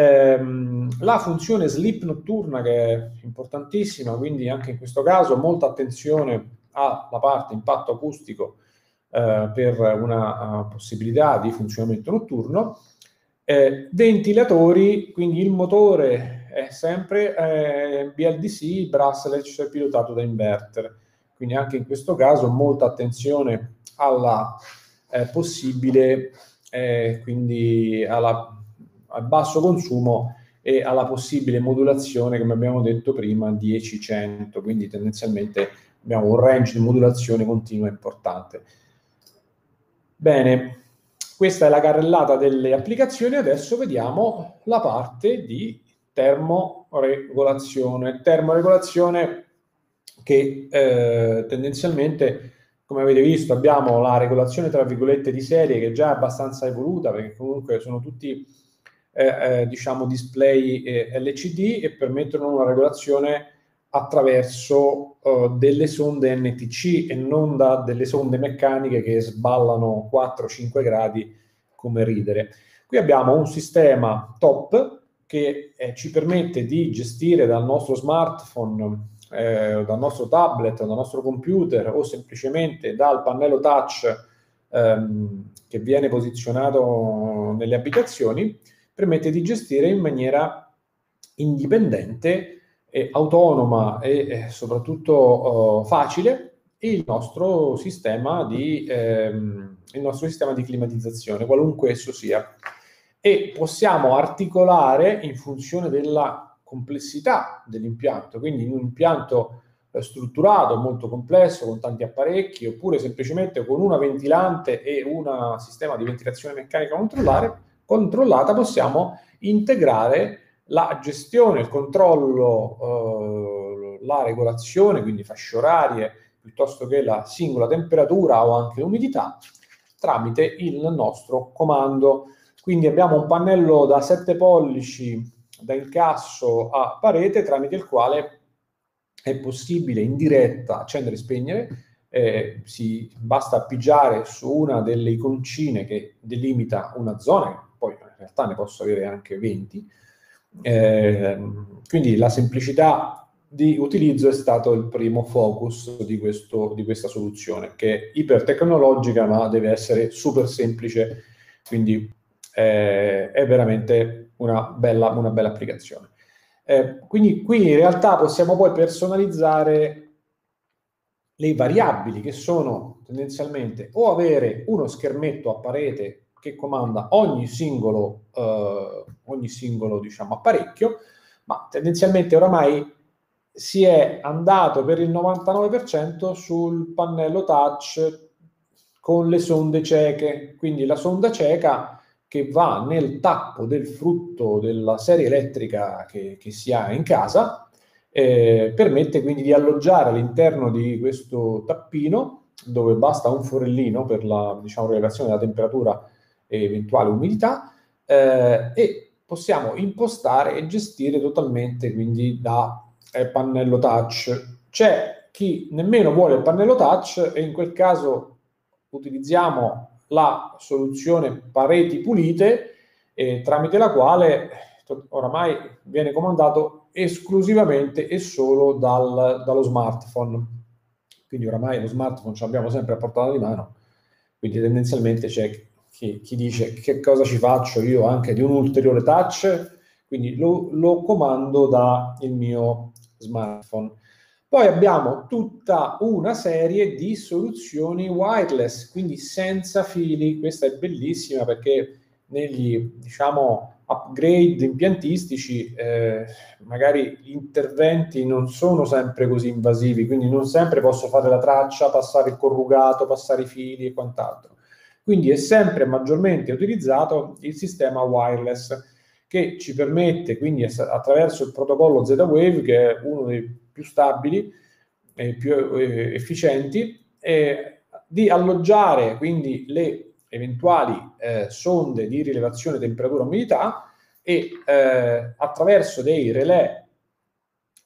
ehm, la funzione sleep notturna che è importantissima, quindi anche in questo caso molta attenzione alla parte impatto acustico eh, per una uh, possibilità di funzionamento notturno, eh, ventilatori, quindi il motore è sempre eh, BLDC, brushless, pilotato da inverter. Quindi anche in questo caso molta attenzione alla eh, possibile, eh, quindi alla, al basso consumo e alla possibile modulazione, come abbiamo detto prima, 10-100, quindi tendenzialmente abbiamo un range di modulazione continua importante. Bene, questa è la carrellata delle applicazioni, adesso vediamo la parte di termoregolazione. Termoregolazione che eh, tendenzialmente, come avete visto, abbiamo la regolazione tra virgolette di serie che è già abbastanza evoluta perché comunque sono tutti eh, eh, diciamo display eh, LCD e permettono una regolazione attraverso uh, delle sonde NTC e non da delle sonde meccaniche che sballano 4-5 gradi come ridere. Qui abbiamo un sistema top che eh, ci permette di gestire dal nostro smartphone, eh, dal nostro tablet, dal nostro computer o semplicemente dal pannello touch ehm, che viene posizionato nelle abitazioni, permette di gestire in maniera indipendente e autonoma e soprattutto uh, facile il nostro, di, ehm, il nostro sistema di climatizzazione, qualunque esso sia. E possiamo articolare in funzione della complessità dell'impianto, quindi in un impianto eh, strutturato, molto complesso, con tanti apparecchi, oppure semplicemente con una ventilante e un sistema di ventilazione meccanica controllata, possiamo integrare la gestione, il controllo, eh, la regolazione, quindi fasce orarie, piuttosto che la singola temperatura o anche l'umidità, tramite il nostro comando. Quindi abbiamo un pannello da 7 pollici da incasso a parete tramite il quale è possibile in diretta accendere e spegnere. Eh, si basta appiggiare su una delle iconcine che delimita una zona, realtà ne posso avere anche 20, eh, quindi la semplicità di utilizzo è stato il primo focus di, questo, di questa soluzione, che è ipertecnologica ma deve essere super semplice, quindi eh, è veramente una bella, una bella applicazione. Eh, quindi qui in realtà possiamo poi personalizzare le variabili che sono tendenzialmente o avere uno schermetto a parete che comanda ogni singolo, eh, ogni singolo diciamo, apparecchio, ma tendenzialmente oramai si è andato per il 99% sul pannello touch con le sonde cieche, quindi la sonda cieca che va nel tappo del frutto della serie elettrica che, che si ha in casa, eh, permette quindi di alloggiare all'interno di questo tappino, dove basta un forellino per la diciamo, rilevazione della temperatura e eventuale umidità eh, e possiamo impostare e gestire totalmente quindi da eh, pannello touch. C'è chi nemmeno vuole il pannello touch e in quel caso utilizziamo la soluzione pareti pulite eh, tramite la quale oramai viene comandato esclusivamente e solo dal, dallo smartphone. Quindi oramai lo smartphone ce l'abbiamo sempre a portata di mano, quindi tendenzialmente c'è chi, chi, dice che cosa ci faccio io anche di un ulteriore touch, quindi lo, lo comando dal mio smartphone. Poi abbiamo tutta una serie di soluzioni wireless, quindi senza fili. Questa è bellissima perché negli diciamo, upgrade impiantistici eh, magari gli interventi non sono sempre così invasivi, quindi non sempre posso fare la traccia, passare il corrugato, passare i fili e quant'altro. Quindi è sempre maggiormente utilizzato il sistema wireless che ci permette quindi attraverso il protocollo Z-Wave che è uno dei più stabili e più efficienti eh, di alloggiare quindi le eventuali eh, sonde di rilevazione temperatura umidità e eh, attraverso dei relè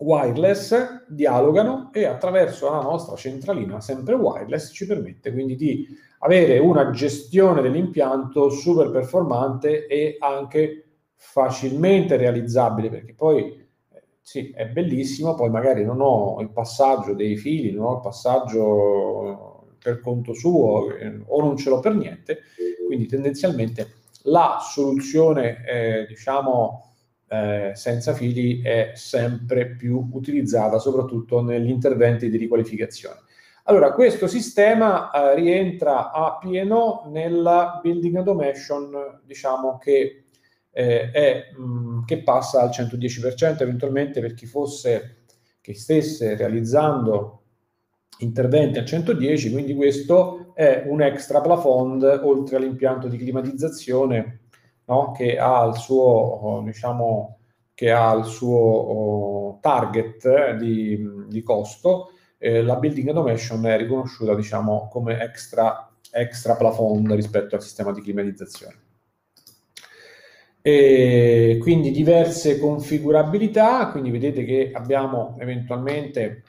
wireless dialogano e attraverso la nostra centralina sempre wireless ci permette quindi di avere una gestione dell'impianto super performante e anche facilmente realizzabile perché poi eh, sì, è bellissimo, poi magari non ho il passaggio dei fili, non ho il passaggio per conto suo eh, o non ce l'ho per niente, quindi tendenzialmente la soluzione eh, diciamo eh, senza fili è sempre più utilizzata, soprattutto negli interventi di riqualificazione. Allora, questo sistema eh, rientra a pieno nella building automation, diciamo che, eh, è, mh, mm, che passa al 110% eventualmente per chi fosse, che stesse realizzando interventi a 110, quindi questo è un extra plafond oltre all'impianto di climatizzazione no? che ha il suo, diciamo, che ha il suo oh, target di, di costo, eh, la building automation è riconosciuta diciamo, come extra, extra plafond rispetto al sistema di climatizzazione. E quindi diverse configurabilità, quindi vedete che abbiamo eventualmente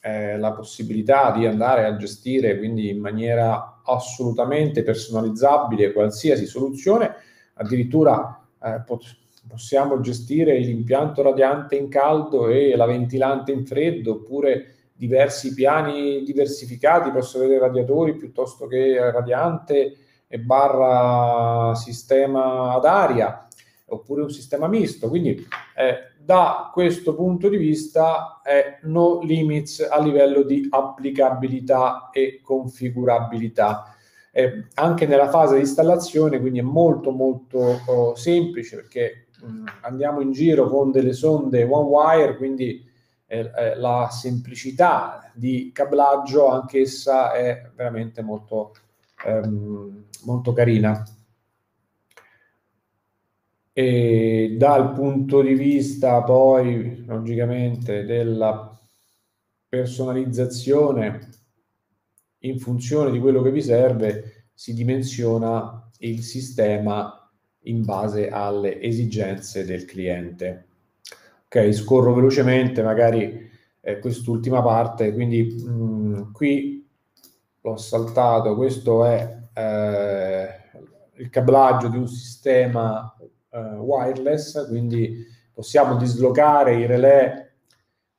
eh, la possibilità di andare a gestire quindi in maniera assolutamente personalizzabile qualsiasi soluzione, addirittura eh, pot- possiamo gestire l'impianto radiante in caldo e la ventilante in freddo, oppure diversi piani diversificati, posso avere radiatori piuttosto che radiante e barra sistema ad aria, oppure un sistema misto. Quindi eh, da questo punto di vista è no limits a livello di applicabilità e configurabilità. Eh, anche nella fase di installazione, quindi è molto molto oh, semplice perché mh, mm, andiamo in giro con delle sonde one wire, quindi eh, eh, la semplicità di cablaggio anch'essa è veramente molto, ehm, molto carina. E dal punto di vista poi logicamente della personalizzazione in funzione di quello che vi serve si dimensiona il sistema in base alle esigenze del cliente. Ok, scorro velocemente magari eh, quest'ultima parte, quindi mh, mm, qui l'ho saltato, questo è eh, il cablaggio di un sistema uh, wireless, quindi possiamo dislocare i relè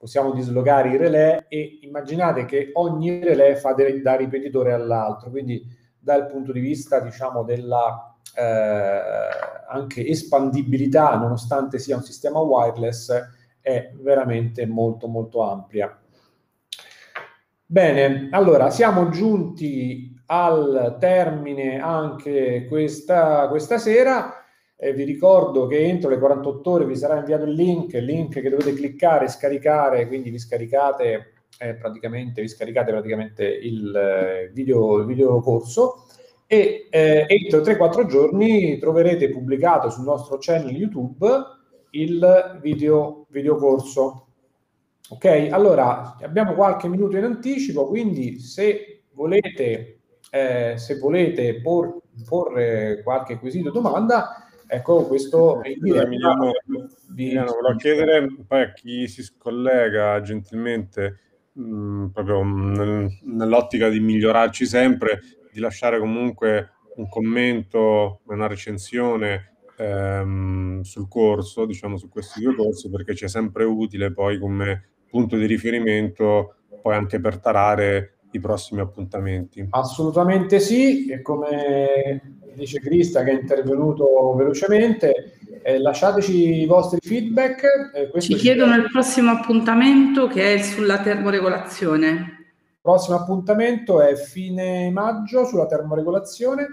possiamo dislocare i relè e immaginate che ogni relè fa de- da ripetitore all'altro, quindi dal punto di vista diciamo della eh, anche espandibilità, nonostante sia un sistema wireless, è veramente molto molto ampia. Bene, allora siamo giunti al termine anche questa, questa sera. Eh, vi ricordo che entro le 48 ore vi sarà inviato il link, link che dovete cliccare scaricare, quindi vi scaricate eh, praticamente, vi scaricate praticamente il, eh, video, il video corso e eh, entro 3-4 giorni troverete pubblicato sul nostro channel YouTube il video, video corso. Ok, allora abbiamo qualche minuto in anticipo, quindi se volete, eh, se volete por, porre qualche quesito domanda, Ecco, questo Emiliano, Emiliano, volevo chiedere poi a chi si scollega gentilmente, mh, mm, proprio nel, nell'ottica di migliorarci sempre, di lasciare comunque un commento, una recensione ehm, sul corso, diciamo su questi due corsi, perché c'è sempre utile poi come punto di riferimento poi anche per tarare i prossimi appuntamenti. Assolutamente sì, e come dice Crista che è intervenuto velocemente. Eh, lasciateci i vostri feedback. Eh, ci chiedono il prossimo appuntamento che è sulla termoregolazione. Il prossimo appuntamento è fine maggio sulla termoregolazione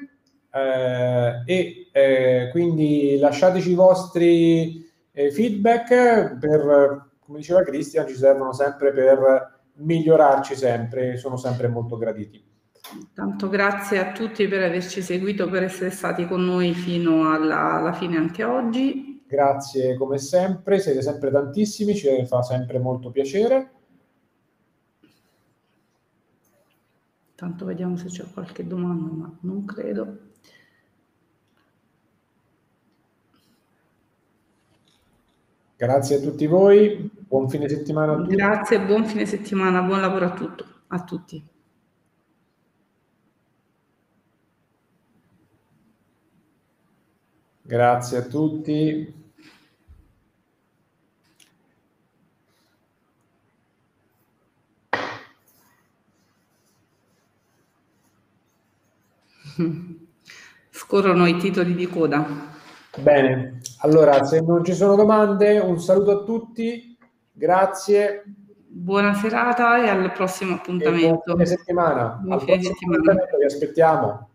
eh, e eh, quindi lasciateci i vostri eh, feedback per, come diceva Cristian, ci servono sempre per migliorarci sempre, sono sempre molto graditi. Tanto grazie a tutti per averci seguito, per essere stati con noi fino alla, alla fine anche oggi. Grazie come sempre, siete sempre tantissimi, ci fa sempre molto piacere. Tanto vediamo se c'è qualche domanda, ma non credo. Grazie a tutti voi, buon fine settimana a tutti. Grazie, buon fine settimana, buon lavoro a, tutto, a tutti. Grazie a tutti. Scorrono i titoli di coda. Bene, allora se non ci sono domande, un saluto a tutti, grazie. Buona serata e al prossimo appuntamento. buona settimana. Buona settimana. Vi aspettiamo.